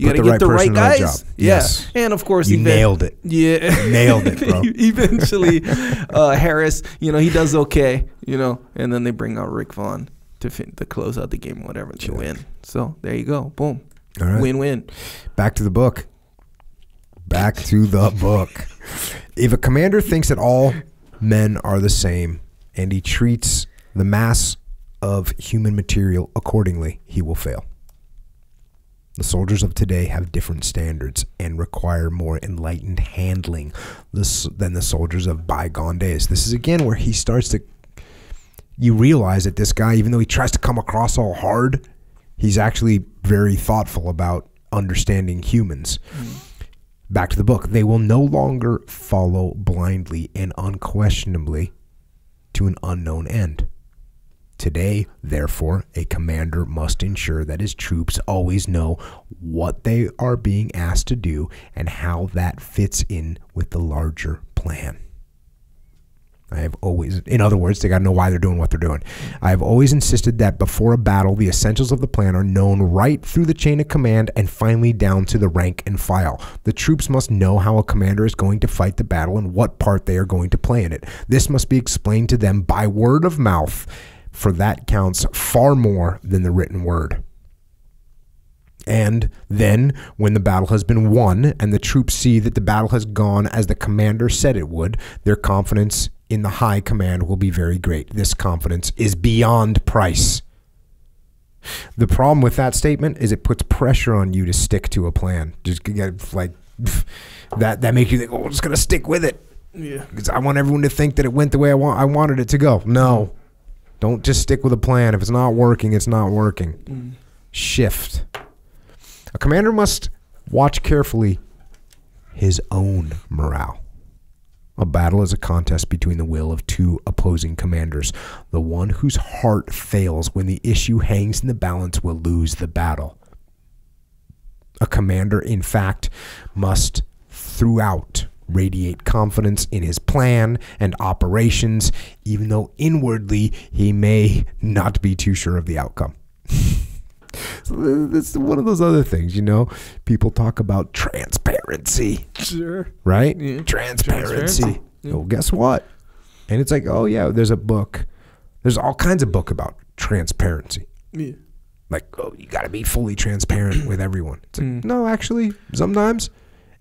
You got to get right the right right guys. job. Yeah. Yes. And of course, You even- nailed it. Yeah, Nailed it, bro. Eventually, uh, Harris, you know, he does okay, you know, and then they bring out Rick Vaughn to fin- to close out the game, whatever, to win. So there you go, boom, All right. win-win. Back to the book. Back to the book. If a commander thinks that all men are the same and he treats the mass of human material accordingly, he will fail. The soldiers of today have different standards and require more enlightened handling than the soldiers of bygone days. This is again where he starts to. You realize that this guy, even though he tries to come across all hard, he's actually very thoughtful about understanding humans. Mm. Back to the book. They will no longer follow blindly and unquestionably to an unknown end. Today, therefore, a commander must ensure that his troops always know what they are being asked to do and how that fits in with the larger plan. I have always, in other words, they got to know why they're doing what they're doing. I have always insisted that before a battle, the essentials of the plan are known right through the chain of command and finally down to the rank and file. The troops must know how a commander is going to fight the battle and what part they are going to play in it. This must be explained to them by word of mouth, for that counts far more than the written word. And then, when the battle has been won and the troops see that the battle has gone as the commander said it would, their confidence in the high command will be very great. This confidence is beyond price. The problem with that statement is it puts pressure on you to stick to a plan. Just get like that. That makes you think, "Oh, I'm just gonna stick with it." Yeah. because I want everyone to think that it went the way I want I wanted it to go. No. Don't just stick with a plan. If it's not working, it's not working. Mm. Shift. A commander must watch carefully his own morale. A battle is a contest between the will of two opposing commanders. The one whose heart fails when the issue hangs in the balance will lose the battle. A commander, in fact, must throughout radiate confidence in his plan and operations, even though inwardly he may not be too sure of the outcome. so that's one of those other things, you know. People talk about transparency, Sure. right? Yeah. Transparency. Transparency. Yeah. Well, guess what? And it's like, oh yeah, there's a book. There's all kinds of book about transparency Yeah. like oh you got to be fully transparent with everyone it's like, Mm. no actually sometimes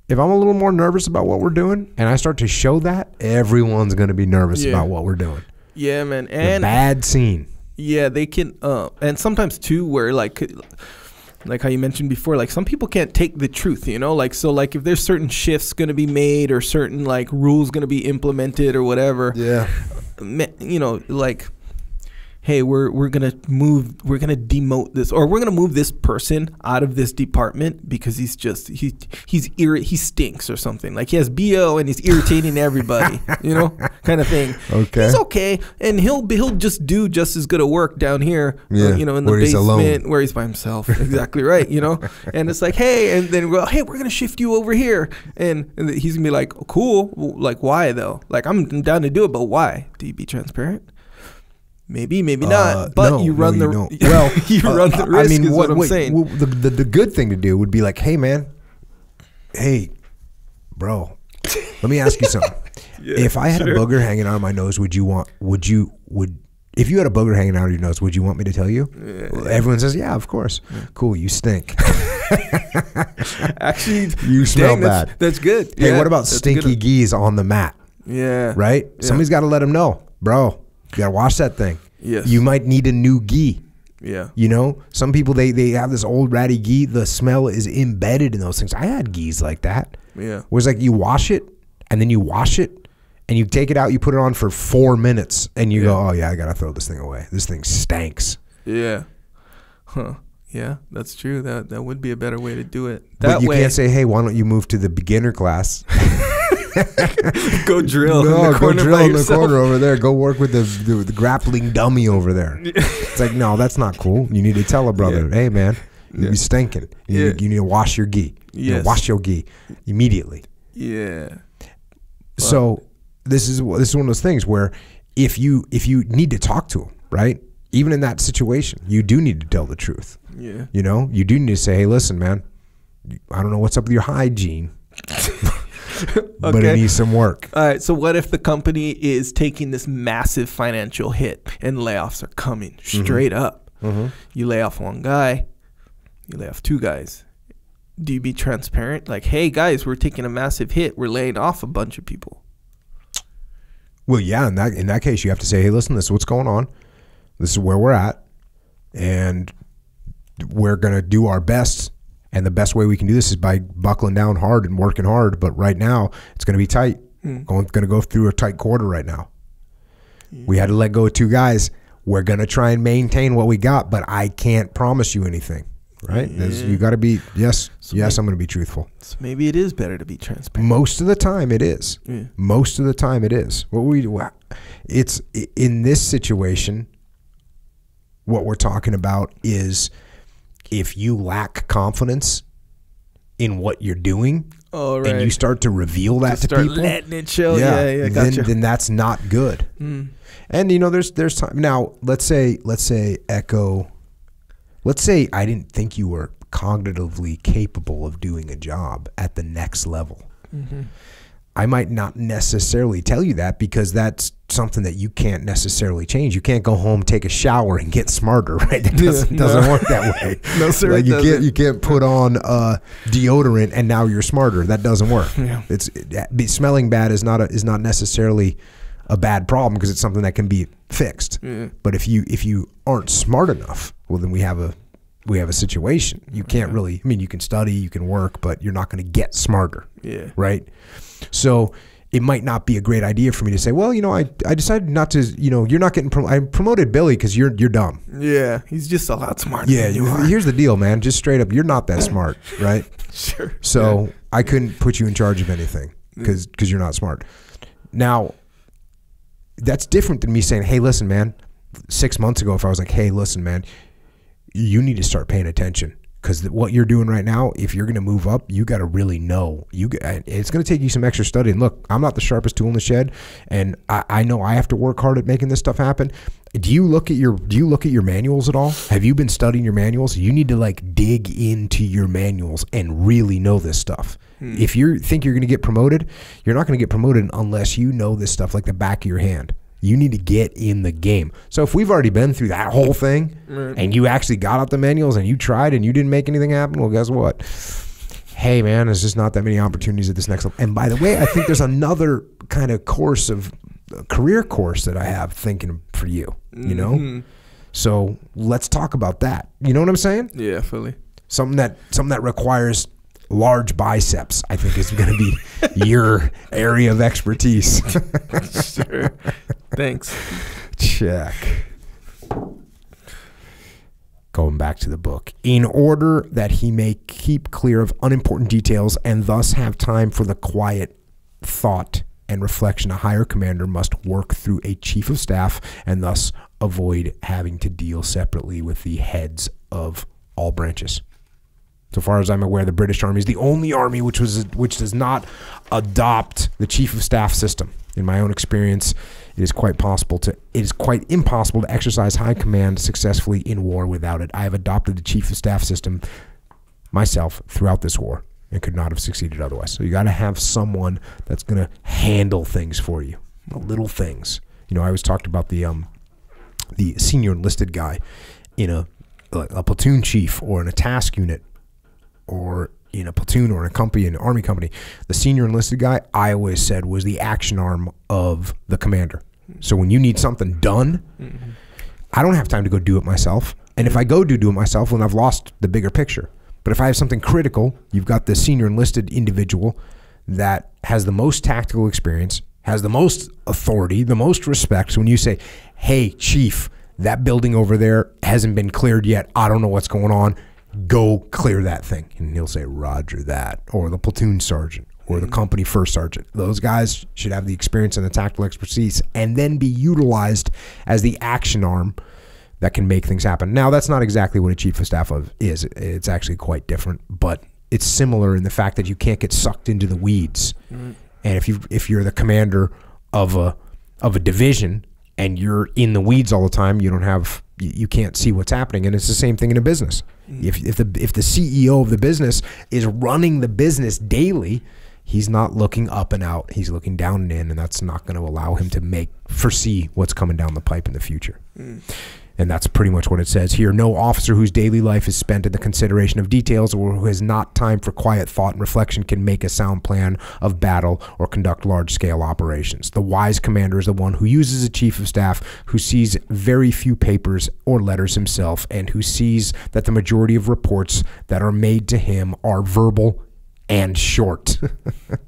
if i'm a little more nervous about what we're doing and i start to show that everyone's going to be nervous Yeah. about what we're doing Yeah, man. The And bad scene Yeah, they can, uh, and sometimes too, where like, like how you mentioned before, like some people can't take the truth, you know, like so, like if there's certain shifts gonna be made or certain like rules gonna be implemented or whatever, yeah you know, like, hey, we're we're gonna move, we're gonna demote this, or we're gonna move this person out of this department because he's just he he's irri- he stinks or something. Like he has bo and he's irritating everybody, you know, kind of thing. Okay. he's okay, and he'll be, he'll just do just as good a work down here, uh, Yeah, you know, in the where he's basement alone. where he's by himself. exactly right, you know. And it's like, hey, and then well, hey, we're gonna shift you over here, and, and he's gonna be like, cool, like why though? Like I'm down to do it, but why? Do you be transparent? Maybe, maybe Uh, not. But no, you no, run you the don't. well you uh, run the risk. i mean is what, I'm saying. well, the, the, the good thing to do would be like hey man hey bro let me ask you something if i had sure. a booger hanging out of my nose would you want would you would if you had a booger hanging out of your nose would you want me to tell you Well, everyone says yeah of course cool you stink Actually, You smell dang, that's, bad. That's good. hey Yeah, what about stinky gis on the mat Yeah. right somebody's got to let them know bro you gotta wash that thing Yes. you might need a new gi Yeah. You know, some people they they have this old ratty gi. The smell is embedded in those things. I had gis like that. Yeah. Where it's like you wash it and then you wash it and you take it out. You put it on for four minutes and you go, oh yeah, I gotta throw this thing away. This thing stinks. Yeah. Huh. Yeah, that's true. That that would be a better way to do it. but That you way, can't say, hey, why don't you move to the beginner class? go drill in no, the go drill in the corner over there. Go work with the, the, the grappling dummy over there. It's like, no, that's not cool. You need to tell a brother, hey man, You'll Yeah. be stinking. You, Yeah. you need to wash your gi. You Yes. wash your gi immediately. Yeah. So this is this is one of those things where if you if you need to talk to him, right? Even in that situation, you do need to tell the truth. Yeah. You know, you do need to say, "Hey, listen, man, I don't know what's up with your hygiene, but it needs some work." All right. So what if the company is taking this massive financial hit and layoffs are coming mm-hmm. straight up? Mm-hmm. You lay off one guy, you lay off two guys. Do you be transparent? Like, hey guys, we're taking a massive hit. We're laying off a bunch of people. Well, yeah, in that in that case, you have to say, "Hey, listen, this is what's going on. This is where we're at, and we're gonna do our best. And the best way we can do this is by buckling down hard and working hard. But right now, it's gonna be tight. Hmm. Going gonna go through a tight quarter right now. We had to let go of two guys. We're gonna try and maintain what we got, but I can't promise you anything. Right? There's- You got to be yes, yes. I'm gonna be truthful. So maybe it is better to be transparent. Most of the time, it is. Yeah. Most of the time, it is. What we it's in this situation. What we're talking about is if you lack confidence in what you're doing, Oh, and you start to reveal that to start people, letting it show. Yeah, yeah, then, gotcha. then that's not good. And you know, there's there's time now. Let's say let's say Echo. Let's say I didn't think you were cognitively capable of doing a job at the next level. Mm-hmm. I might not necessarily tell you that because that's something that you can't necessarily change. You can't go home, take a shower, and get smarter, right? It doesn't, Yeah, doesn't work that way. No, sir, Like you can't doesn't. you can't put on uh, deodorant and now you're smarter. That doesn't work. Yeah. It's it, be- smelling bad is not a, is not necessarily a bad problem because it's something that can be fixed. Yeah. But if you if you aren't smart enough, well then we have a we have a situation. You can't really. I mean, you can study, you can work, but you're not going to get smarter Yeah. right? So it might not be a great idea for me to say, well, you know, I, I decided not to, you know, you're not getting, prom- I promoted Billy because you're you're dumb. Yeah. He's just a lot smarter Yeah, you are. here's the deal, man. Just straight up, you're not that smart, right? Sure. So I couldn't put you in charge of anything because you're not smart. Now, that's different than me saying, hey, listen, man. Six months ago, if I was like, hey, listen, man, you need to start paying attention because what you're doing right now, if you're going to move up, you got to really know. You it's going to take you some extra study. And look, I'm not the sharpest tool in the shed, and I, I know I have to work hard at making this stuff happen. Do you look at your Do you look at your manuals at all? Have you been studying your manuals? You need to like dig into your manuals and really know this stuff. Hmm. If you think you're going to get promoted, you're not going to get promoted unless you know this stuff like the back of your hand. You need to get in the game. So if we've already been through that whole thing and you actually got out the manuals and you tried and you didn't make anything happen, well, guess what? Hey, man, there's just not that many opportunities at this next level. And by the way, I think there's another kind of course of career course that I have thinking for you, you know? Mm-hmm. So let's talk about that. You know what I'm saying? Yeah, fully. Something that something that requires large biceps, I think is going to be your area of expertise. Sure. Thanks. Check. Going back to the book. In order that he may keep clear of unimportant details and thus have time for the quiet thought and reflection, a higher commander must work through a chief of staff and thus avoid having to deal separately with the heads of all branches. So far as I'm aware, the British Army is the only army which was which does not adopt the chief of staff system. In my own experience, it is quite possible to it is quite impossible to exercise high command successfully in war without it. I have adopted the chief of staff system myself throughout this war and could not have succeeded otherwise. So you got to have someone that's going to handle things for you, the little things. You know, I always talked about the um the senior enlisted guy in a a platoon chief or in a task unit or in a platoon or in a company, in an army company, the senior enlisted guy, I always said was the action arm of the commander. So when you need something done, mm-hmm. I don't have time to go do it myself. And if I go do do it myself, then I've lost the bigger picture. But if I have something critical, you've got the senior enlisted individual that has the most tactical experience, has the most authority, the most respect. So when you say, "Hey, chief, that building over there hasn't been cleared yet. I don't know what's going on. Go clear that thing." And he'll say, "Roger that." Or the platoon sergeant or the mm-hmm. company first sergeant. Those guys should have the experience and the tactical expertise and then be utilized as the action arm that can make things happen. Now, that's not exactly what a chief of staff of is. It's actually quite different, but it's similar in the fact that you can't get sucked into the weeds. Mm-hmm. And if you if you're the commander of a of a division and you're in the weeds all the time, you don't have you, can't see what's happening. And it's the same thing in a business. Mm. If if the if the CEO of the business is running the business daily, he's not looking up and out. He's looking down and in, and that's not going to allow him to make foresee what's coming down the pipe in the future. Mm. And that's pretty much what it says here. No officer whose daily life is spent in the consideration of details or who has not time for quiet thought and reflection can make a sound plan of battle or conduct large scale operations. The wise commander is the one who uses a chief of staff who sees very few papers or letters himself and who sees that the majority of reports that are made to him are verbal and short.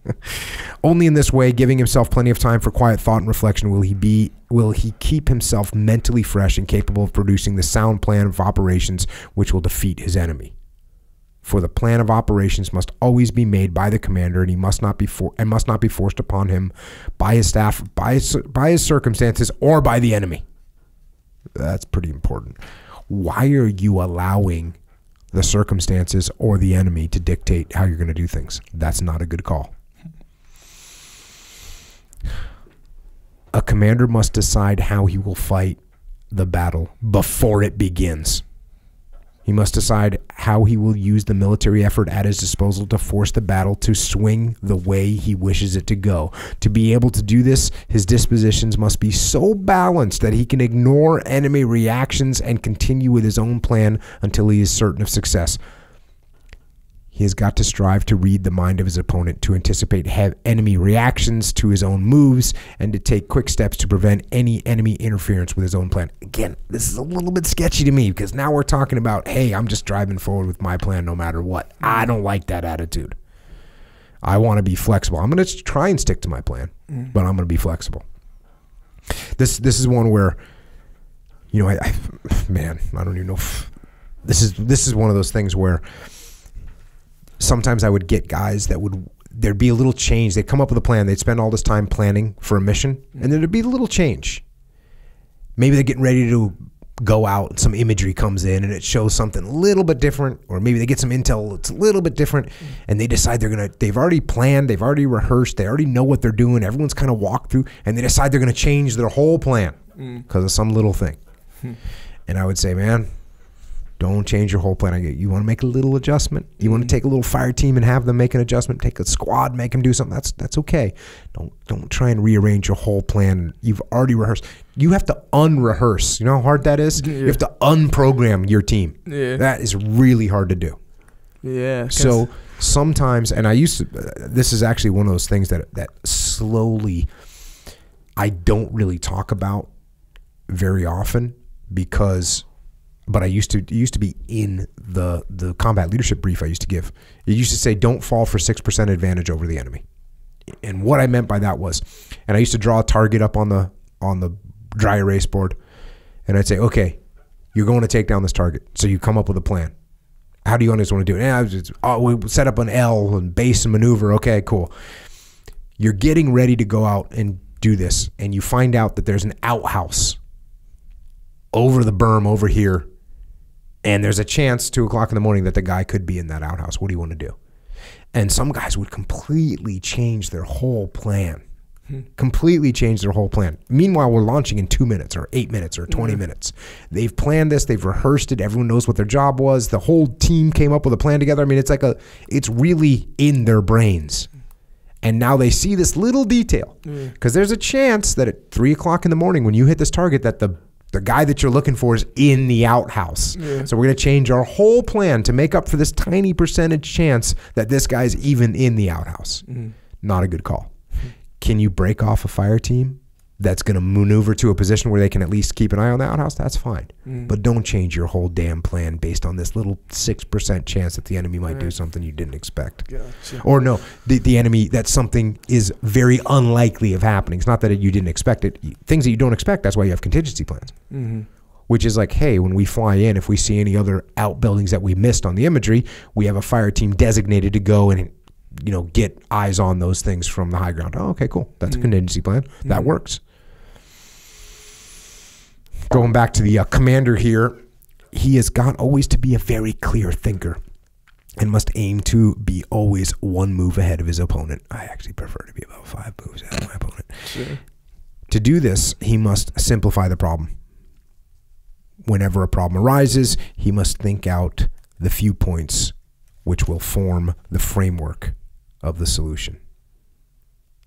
Only in this way, giving himself plenty of time for quiet thought and reflection, will he be will he keep himself mentally fresh and capable of producing the sound plan of operations which will defeat his enemy. For the plan of operations must always be made by the commander, and he must not be for, and must not be forced upon him by his staff, by his, by his circumstances, or by the enemy. That's pretty important. Why are you allowing the circumstances or the enemy to dictate how you're going to do things? That's not a good call. A commander must decide how he will fight the battle before it begins. He must decide how he will use the military effort at his disposal to force the battle to swing the way he wishes it to go. To be able to do this, his dispositions must be so balanced that he can ignore enemy reactions and continue with his own plan until he is certain of success. He has got to strive to read the mind of his opponent, to anticipate enemy reactions to his own moves, and to take quick steps to prevent any enemy interference with his own plan. Again, this is a little bit sketchy to me because now we're talking about, hey, I'm just driving forward with my plan no matter what. I don't like that attitude. I want to be flexible. I'm going to try and stick to my plan, mm-hmm. but I'm going to be flexible. This this is one where, you know, I, I man, I don't even know. If, this is this is one of those things where sometimes I would get guys that would there'd be a little change. They'd come up with a plan. They'd spend all this time planning for a mission, and there'd be a little change. Maybe they're getting ready to go out, and some imagery comes in, and it shows something a little bit different, or maybe they get some intel that's a little bit different, mm. and they decide they're gonna. They've already planned. They've already rehearsed. They already know what they're doing. Everyone's kind of walked through, and they decide they're gonna change their whole plan mm. because of some little thing. Hmm. And I would say, man, don't change your whole plan. I get you want to make a little adjustment. You want to take a little fire team and have them make an adjustment. Take a squad, make them do something. That's that's okay. Don't don't try and rearrange your whole plan. You've already rehearsed. You have to unrehearse. You know how hard that is. You have to unprogram your team. Yeah. That is really hard to do. Yeah. So sometimes, and I used to. Uh, this is actually one of those things that that slowly, I don't really talk about very often because, but I used to used to be in the the combat leadership brief I used to give. It used to say, "Don't fall for six percent advantage over the enemy." And what I meant by that was, and I used to draw a target up on the on the dry erase board, and I'd say, "Okay, you're going to take down this target." So you come up with a plan. How do you guys want to do it? Yeah, oh, we set up an L and base and maneuver. Okay, cool. You're getting ready to go out and do this, and you find out that there's an outhouse over the berm over here, and there's a chance two o'clock in the morning that the guy could be in that outhouse. What do you want to do? And some guys would completely change their whole plan. Hmm. Completely change their whole plan. Meanwhile, we're launching in two minutes or eight minutes or 20 mm-hmm. minutes. They've planned this, they've rehearsed it, everyone knows what their job was. The whole team came up with a plan together. I mean, it's like a, it's really in their brains. And now they see this little detail mm. because there's a chance that at three o'clock in the morning, when you hit this target, that the the guy that you're looking for is in the outhouse. So we're going to change our whole plan to make up for this tiny percentage chance that this guy's even in the outhouse. Mm-hmm. Not a good call. Can you break off a fire team that's going to maneuver to a position where they can at least keep an eye on the outhouse? That's fine. Mm. But don't change your whole damn plan based on this little 6% chance that the enemy might do something you didn't expect. Gotcha. Or no, the, the enemy, that something is very unlikely of happening. It's not that you didn't expect it. Things that you don't expect, that's why you have contingency plans. Mhm. Which is like, hey, when we fly in, if we see any other outbuildings that we missed on the imagery, we have a fire team designated to go and you know get eyes on those things from the high ground. Oh, okay, cool. That's a mm. contingency plan. That mm. works. Going back to the uh, commander here, he has got always to be a very clear thinker and must aim to be always one move ahead of his opponent. I actually prefer to be about five moves ahead of my opponent. To do this, he must simplify the problem. Whenever a problem arises, he must think out the few points which will form the framework of the solution.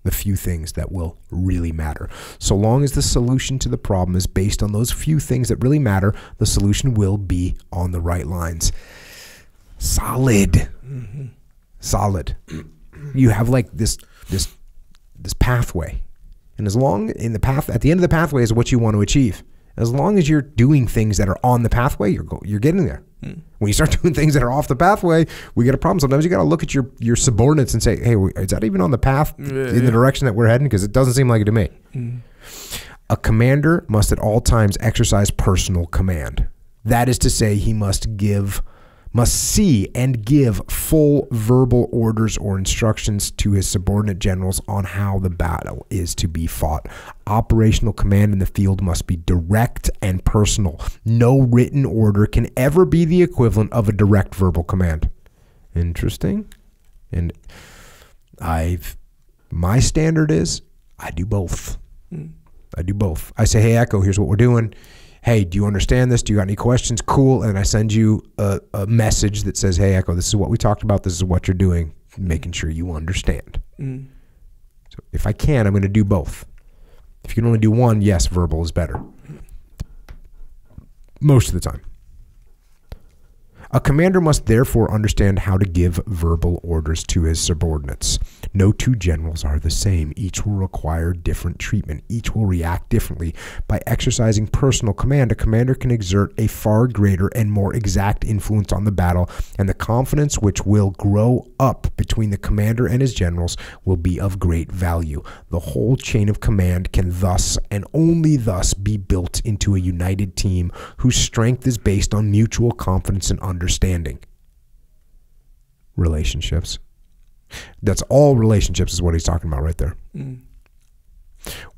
The few things that will really matter. So long as the solution to the problem is based on those few things that really matter, the solution will be on the right lines. Solid. Mm-hmm. Solid. You have like this this this pathway. And as long in the path at the end of the pathway is what you want to achieve. As long as you're doing things that are on the pathway, you're go, you're getting there. Hmm. When you start doing things that are off the pathway, we get a problem. Sometimes you got to look at your your subordinates and say, "Hey, is that even on the path in the direction that we're heading?" Because it doesn't seem like it to me. Hmm. A commander must at all times exercise personal command. That is to say, he must give, must see and give full verbal orders or instructions to his subordinate generals on how the battle is to be fought. Operational command in the field must be direct and personal. No written order can ever be the equivalent of a direct verbal command. Interesting. And I've, my standard is I do both. Hmm. I do both. I say, hey, Echo, here's what we're doing. Hey, do you understand this? Do you got any questions? Cool. And I send you a, a message that says, hey, Echo, this is what we talked about. This is what you're doing, making sure you understand. Mm. So if I can, I'm going to do both. If you can only do one, yes, verbal is better. Most of the time. A commander must therefore understand how to give verbal orders to his subordinates. No two generals are the same. Each will require different treatment. Each will react differently. By exercising personal command, a commander can exert a far greater and more exact influence on the battle, and the confidence which will grow up between the commander and his generals will be of great value. The whole chain of command can thus and only thus be built into a united team whose strength is based on mutual confidence and understanding. Relationships. That's all relationships, is what he's talking about right there. Mm.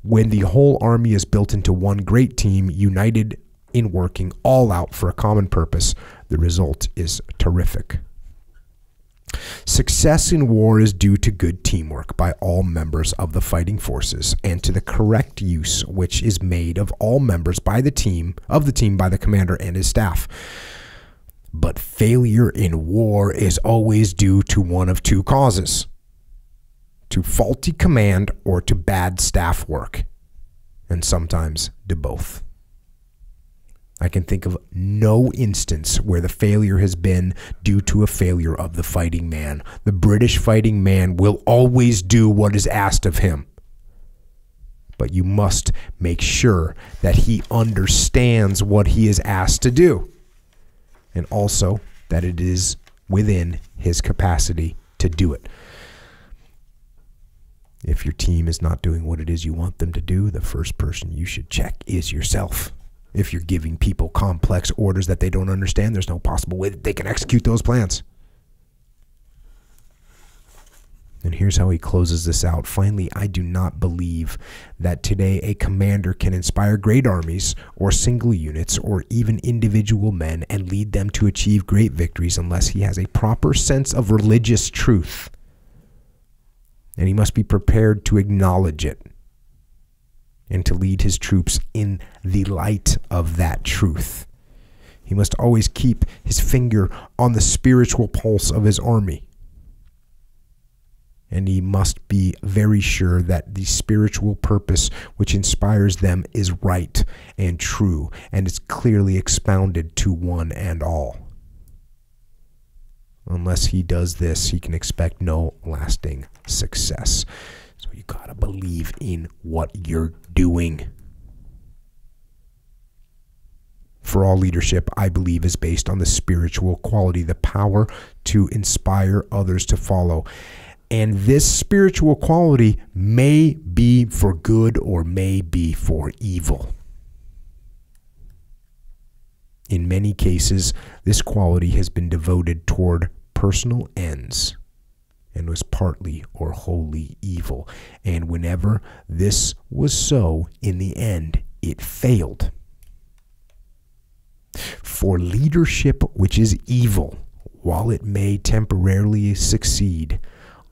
When the whole army is built into one great team, united in working all out for a common purpose, the result is terrific. Success in war is due to good teamwork by all members of the fighting forces and to the correct use which is made of all members by the team of the team by the commander and his staff. But failure in war is always due to one of two causes to faulty command or to bad staff work, and sometimes to both. I can think of no instance where the failure has been due to a failure of the fighting man. The British fighting man will always do what is asked of him. But you must make sure that he understands what he is asked to do and also that it is within his capacity to do it. If your team is not doing what it is you want them to do, the first person you should check is yourself. If you're giving people complex orders that they don't understand, there's no possible way that they can execute those plans. And here's how he closes this out. Finally, I do not believe that today a commander can inspire great armies or single units or even individual men and lead them to achieve great victories unless he has a proper sense of religious truth. And he must be prepared to acknowledge it and to lead his troops in the light of that truth. He must always keep his finger on the spiritual pulse of his army and he must be very sure that the spiritual purpose which inspires them is right and true and is clearly expounded to one and all. Unless he does this, he can expect no lasting success. So you gotta believe in what you're doing. For all leadership, I believe, is based on the spiritual quality, the power to inspire others to follow. And this spiritual quality may be for good or may be for evil. In many cases, this quality has been devoted toward personal ends and was partly or wholly evil. And whenever this was so, in the end, it failed. For leadership which is evil, while it may temporarily succeed,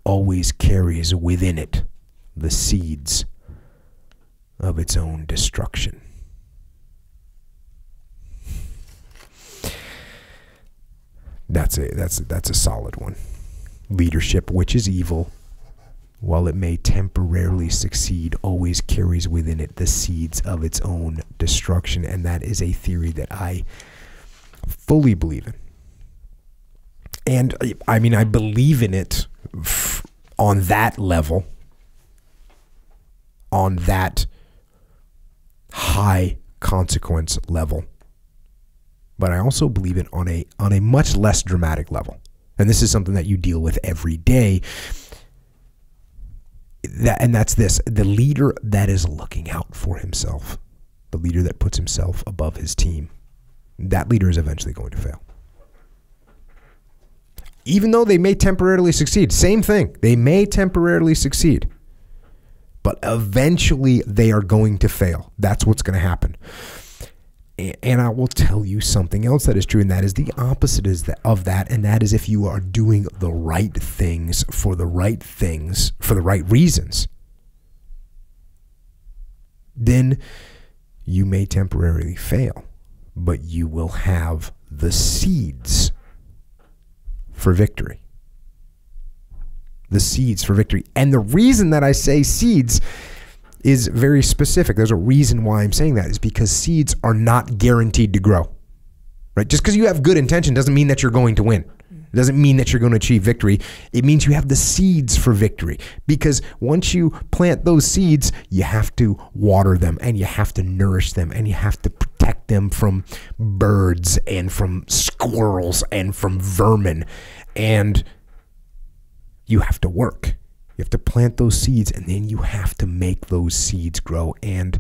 always carries within it the seeds of its own destruction. That's a that's a, that's a solid one. Leadership which is evil, while it may temporarily succeed, always carries within it the seeds of its own destruction, and that is a theory that I fully believe in. And I mean, I believe in it on that level, on that high consequence level. But I also believe it on a on a much less dramatic level. And this is something that you deal with every day. That and that's this, the leader that is looking out for himself, the leader that puts himself above his team. That leader is eventually going to fail. Even though they may temporarily succeed, same thing. They may temporarily succeed but eventually they are going to fail. That's what's going to happen. And I will tell you something else that is true, and that is the opposite is of that, and that is if you are doing the right things for the right things for the right reasons, then you may temporarily fail, but you will have the seeds for victory the seeds for victory. And the reason that I say seeds is very specific. There's a reason why I'm saying that is because seeds are not guaranteed to grow. Right? Just because you have good intention doesn't mean that you're going to win. It doesn't mean that you're going to achieve victory. It means you have the seeds for victory. Because once you plant those seeds, you have to water them and you have to nourish them and you have to protect them from birds and from squirrels and from vermin. And you have to work. You have to plant those seeds and then you have to make those seeds grow. And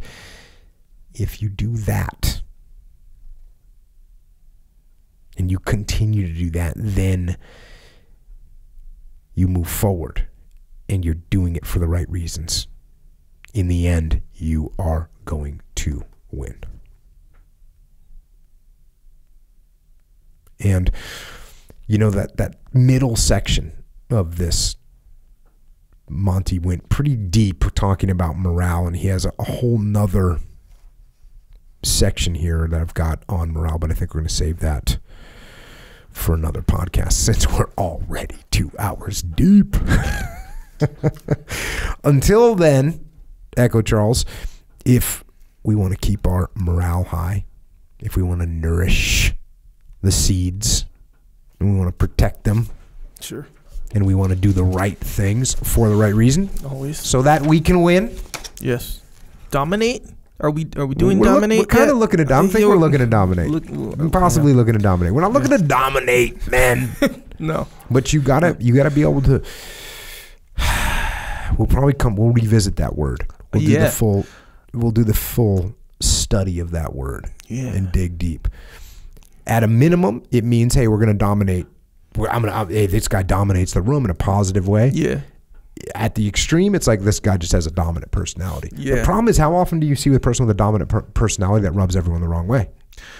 if you do that, and you continue to do that, then you move forward and you're doing it for the right reasons. In the end, you are going to win. And you know that that middle section of this, Monty went pretty deep talking about morale, and he has a, a whole nother section here that I've got on morale, but I think we're going to save that for another podcast since we're already two hours deep. Until then, Echo Charles, if we want to keep our morale high, if we want to nourish the seeds, and we want to protect them, Sure. and we want to do the right things for the right reason, Always. so that we can win. Yes. Dominate? Are we are we doing we're look- dominate? we're kind of looking to. dom- I think Yeah, we're looking to dominate. Look, possibly looking to dominate. We're not looking to dominate, man. No. But you gotta you gotta be able to. We'll probably come. We'll revisit that word. We'll do Yeah. the full. We'll do the full study of that word Yeah. and dig deep. At a minimum, it means hey, we're gonna dominate. We're, I'm gonna. Hey, this guy dominates the room in a positive way. Yeah. At the extreme, it's like this guy just has a dominant personality. The problem is, how often do you see a person with a dominant per- personality that rubs everyone the wrong way?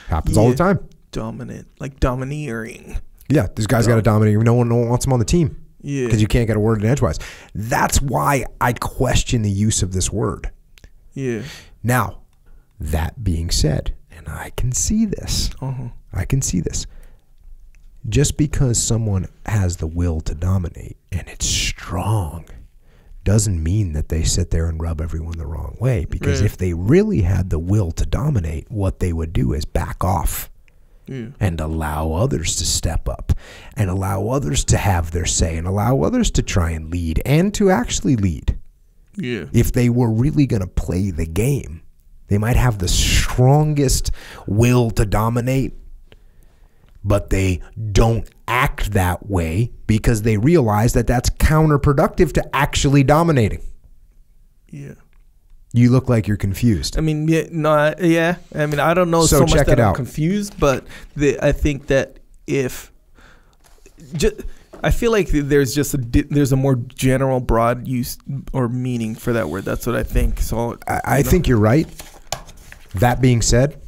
Happens all the time. Dominant. Like domineering. Yeah, this guy's got a dominate. No one, no one wants him on the team. Yeah. because you can't get a word in edgewise. That's why I question the use of this word. Yeah. Now, that being said, and I can see this, Uh-huh. I can see this. Just because someone has the will to dominate and it's strong doesn't mean that they sit there and rub everyone the wrong way. Because Right. if they really had the will to dominate, what they would do is back off Yeah. and allow others to step up and allow others to have their say and allow others to try and lead and to actually lead. Yeah. If they were really going to play the game, they might have the strongest will to dominate, but they don't act that way because they realize that that's counterproductive to actually dominating. Yeah. You look like you're confused. I mean, yeah, no, I- yeah. I mean, I don't know So so, much check that it I'm out. confused, but the, I think that if, just, I feel like there's just a there's a more general, broad use or meaning for that word. That's what I think. So I, I you know. think you're right. That being said,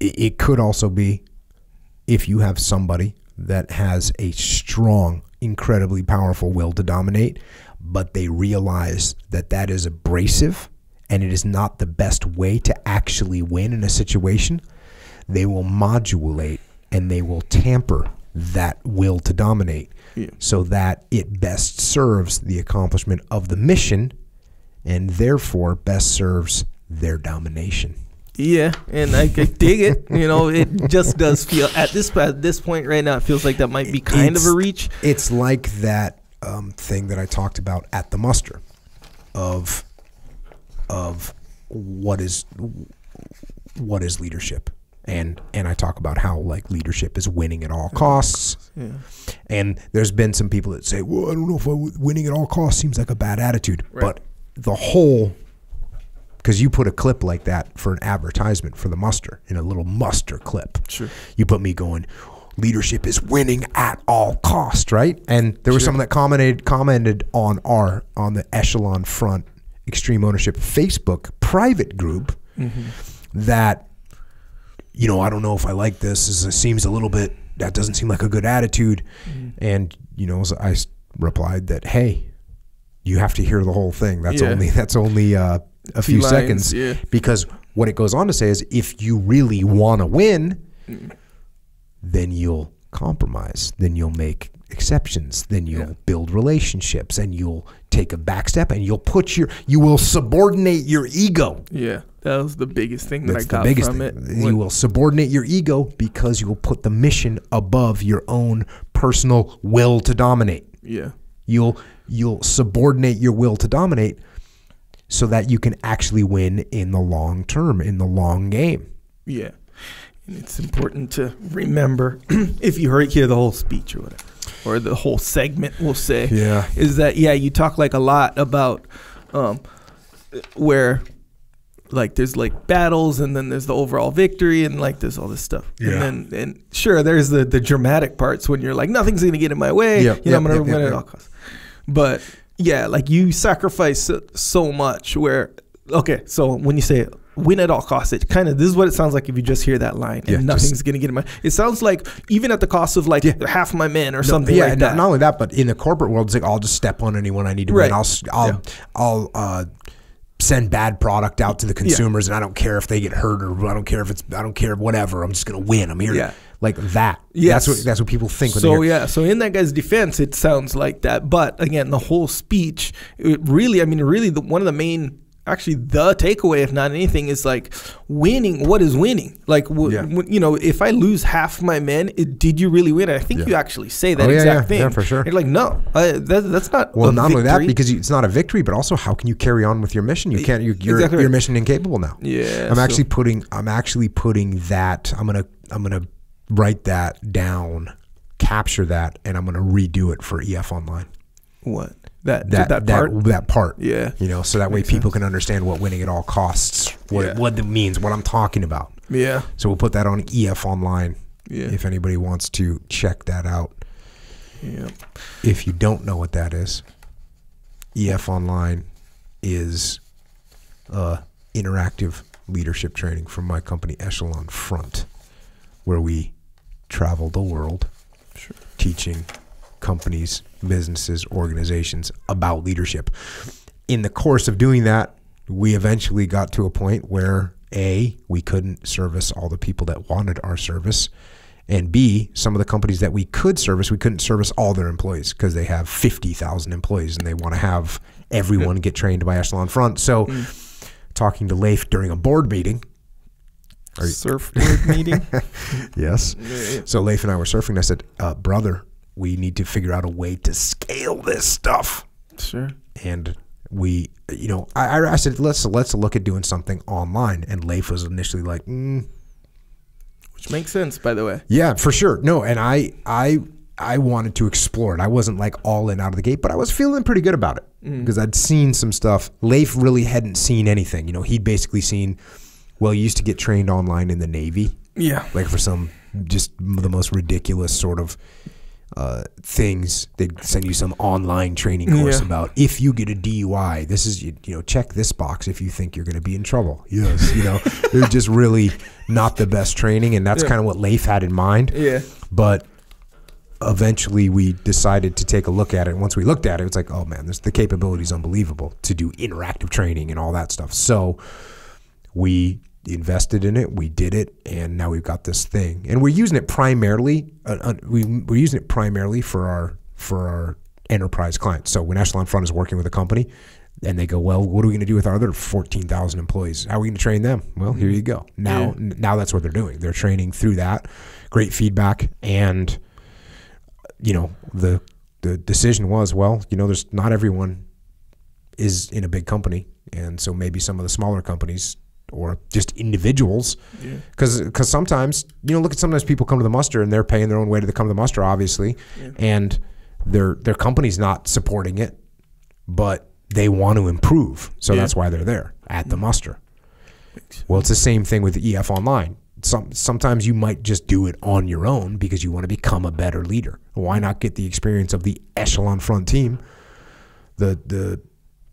it, it could also be if you have somebody that has a strong, incredibly powerful will to dominate, but they realize that that is abrasive and it is not the best way to actually win in a situation, they will modulate and they will tamper that will to dominate Yeah. so that it best serves the accomplishment of the mission and therefore best serves their domination. Yeah, and I, I dig it. You know, it just does feel at this at this point right now. It feels like that might be kind of a reach. It's like that um, thing that I talked about at the muster of of what is what is leadership. And and I talk about how like leadership is winning at all costs. Yeah. And there's been some people that say, "Well, I don't know if I, winning at all costs seems like a bad attitude." Right. But the whole because you put a clip like that for an advertisement for the muster in a little muster clip. Sure. You put me going, leadership is winning at all cost, right? And there was Sure. someone that commented commented on our on the Echelon Front Extreme Ownership Facebook private group Mm-hmm. that you know I don't know if I like this. This is- seems a little bit that doesn't seem like a good attitude. Mm-hmm. And you know I replied that hey, you have to hear the whole thing. That's Yeah. only that's only uh, a Few few lines, seconds yeah. because what it goes on to say is if you really want to win, mm. then you'll compromise, then you'll make exceptions, then you'll Yeah. build relationships, and you'll take a back step, and you'll put your you will subordinate your ego. Yeah, that was the biggest thing that That's I the got biggest from thing. it. You When- will subordinate your ego because you will put the mission above your own personal will to dominate. yeah, You'll you'll subordinate your will to dominate so that you can actually win in the long term, in the long game. yeah, and it's important to remember if you heard hear the whole speech or whatever, or the whole segment, we'll say. Yeah. is that yeah you talk like a lot about um where like there's like battles and then there's the overall victory and like there's all this stuff Yeah. and then and sure there's the the dramatic parts when you're like nothing's gonna get in my way Yep, you know i'm gonna yep, win yep, at yep. all costs but yeah like you sacrifice so, much where okay so when you say win at all costs it kind of this is what it sounds like if you just hear that line and Yeah, just- nothing's gonna get in my it sounds like even at the cost of like Yeah. half my men or No, something yeah, like not, that not only that, but in the corporate world, it's like I'll just step on anyone I need to Right. win. I'll I'll Yeah. I'll uh, send bad product out to the consumers, and I don't care if they get hurt or I don't care if it's I don't care whatever. I'm just gonna win. I'm here. Yeah. like that. Yes. that's what that's what people think. When So yeah, so in that guy's defense, it sounds like that. But again, the whole speech, it really, I mean, really, the, one of the main, actually, the takeaway, if not anything, is like winning. What is winning? Like, w- Yeah. w- you know, if I lose half my men, it, did you really win? I think Yeah. you actually say that Oh, yeah, exact thing. yeah, for sure. You're like, no, I, that, that's not. well, a not only that, because you, it's not a victory, but also how can you carry on with your mission? You can't. You're you're, Exactly you're mission incapable now. yeah, I'm so- actually putting I'm actually putting that I'm gonna I'm gonna write that down, capture that, and I'm gonna redo it for EF Online. what that That that, that part. that, part. Yeah. You know, so that way people sense. can understand what winning at all costs, what Yeah. what it means, what I'm talking about. yeah, So we'll put that on EF Online yeah, if anybody wants to check that out. yeah. If you don't know what that is, EF Online is uh, interactive leadership training from my company Echelon Front, where we travel the world Sure. teaching companies, businesses, organizations about leadership. In the course of doing that, we eventually got to a point where A, we couldn't service all the people that wanted our service. And B, some of the companies that we could service, we couldn't service all their employees because they have 50,000 employees and they want to have everyone get trained by Echelon Front. So, talking to Leif during a board meeting, Are you- Surfboard meeting. yes. So Leif and I were surfing. And I said, uh, brother, we need to figure out a way to scale this stuff. Sure. And we, you know, I, I- said, let's let's look at doing something online. And Leif was initially like, mm, Which makes sense, by the way. yeah, for sure. No, and I I I wanted to explore it. I wasn't like all in out of the gate, but I was feeling pretty good about it because I'd seen some stuff. Leif really hadn't seen anything. You know, he'd basically seen. Well, you used to get trained online in the Navy. Yeah. like for some just the most ridiculous sort of uh, things. They'd send you some online training course Yeah. about if you get a DUI, this is you, you know check this box if you think you're going to be in trouble. Yes, you know they're just really not the best training, and that's Yeah. kind of what Leif had in mind. Yeah. But eventually, we decided to take a look at it. And once we looked at it, it's like, oh man, this the capability is unbelievable to do interactive training and all that stuff. So we invested in it, we did it, and now we've got this thing, and we're using it primarily. Uh, uh, we we're using it primarily for our for our enterprise clients. So when Echelon Front is working with a company. And they go, well, what are we going to do with our other fourteen thousand employees? How are we going to train them? Well, here you go. Now, Yeah. n- now that's what they're doing. They're training through that. Great feedback, and you know the the decision was, well, you know, there's not everyone is in a big company, and so maybe some of the smaller companies or just individuals, Yeah. because sometimes you know, look at sometimes people come to the muster and they're paying their own way to come to the muster, obviously, Yeah. and their their company's not supporting it, but they want to improve, so Yeah. that's why they're there at the mm-hmm. muster. Well, it's the same thing with EF Online. Some sometimes you might just do it on your own because you want to become a better leader. Why not get the experience of the echelon front team? The the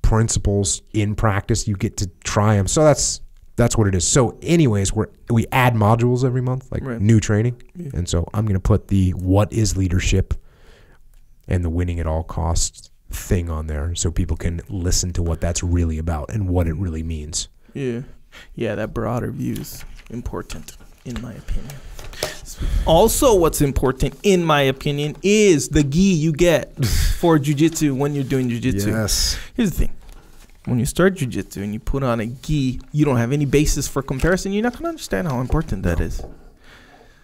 principles in practice, you get to try them. So that's that's what it is. So, anyways, we we add modules every month, like Right. new training, Yeah. and so I'm going to put the what is leadership and the winning at all costs thing on there, so people can listen to what that's really about and what it really means. Yeah. Yeah, that broader view is important, in my opinion. Also, what's important, in my opinion, is the gi you get for jujitsu when you're doing jujitsu. Yes. Here's the thing. When you start jujitsu and you put on a gi, you don't have any basis for comparison. You're not going to understand how important that is.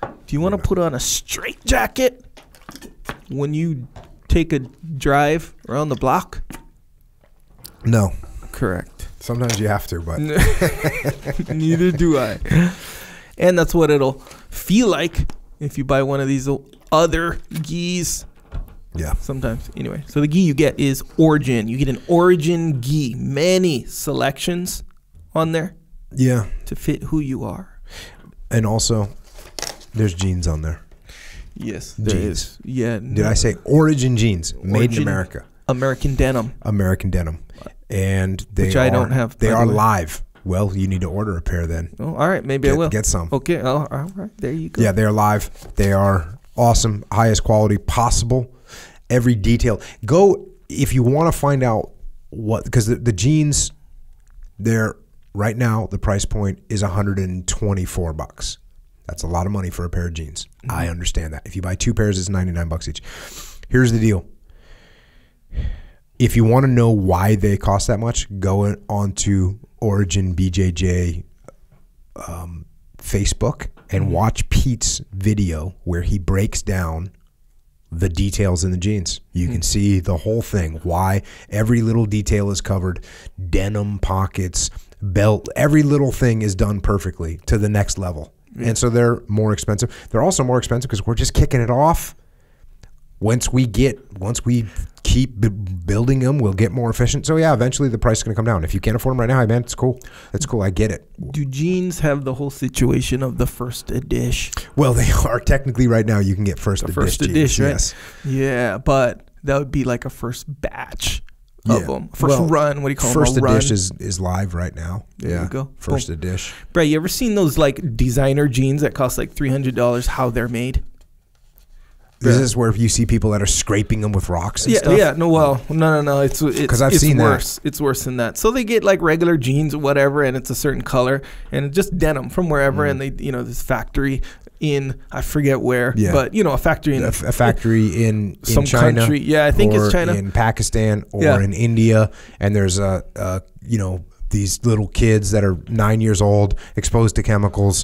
Do you want to put on a straight jacket when you take a drive around the block? No. Correct. Sometimes you have to, but Neither do I. And that's what it'll feel like if you buy one of these other gis. Yeah. Sometimes, anyway. So the gi you get is Origin. You get an Origin gi. Many selections on there Yeah. to fit who you are. And also, there's jeans on there. Yes, there Jeans. is. Yeah. Did I say Origin jeans, made in America, American denim? American denim, and they Which are, I don't have, They are way. live. Well, you need to order a pair then. Oh, all right. Maybe I will. get some. Okay. Oh, all right. There you go. Yeah, they're live. They are awesome, highest quality possible. Every detail. Go if you want to find out what because the, the jeans, they're right now the price point is 124 bucks. That's a lot of money for a pair of jeans. I understand that. If you buy two pairs, it's 99 bucks each. Here's the deal. If you want to know why they cost that much, go on to Origin BJJ um, Facebook and watch Pete's video where he breaks down the details in the jeans. You can hmm. see the whole thing, why every little detail is covered, denim pockets, belt, every little thing is done perfectly to the next level. And so they're more expensive. They're also more expensive because we're just kicking it off. Once we get, once we keep b- building them, we'll get more efficient. So yeah, eventually the price is going to come down. If you can't afford them right now, hey man, it's cool. It's cool. I get it. Do jeans have the whole situation of the first edition? Well, they are technically right now. You can get first The edition. first jeans, edition, right? Yes. Yeah, but that would be like a first batch of Yeah. them. First Well, run. What do you call First them? Run. edition is, is live right now. There yeah. you go. First edition. Bro, you ever seen those like designer jeans that cost like three hundred dollars? How they're made? This Yeah. is where you see people that are scraping them with rocks and yeah, stuff. yeah. No, well, no, no, no. It's it's 'Cause I've it's seen that. worse. It's worse than that. So they get like regular jeans or whatever, and it's a certain color, and just denim from wherever, and they, you know, this factory in I forget where, Mm. Yeah. but you know, a factory in A, factory in, in some China. country. Yeah, I think it's China. in Pakistan or Yeah. in India, and there's a, a you know these little kids that are nine years old exposed to chemicals.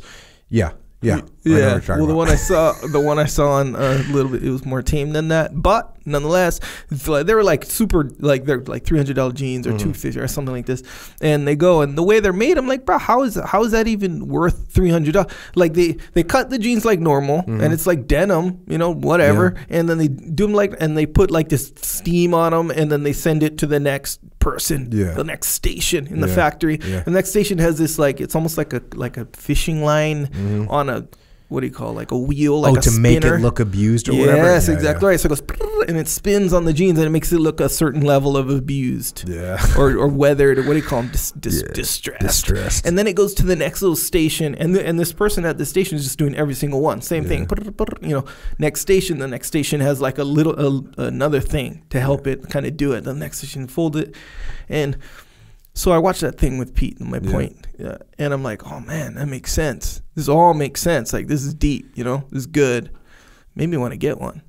Yeah, yeah, I know what Yeah. Well, the one I saw, the one I saw on a little bit, it was more tame than that, but nonetheless, like, they were like super, like they're like three hundred dollar jeans Mm-hmm. or two fifty or something like this, and they go and the way they're made, I'm like, bro, how is how is that even worth three hundred dollars? Like they they cut the jeans like normal, Mm-hmm. and it's like denim, you know, whatever, and then they do them like, and they put like this steam on them, and then they send it to the next person, Yeah. the next station in the Yeah. factory. Yeah. The next station has this like it's almost like a like a fishing line Mm-hmm. on a what do you call it, like a wheel, like oh, to make it look abused or yes, whatever. Yeah, exactly right. So it goes and it spins on the jeans and it makes it look a certain level of abused Yeah. or, or weathered or what do you call them? Dis, dis, Yeah, distressed. Distressed. And then it goes to the next little station, and the, and this person at the station is just doing every single one, same thing. You know, next station, the next station has like a little a, another thing to help it kind of do it. The next station fold it, and so I watched that thing with Pete. And my Yeah. point, yeah, and I'm like, oh man, that makes sense. This all makes sense. Like this is deep. You know, this is good. Made me want to get one,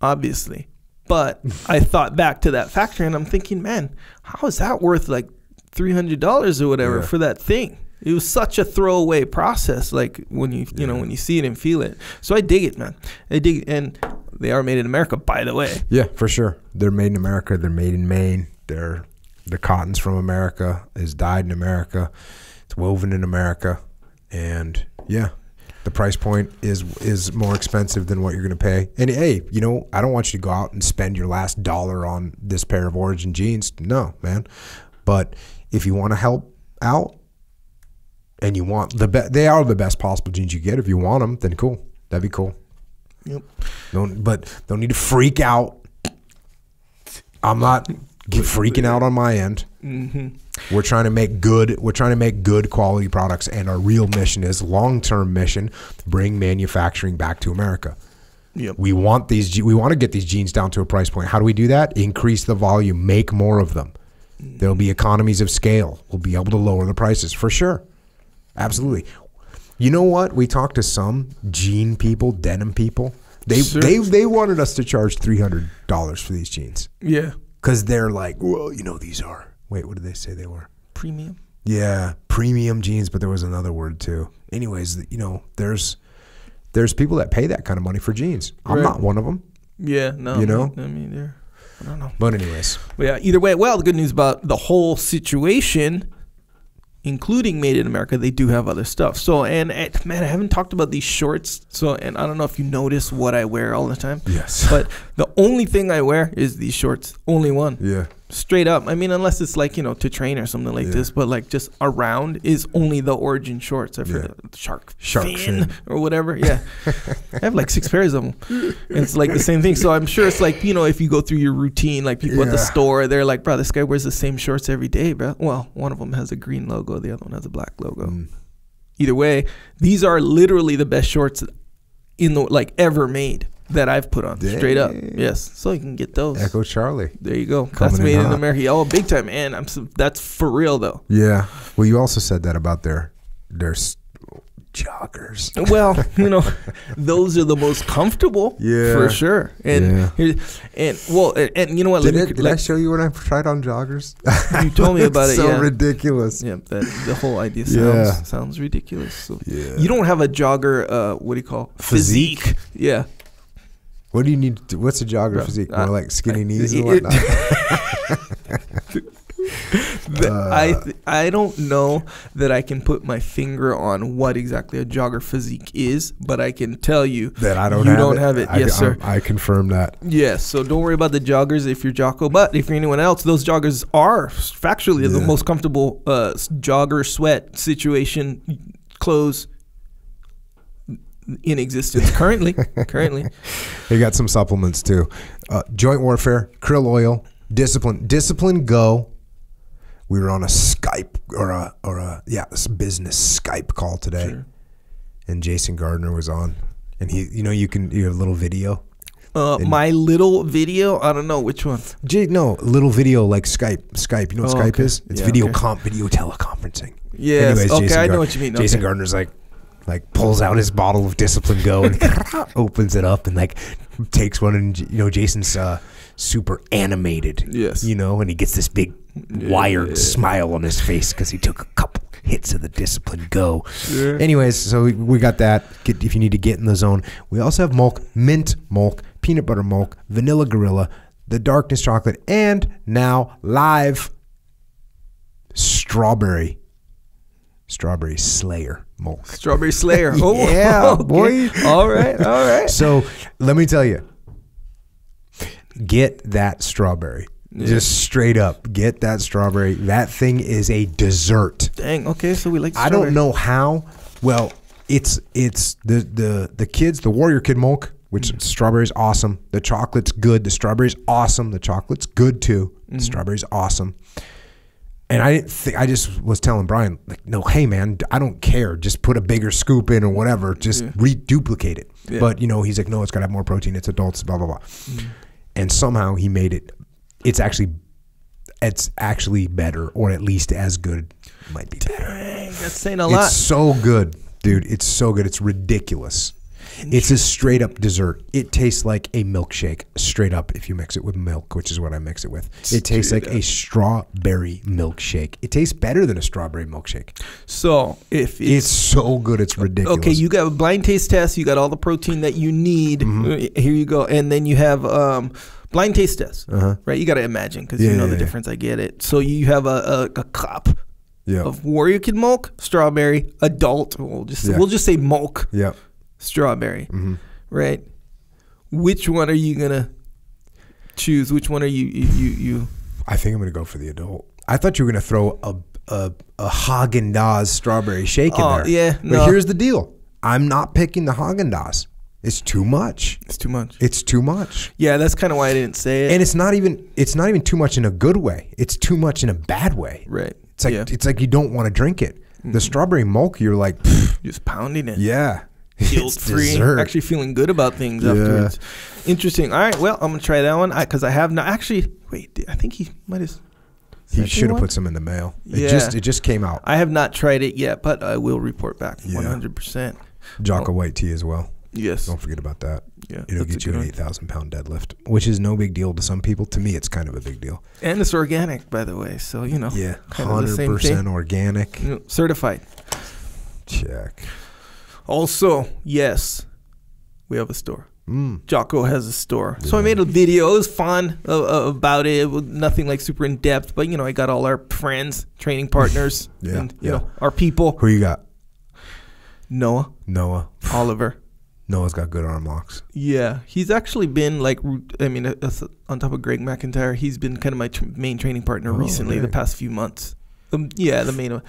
obviously. But I thought back to that factory, and I'm thinking, man, how is that worth like three hundred dollars or whatever Yeah. for that thing? It was such a throwaway process, like when you you know when you see it and feel it. So I dig it, man. I dig, it. and they are made in America, by the way. Yeah, for sure. They're made in America. They're made in Maine. They're the cotton's from America. Is dyed in America. It's woven in America, and yeah, the price point is is more expensive than what you're going to pay. And hey, you know, I don't want you to go out and spend your last dollar on this pair of Origin jeans. No, man. But if you want to help out, and you want the best, they are the best possible jeans you get. If you want them, then cool. That'd be cool. Yep. Don't, but don't need to freak out. I'm not get freaking out on my end. hmm We're trying to make good. We're trying to make good quality products, and our real mission is long-term mission: bring manufacturing back to America. Yep. We want these. We want to get these jeans down to a price point. How do we do that? Increase the volume, make more of them. There'll be economies of scale. We'll be able to lower the prices for sure. Absolutely. You know what? We talked to some jean people, denim people. They Sure. they they wanted us to charge three hundred dollars for these jeans Yeah. Because they're like, well, you know, these are. Wait, what did they say they were? Premium. Yeah, premium jeans, but there was another word too. Anyways, you know, there's there's people that pay that kind of money for jeans. I'm Right. not one of them. Yeah. No. You know? I mean, they're. I don't know. But anyways, But yeah, either way, well, the good news about the whole situation, including Made in America, they do have other stuff. So, and, and man, I haven't talked about these shorts. So, and I don't know if you notice what I wear all the time, yes, but the only thing I wear is these shorts. Only one. yeah, Straight up. I mean, unless it's like, you know, to train or something like Yeah. this, but like just around is only the origin shorts. I Yeah. forget. Shark, Shark fin, fin. or whatever. Yeah. I have like six pairs of them. And it's like the same thing. So I'm sure it's like, you know, if you go through your routine, like people at the store, they're like, bro, this guy wears the same shorts every day, bro. Well, one of them has a green logo, the other one has a black logo. Mm. Either way, these are literally the best shorts in the like ever made that I've put on. Straight up. Yes. So you can get those. Echo Charlie. There you go. Coming that's made in hot. America. Oh, big time, man. I'm so, that's for real though. Yeah. Well, you also said that about their their joggers. Well, you know, those are the most comfortable, Yeah. for sure. And Yeah. and well, and, and you know what? Did, it, did I show you when I tried on joggers? You told me about it, So yeah. ridiculous. yeah, that the whole idea sounds Yeah. sounds ridiculous. So Yeah. you don't have a jogger. Uh, what do you call Physique? Yeah. What do you need? To, what's a jogger Bro, physique? I- More like skinny I- knees and whatnot. The- Uh. I th- I don't know that I can put my finger on what exactly a jogger physique is, but I can tell you that I don't. You have don't it. have it. I, Yes, sir. I, I confirm that. Yes, so don't worry about the joggers if you're Jocko. But if you're anyone else, those joggers are factually the most comfortable uh, jogger sweat situation clothes in existence currently. currently, They got some supplements too. Uh, joint warfare, krill oil, discipline, discipline. Go. We were on a Skype or a or a yeah this business Skype call today, Sure. and Jason Gardner was on, and he you know you can you have a little video. uh, my little video. I don't know which one. J no little video like Skype Skype. You know what Oh, Skype okay. is? It's Yeah, video okay. comp video teleconferencing. Yeah. Okay, Jason I know Gar- what you mean. Jason okay. Gardner's like, like pulls out his bottle of Discipline Go and opens it up and like takes one and you know Jason's uh, super animated, Yes. you know, and he gets this big wired Yeah. smile on his face because he took a couple hits of the Discipline Go. Sure. Anyways, so we, we got that. Get, if you need to get in the zone, we also have Mulk, mint Mulk, peanut butter Mulk, vanilla Gorilla, the Darkness chocolate, and now live strawberry, strawberry Slayer Mulk. Strawberry Slayer. Oh, Yeah, okay. boy. All right. All right. So let me tell you, get that strawberry. Yeah. Just straight up, get that strawberry. That thing is a dessert. Dang. Okay. So we like. I don't know how. Well, it's it's the the the kids, the Warrior Kid Milk, which Mm. strawberry's awesome. The chocolate's good. The strawberry's awesome. The chocolate's good too. Mm. The strawberry's awesome. And I didn't think I just was telling Brian like, no, hey man, I don't care. Just put a bigger scoop in or whatever. Just reduplicate it. Yeah. But you know, he's like, no, it's gotta have more protein. It's adults. Blah blah blah. Mm. And somehow he made it. It's actually, it's actually better, or at least as good. Might be better. Dang, that's saying a lot. It's so good, dude. It's so good. It's ridiculous. It's a straight up dessert. It tastes like a milkshake, straight up. If you mix it with milk, which is what I mix it with, it tastes like a strawberry milkshake. It tastes better than a strawberry milkshake. So if It's so good. It's ridiculous. Okay, you got a blind taste test. You got all the protein that you need. Mm-hmm. Uh, Here you go, and then you have um, blind taste test. Uh-huh. Right, you got to imagine because Yeah, you know yeah, the yeah. difference. I get it. So you have a, a, a cup of Warrior Kid milk, strawberry, adult. We'll just we'll just say milk, yeah. Strawberry. hmm Right. Which one are you gonna choose? Which one are you you you? you I think I'm gonna go for the adult. I thought you were gonna throw a a, a Haagen Dazs strawberry shake in Oh, there. yeah, but no. here's the deal. I'm not picking the Haagen Dazs. It's too much. it's too much. It's too much. Yeah, that's kind of why I didn't say it. and it's not even it's not even too much in a good way. It's too much in a bad way. right. It's like yeah. Mm-hmm. it's like you don't want to drink it. The strawberry milk, you're like, just pounding it. yeah, guilt free, actually feeling good about things Yeah. afterwards. Interesting. All right, well, I'm gonna try that one because I, have not actually. Wait, I think he might have. he should have put some in the mail. It Yeah. just it just came out. I have not tried it yet, but I will report back Yeah. 100. percent Jocko white tea as well. Yes. Don't forget about that. Yeah. It'll get you an eight thousand pound deadlift, which is no big deal to some people. To me, it's kind of a big deal. And it's organic, by the way. So you know, Yeah, kind of the hundred same percent organic. You know, certified. Check. Also, yes, we have a store. Mm. Jocko has a store. So I made a video. It was fun uh, uh, about it. it nothing like super in depth, but you know, I got all our friends, training partners, Yeah, and you yeah. know, our people. Who you got? Noah, Noah. Oliver. Noah's got good arm locks. Yeah, he's actually been like, I mean, uh, uh, on top of Greg McIntyre, he's been kind of my tr- main training partner Oh, recently, the past few months. Um, yeah, the main one.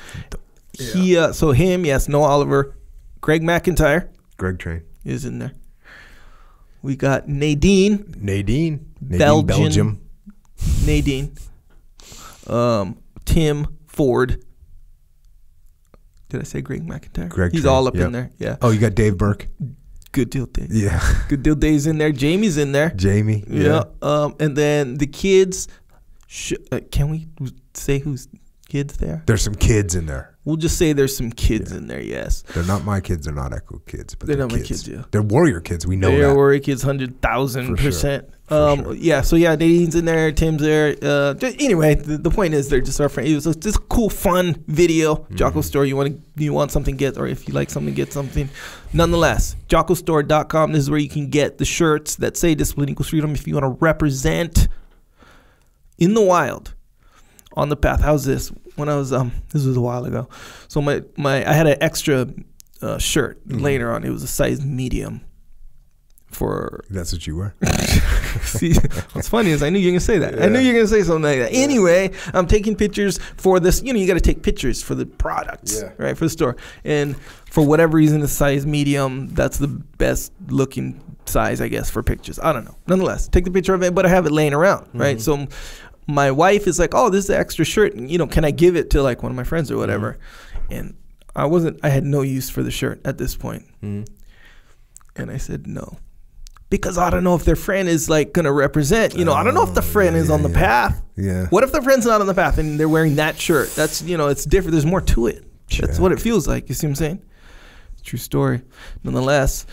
He, uh, so him, yes, Noah Oliver, Greg McIntyre Greg Train. is in there. We got Nadine, Nadine. Nadine Belgian. Belgium. Nadine, um, Tim Ford. Did I say Greg McIntyre? Greg He's Trey, all up yep. in there. Yeah, Oh, you got Dave Burke. good deal, Dave. Yeah. Good deal, Dave's in there. Jamie's in there. Jamie. Yeah. Um, and then the kids. Sh- uh, can we say who's kids there? There's some kids in there. We'll just say there's some kids in there. Yes, They're not my kids. They're not Echo kids, but They're they're, not my kids. kids, yeah. They're warrior kids. We know they're that. Warrior Kids, hundred thousand percent. Um, sure. yeah. So yeah, Nadine's in there. Tim's there. Uh, anyway, the, the point is they're just our friend. It was just a cool, fun video. Mm-hmm. Jocko Store. You want you want something, get or if you like something, get something. Nonetheless, JockoStore.com. This is where you can get the shirts that say "Discipline equals freedom." If you want to represent in the wild on the path. How's this? When I was um, this was a while ago. So my my I had an extra uh, shirt Mhm. later on. It was a size medium for That's what you were. See, what's funny is I knew you were gonna say that. I knew you were gonna say something like that. Anyway, I'm taking pictures for this. You know, you got to take pictures for the products, Yeah. right, for the store. And for whatever reason, the size medium, that's the best looking size, I guess, for pictures. I don't know. Nonetheless, take the picture of it, but I have it laying around, right? Mhm. So my wife is like, "Oh, this is the extra shirt. You know, can I give it to like one of my friends or whatever?" And I wasn't. I had no use for the shirt at this point. Mhm. And I said no. Because I don't know if their friend is like gonna represent. You know, I don't know if the Oh, friend yeah, is on yeah, the path. Yeah. What if the friend's not on the path and they're wearing that shirt? That's you know, it's different. There's more to it. That's what it feels like. You see what I'm saying? True story. Nonetheless,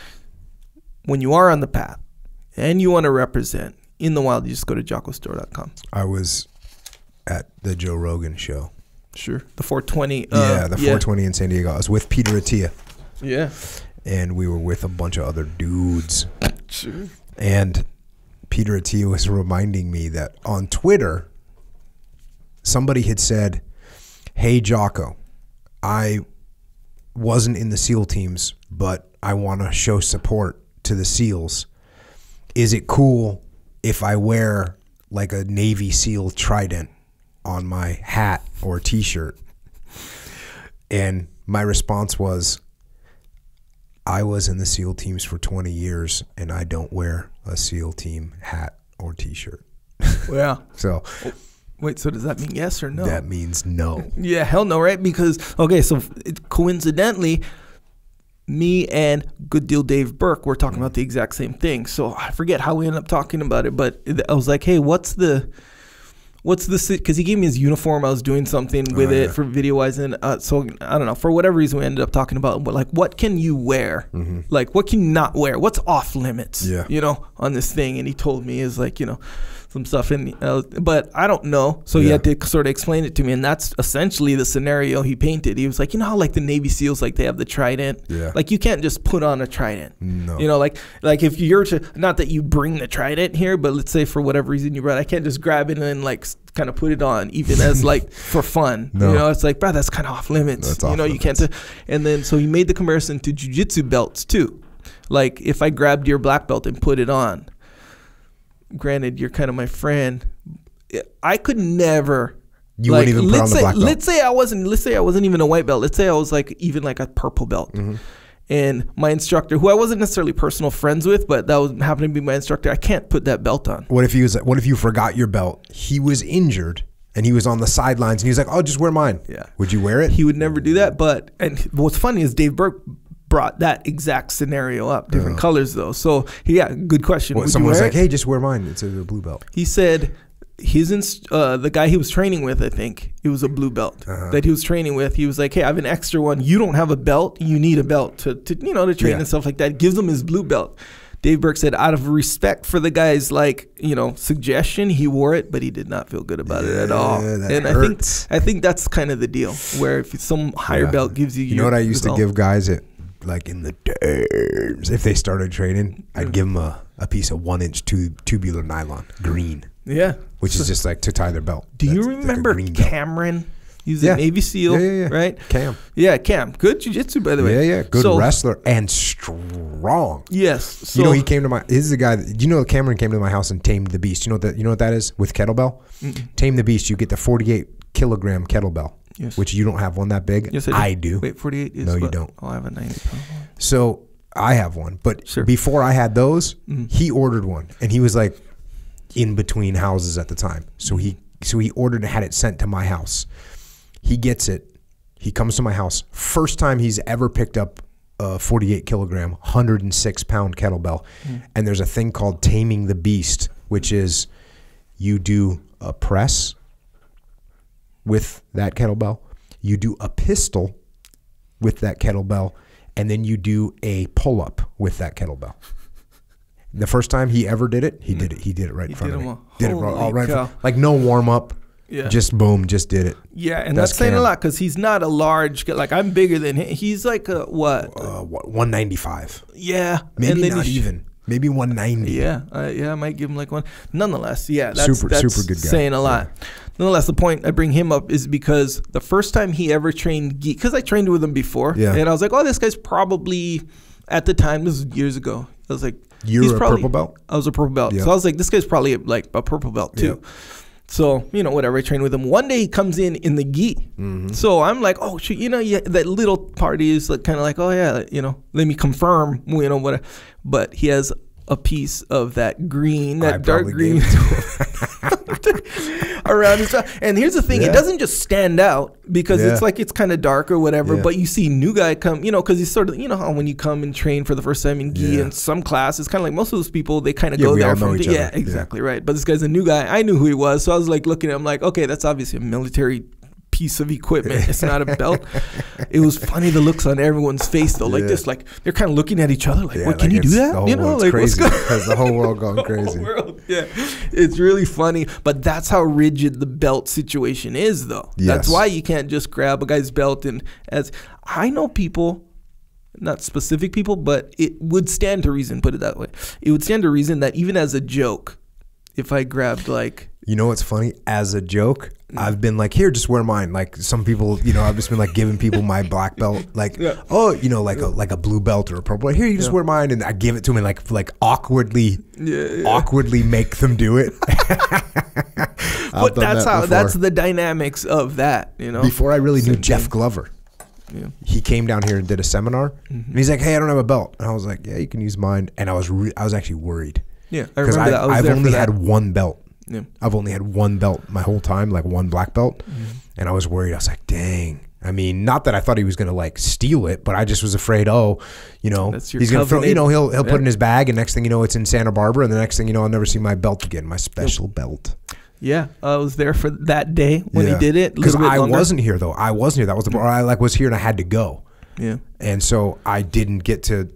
when you are on the path and you want to represent in the wild, you just go to jockostore.com. I was at the Joe Rogan show. Sure. The 420. Uh, yeah, the 420 in San Diego. I was with Peter Attia, Yeah. and we were with a bunch of other dudes. Sure. And Peter Attia was reminding me that on Twitter, somebody had said, Hey, Jocko, I wasn't in the SEAL teams, but I want to show support to the SEALs. Is it cool if I wear like a Navy SEAL trident on my hat or t shirt? And my response was, I was in the SEAL teams for 20 years, and I don't wear a SEAL team hat or T-shirt. Yeah. So Wait, so does that mean yes or no? that means no. Yeah, hell no, right? Because okay, so it, coincidentally, me and Good Deal Dave Burke were talking about the exact same thing. So I forget how we ended up talking about it, but I was like, "Hey, what's the what's the because he gave me his uniform. I was doing something with Oh, it for video wise, and uh, so I don't know for whatever reason we ended up talking about. But like, what can you wear? Like, what can you not wear? What's off limits? Mm-hmm. Yeah. you know, on this thing. And he told me is like, you know, some stuff in, uh, but I don't know. So he had to sort of explain it to me, and that's essentially the scenario he painted. He was like, you know how like the Navy SEALs like they have the trident. Yeah. Like you can't just put on a trident. No. You know, like like if you're to not that you bring the trident here, but let's say for whatever reason you brought, I can't just grab it and like kind of put it on, even as like for fun. No. You know, it's like, bro, that's kind of off limits. That's you off know, you can't. limits. and then so he made the comparison to jujitsu belts too. Like if I grabbed your black belt and put it on, granted you're kind of my friend, I could never. You like, wouldn't even put let's on the say, black belt. Let's say I wasn't. Let's say I wasn't even a white belt. Let's say I was like even like a purple belt. Mm-hmm. And my instructor, who I wasn't necessarily personal friends with, but that was happened to be my instructor, I can't put that belt on. What if he was? What if you forgot your belt? He was injured, and he was on the sidelines, and he was like, "Oh, just wear mine." Yeah. Would you wear it? He would never do that. But and what's funny is Dave Burke brought that exact scenario up, different colors though. So yeah, good question. Well, someone was like, it? "Hey, just wear mine. It's a blue belt." he said his inst- uh, the guy he was training with, I think it was a blue belt Uh-huh. that he was training with. He was like, "Hey, I have an extra one. You don't have a belt. You need a belt to, to you know to train Yeah. and stuff like that." Gives him his blue belt. Dave Burke said, out of respect for the guy's like you know suggestion, he wore it, but he did not feel good about it at all. And hurts. I think I think that's kind of the deal where if some higher Yeah. belt gives you, You know what I used to give guys at like in the terms if they started training, I'd Mm. give them a, a piece of one inch tube, tubular nylon, green, Yeah. which is just like to tie their belt. Do you That's like a remember belt. Cameron? He was a Navy SEAL, Yeah, yeah, yeah. right? Cam? Yeah, Cam. Good jujitsu, by the way. Yeah, yeah, good So- wrestler and strong. Yes. So, you know, he came to my. This is the guy. That, you know, Cameron came to my house and tamed the beast. You know what that? You know what that is with kettlebell. Tame the beast. You get the forty-eight kilogram kettlebell, Yes. which you don't have one that big. Yes, I do. do. Wait, 48 is No, you don't. Oh, I have a 90 pound one. So I have one, but Sure. before I had those, Mhm. he ordered one, and he was like in between houses at the time. So he so he ordered and had it sent to my house. He gets it. He comes to my house. First time he's ever picked up a 48 kilogram, 106 pound kettlebell. And there's a thing called taming the beast, which is you do a press with that kettlebell, you do a pistol with that kettlebell, and then you do a pull up with that kettlebell. The first time he ever did it, he did it. He did it right He in front of me. all. Did it right, all front- like no warm up. Yeah. Just boom, just did it. Yeah, and That's that's, saying a lot because he's not a large guy. Like, I'm bigger than him. He's like a, what? Uh, what, 195, yeah. maybe and then not even, maybe 190. Yeah, uh, yeah, I might give him like one. Nonetheless, yeah, that's, Super- that's super good guy. saying a lot. Nonetheless, the point I bring him up is because the first time he ever trained gi, because I trained with him before, Yeah. and I was like, oh, this guy's probably at the time this was years ago. I was like, You're he's a probably- purple belt. I was a purple belt, Yeah. so I was like, this guy's probably like a purple belt too. So you know, whatever. I trained with him. One day he comes in in the gi. Mm-hmm. So I'm like, oh shit, you know, yeah, that little party is like kind of like, oh yeah, you know, let me confirm, you know, what. But he has a piece of that green, I that dark green around his. And here's the thing: Yeah. it doesn't just stand out because Yeah. it's like it's kind of dark or whatever. Yeah. But you see new guy come, you know, because he's sort of, you know, how when you come and train for the first time in gi in some class, it's kind of like most of those people they kind of go there from. Yeah. exactly right. But this guy's a new guy. I knew who he was, so I was like looking at him like, okay, that's obviously a military piece of equipment. It's not a belt. it was funny the looks on everyone's face though, like Yeah. this, like they're kind of looking at each other, like, Yeah, what can like you do that? You know, like what's crazy going because the whole world gone crazy. world. Yeah, it's really funny, but that's how rigid the belt situation is, though. Yes. That's why you can't just grab a guy's belt and as I know people, not specific people, but it would stand to reason. Put it that way, it would stand to reason that even as a joke, if I grabbed like You know what's funny? As a joke. I've been like, here, just wear mine. Like some people, you know, I've just been like giving people my black belt, like, Yeah. oh, you know, like a like a blue belt or a purple. Here, you just wear mine, and I give it to them and like like awkwardly, Yeah, awkwardly make them do it. But that's that how that's the dynamics of that, you know. before I really knew Same Jeff. Glover. Yeah. He came down here and did a seminar, Mhm. and he's like, "Hey, I don't have a belt," and I was like, "Yeah, you can use mine." And I was re- I was actually worried Yeah, I because remember that. I was I've only had one belt. Yeah. I've only had one belt my whole time, like one black belt, Mm-hmm. and I was worried. I was like, "Dang." I mean, not that I thought he was gonna like steal it, but I just was afraid. Oh, you know, he's gonna throw. You know, he'll he'll put Yeah. it in his bag, and next thing you know, it's in Santa Barbara, and the next thing you know, I'll never see my belt again, my special belt. Yeah, I was there for that day when Yeah. he did it. because I longer. wasn't here though. I wasn't here. That was the or I like was here and I had to go, Yeah. and so I didn't get to.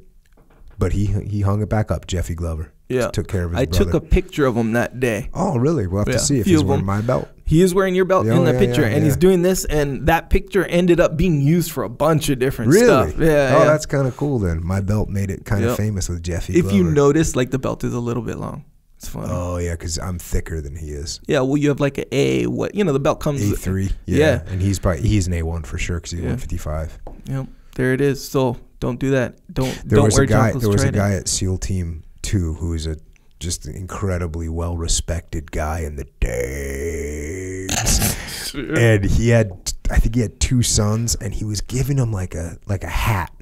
But he he hung it back up. Jeffy Glover. Yeah. took care of his I brother. took a picture of him that day. Oh, really? We'll have Yeah, to see if he's wearing my belt. He is wearing your belt in oh, the yeah, picture, and he's doing this, and that picture ended up being used for a bunch of different Really? stuff. Yeah, Oh, that's kind of cool. Then my belt made it kind of Yep. famous with Jeffy. if you notice, like the belt is a little bit long. It's funny. Oh yeah, because I'm thicker than he is. yeah, well, you have like a A. What you know, the belt comes. A three. Yeah. And he's probably he's an A one for sure because he's Yeah. 155. Yep, there it is. So don't do that. Don't There don't was wear a guy. There was a guy at SEAL Team Two who is a just an incredibly well respected guy in the Daves. and he had I think he had two sons and he was giving them like a like a hat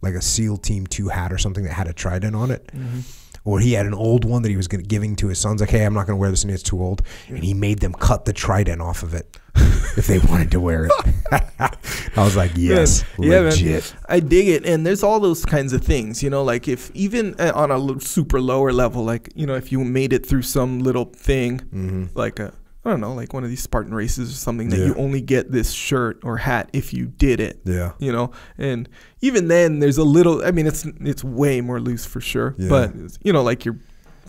like a SEAL Team 2 hat or something that had a trident on it. Mm-hmm. Or he had an old one that he was gonna, giving to his sons, like, "Hey, I'm not going to wear this, and it's too old." And he made them cut the trident off of it if they wanted to wear it. I was like, "Yes, yeah, man. legit." I dig it, and there's all those kinds of things, you know. Like if even uh, on a super lower level, like you know, if you made it through some little thing, hmm like a I don't know, like one of these Spartan races or something, that Yeah. you only get this shirt or hat if you did it. Yeah, You know, and even then, there's a little. I mean, it's it's way more loose for sure. Yeah. But you know, like your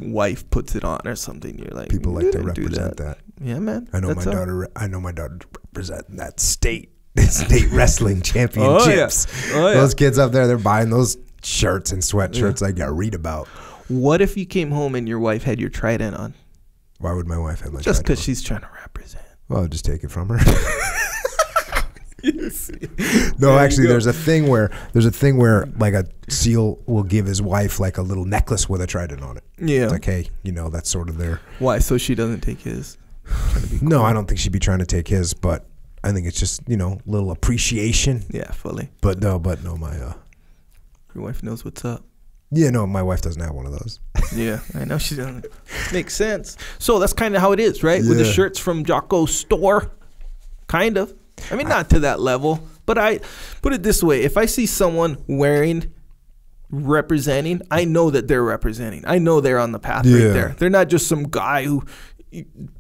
wife puts it on or something, you're like, people like to represent that. Yeah, man. I know That's my up. daughter. I know my daughter representing that state, state wrestling oh, championships. Oh yeah. Those kids up there, they're buying those shirts and sweatshirts like I read about. What if you came home and your wife had your trident on? Why would my wife have my Just because she's trying to represent. Well, I'll just take it from her. No, actually, there's a thing where there's a thing where like a seal will give his wife like a little necklace with a trident on it. Yeah. It's like, hey, you know, that's sort of their. Why? So she doesn't take his. Be No. I don't think she'd be trying to take his, but I think it's just you know little appreciation. Yeah, fully. But no, but no, my uh, Your wife knows what's up. Yeah, no, my wife doesn't have one of those. Yeah, I know she doesn't. Makes sense. So that's kind of how it is, right? With the shirts from Jocko's store, kind of. I mean, not to that level, but I put it this way: if I see someone wearing, representing, I know that they're representing. I know they're on the path Yeah. right there. They're not just some guy who,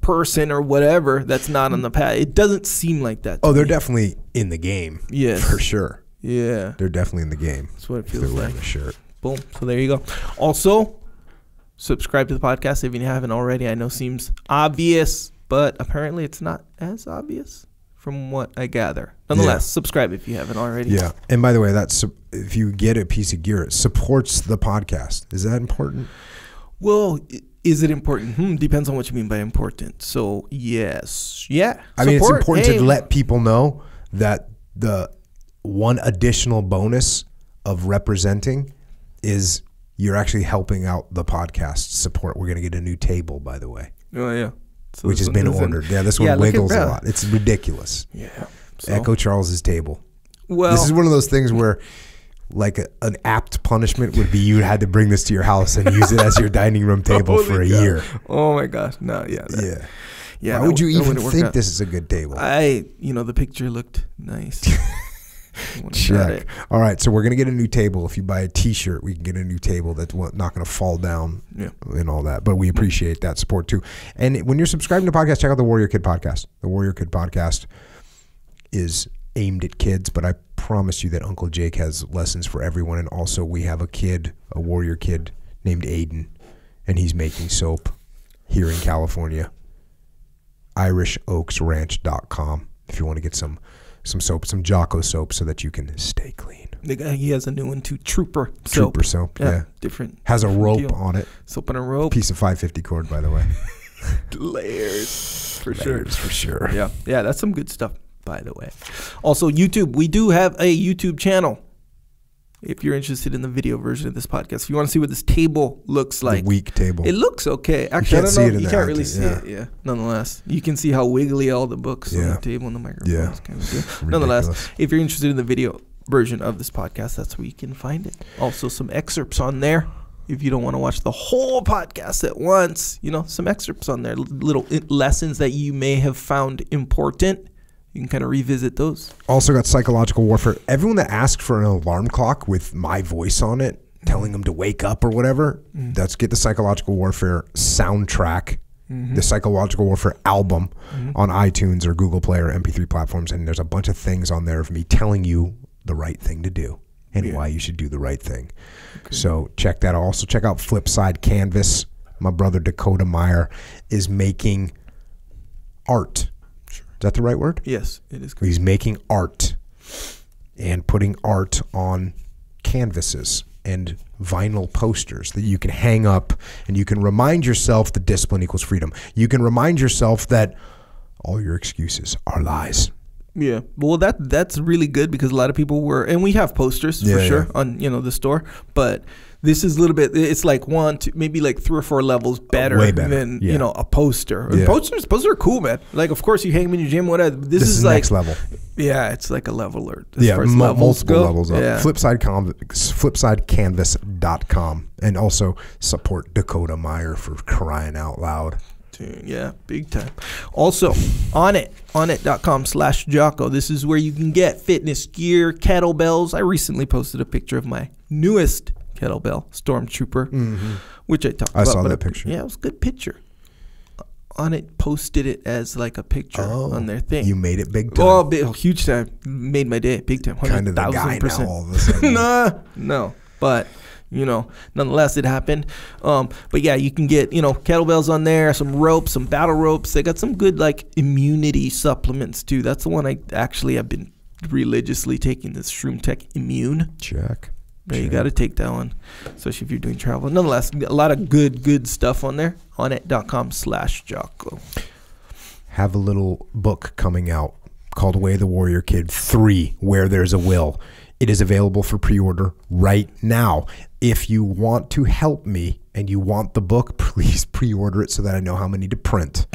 person or whatever that's not on the path. It doesn't seem like that. to Oh, they're me. definitely in the game Yeah, for sure. Yeah, They're definitely in the game. that's what it feels If they're feels wearing a shirt. Boom. So there you go. Also, subscribe to the podcast if you haven't already. I know seems obvious, but apparently it's not as obvious from what I gather. Nonetheless, subscribe if you haven't already. Yeah, and by the way, that's if you get a piece of gear, it supports the podcast. Is that important? Well, is it important? Hmm, depends on what you mean by important. So yes, yeah. I mean, it's important Hey, to let people know that the one additional bonus of representing is you're actually helping out the podcast support. We're going to get a new table, by the way, Oh yeah. So which has been ordered. Yeah, this one at wiggles a lot. It's ridiculous. Yeah. So, Echo Charles's table. well, this is one of those things where, like, a, an apt punishment would be you had to bring this to your house and use it as your dining room table Holy for a cow. year. Oh my gosh. No. Yeah. that- Yeah. Yeah. Why would you even think this is a good table? I, you know, the picture looked nice. When I got Check. All right, so we're gonna get a new table. If you buy a T-shirt, we can get a new table that's not gonna fall down Yeah. and all that. But we mm-hmm. appreciate that support too. And when you're subscribing to the podcast, check out the Warrior Kid podcast. The Warrior Kid podcast is aimed at kids, but I promise you that Uncle Jake has lessons for everyone. And also, we have a kid, a Warrior Kid named Aiden, and he's making soap here in California. IrishOaksRanch.com if you want to get some some soap, some Jocko soap, so that you can stay clean. The guy he has a new one too, Trooper soap. Trooper soap, Yeah, yeah. different Has a rope deal. on it. soap and a rope. Piece of 550 cord, by the way. Layers for sure. Layers for sure. Yeah, yeah, that's some good stuff. By the way, also YouTube, we do have a YouTube channel. If you're interested in the video version of this podcast, if you want to see what this table looks like, the weak table. it looks okay. Actually, can't don't it know. You can't really see yeah. it. Yeah. Nonetheless, you can see how wiggly all the books on Yeah. the table and the microphone Yeah. kind of. Nonetheless, if you're interested in the video version of this podcast, that's where you can find it. Also, some excerpts on there. If you don't want to watch the whole podcast at once, you know, some excerpts on there, little lessons that you may have found important. You can kind of revisit those. Also got psychological warfare. Everyone that asked for an alarm clock with my voice on it, telling them to wake up or whatever, Mm. that's get the psychological warfare soundtrack, Mm-hmm. the psychological warfare album on iTunes or Google Play or MP3 platforms, and there's a bunch of things on there of me telling you the right thing to do and Yeah. why you should do the right thing. So check that. out. Also check out Flipside Canvas. My brother Dakota Meyer is making art. Is that the right word? Yes, it is. Good. He's making art and putting art on canvases and vinyl posters that you can hang up and you can remind yourself that discipline equals freedom. You can remind yourself that all your excuses are lies. Yeah. Well, that that's really good because a lot of people were, and we have posters Yeah, for sure yeah. on you know the store, but this is a little bit. It's like one, two, maybe like three or four levels oh, better, way better, than yeah. you know a poster. Yeah. Posters, posters are cool, man. Like, of course, you hang them in your gym, whatever. This, This, is, is, like, next level. yeah, it's like a level as yeah, far as mul- levels multiple go. levels up. Yeah. Flipside Conv- flipsidecanvas.com and also support Dakota Meyer for crying out loud. Dude, yeah, big time. Also, Onnit, on it.com slash Jocko. This is where you can get fitness gear, kettlebells. I recently posted a picture of my newest kettlebell, Stormtrooper, which I talked I about. saw that picture. Yeah, it was a good picture. Onnit, posted it as like a picture on their thing. Oh, You made it big time. oh, big, oh, huge time. Made my day, big time. kind of the guy 100,000%. now all of a sudden. nah, no. But you know, nonetheless, it happened. Um, but yeah, you can get you know kettlebells on there, some ropes, some battle ropes. They got some good like immunity supplements too. That's the one I actually have been religiously taking. This Shroom Tech Immune. Check. Yeah, you got to take that one, especially if you're doing travel. Nonetheless, a lot of good, good stuff on there. Onnit.com slash Jocko. have a little book coming out called Way of the Warrior Kid 3 Where There's a Will. It is available for pre order right now. If you want to help me and you want the book, please pre order it so that I know how many to print.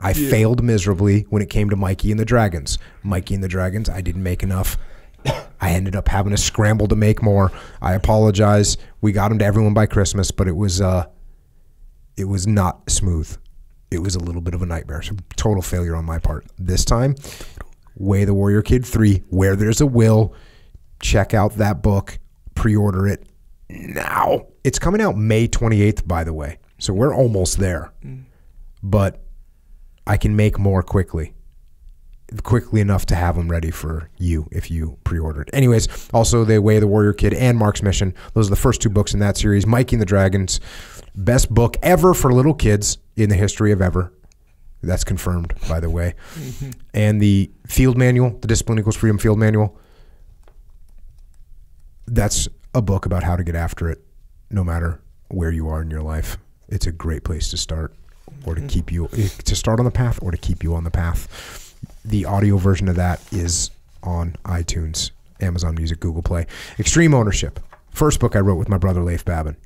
I failed miserably when it came to Mikey and the Dragons. Mikey and the Dragons, I didn't make enough. I ended up having to scramble to make more. I apologize. We got them to everyone by Christmas, but it was uh it was not smooth. It was a little bit of a nightmare. So total failure on my part. This time, Way the Warrior Kid 3, Where There's a Will. Check out that book. Pre-order it now. It's coming out May 28th, by the way. So we're almost there. But I can make more quickly. Quickly enough to have them ready for you if you pre-ordered. Anyways, also The Way of the Warrior Kid and Marc's Mission. Those are the first two books in that series. Mikey and the Dragons, best book ever for little kids in the history of ever. That's confirmed, by the way. Mm-hmm. And the field manual, the Discipline Equals Freedom field manual. That's a book about how to get after it, no matter where you are in your life. It's a great place to start, or to mm-hmm. keep you to start on the path, or to keep you on the path. The audio version of that is on iTunes, Amazon Music, Google Play. Extreme Ownership, first book I wrote with my brother Leif Babin.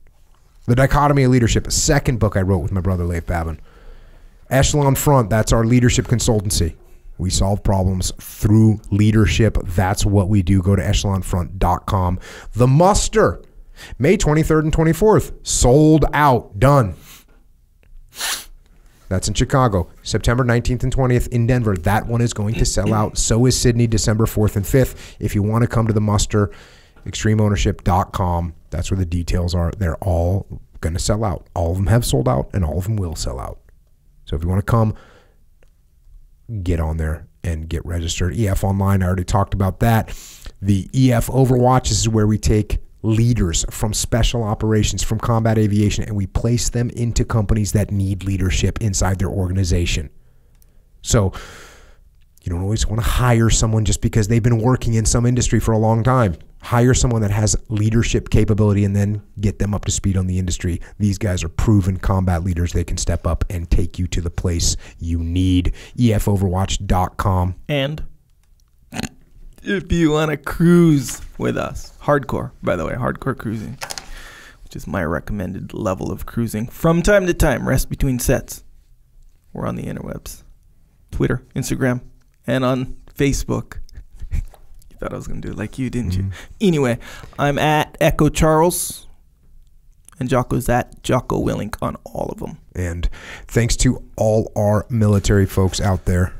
The Dichotomy of Leadership, second book I wrote with my brother Leif Babin. Echelon Front, that's our leadership consultancy. We solve problems through leadership. That's what we do. Go to echelonfront.com. The Muster, May 23rd and 24th, sold out, done. That's in Chicago. September 19th and 20th in Denver. That one is going to sell out. So is Sydney, December 4th and 5th. If you want to come to the muster, extremeownership.com. That's where the details are. They're all going to sell out. All of them have sold out, and all of them will sell out. So if you want to come, get on there and get registered. EF Online, I already talked about that. The EF Overwatch this is where we take leaders from special operations, from combat aviation, and we place them into companies that need leadership inside their organization. So you don't always want to hire someone just because they've been working in some industry for a long time. Hire someone that has leadership capability and then get them up to speed on the industry. These guys are proven combat leaders. They can step up and take you to the place you need. EFOverwatch.com. And if you want to cruise with us, hardcore, by the way, hardcore cruising, which is my recommended level of cruising from time to time, rest between sets. We're on the interwebs, Twitter, Instagram, and on Facebook. you thought I was going to do it like you, didn't you? Mm-hmm. Anyway, I'm at Echo Charles, and Jocko's at Jocko Willink on all of them. And thanks to all our military folks out there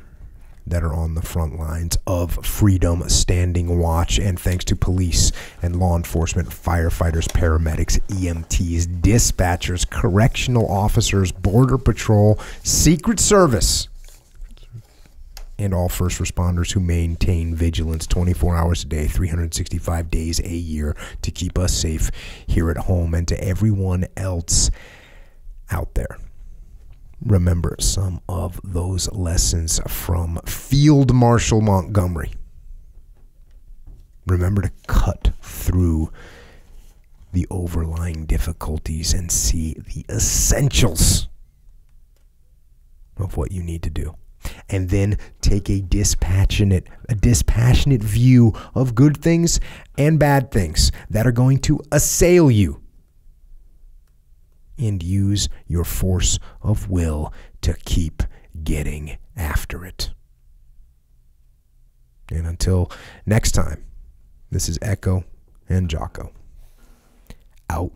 that are on the front lines of freedom standing watch. And thanks to police and law enforcement, firefighters, paramedics, EMTs, dispatchers, correctional officers, border patrol, Secret Service, and all first responders who maintain vigilance 24 hours a day, 365 days a year to keep us safe here at home, and to everyone else out there. Remember some of those lessons from Field Marshal Montgomery. Remember to cut through the overlying difficulties and see the essentials of what you need to do. And then take a dispassionate, a dispassionate view of good things and bad things that are going to assail you and use your force of will to keep getting after it. And until next time, this is Echo and Jocko. Out.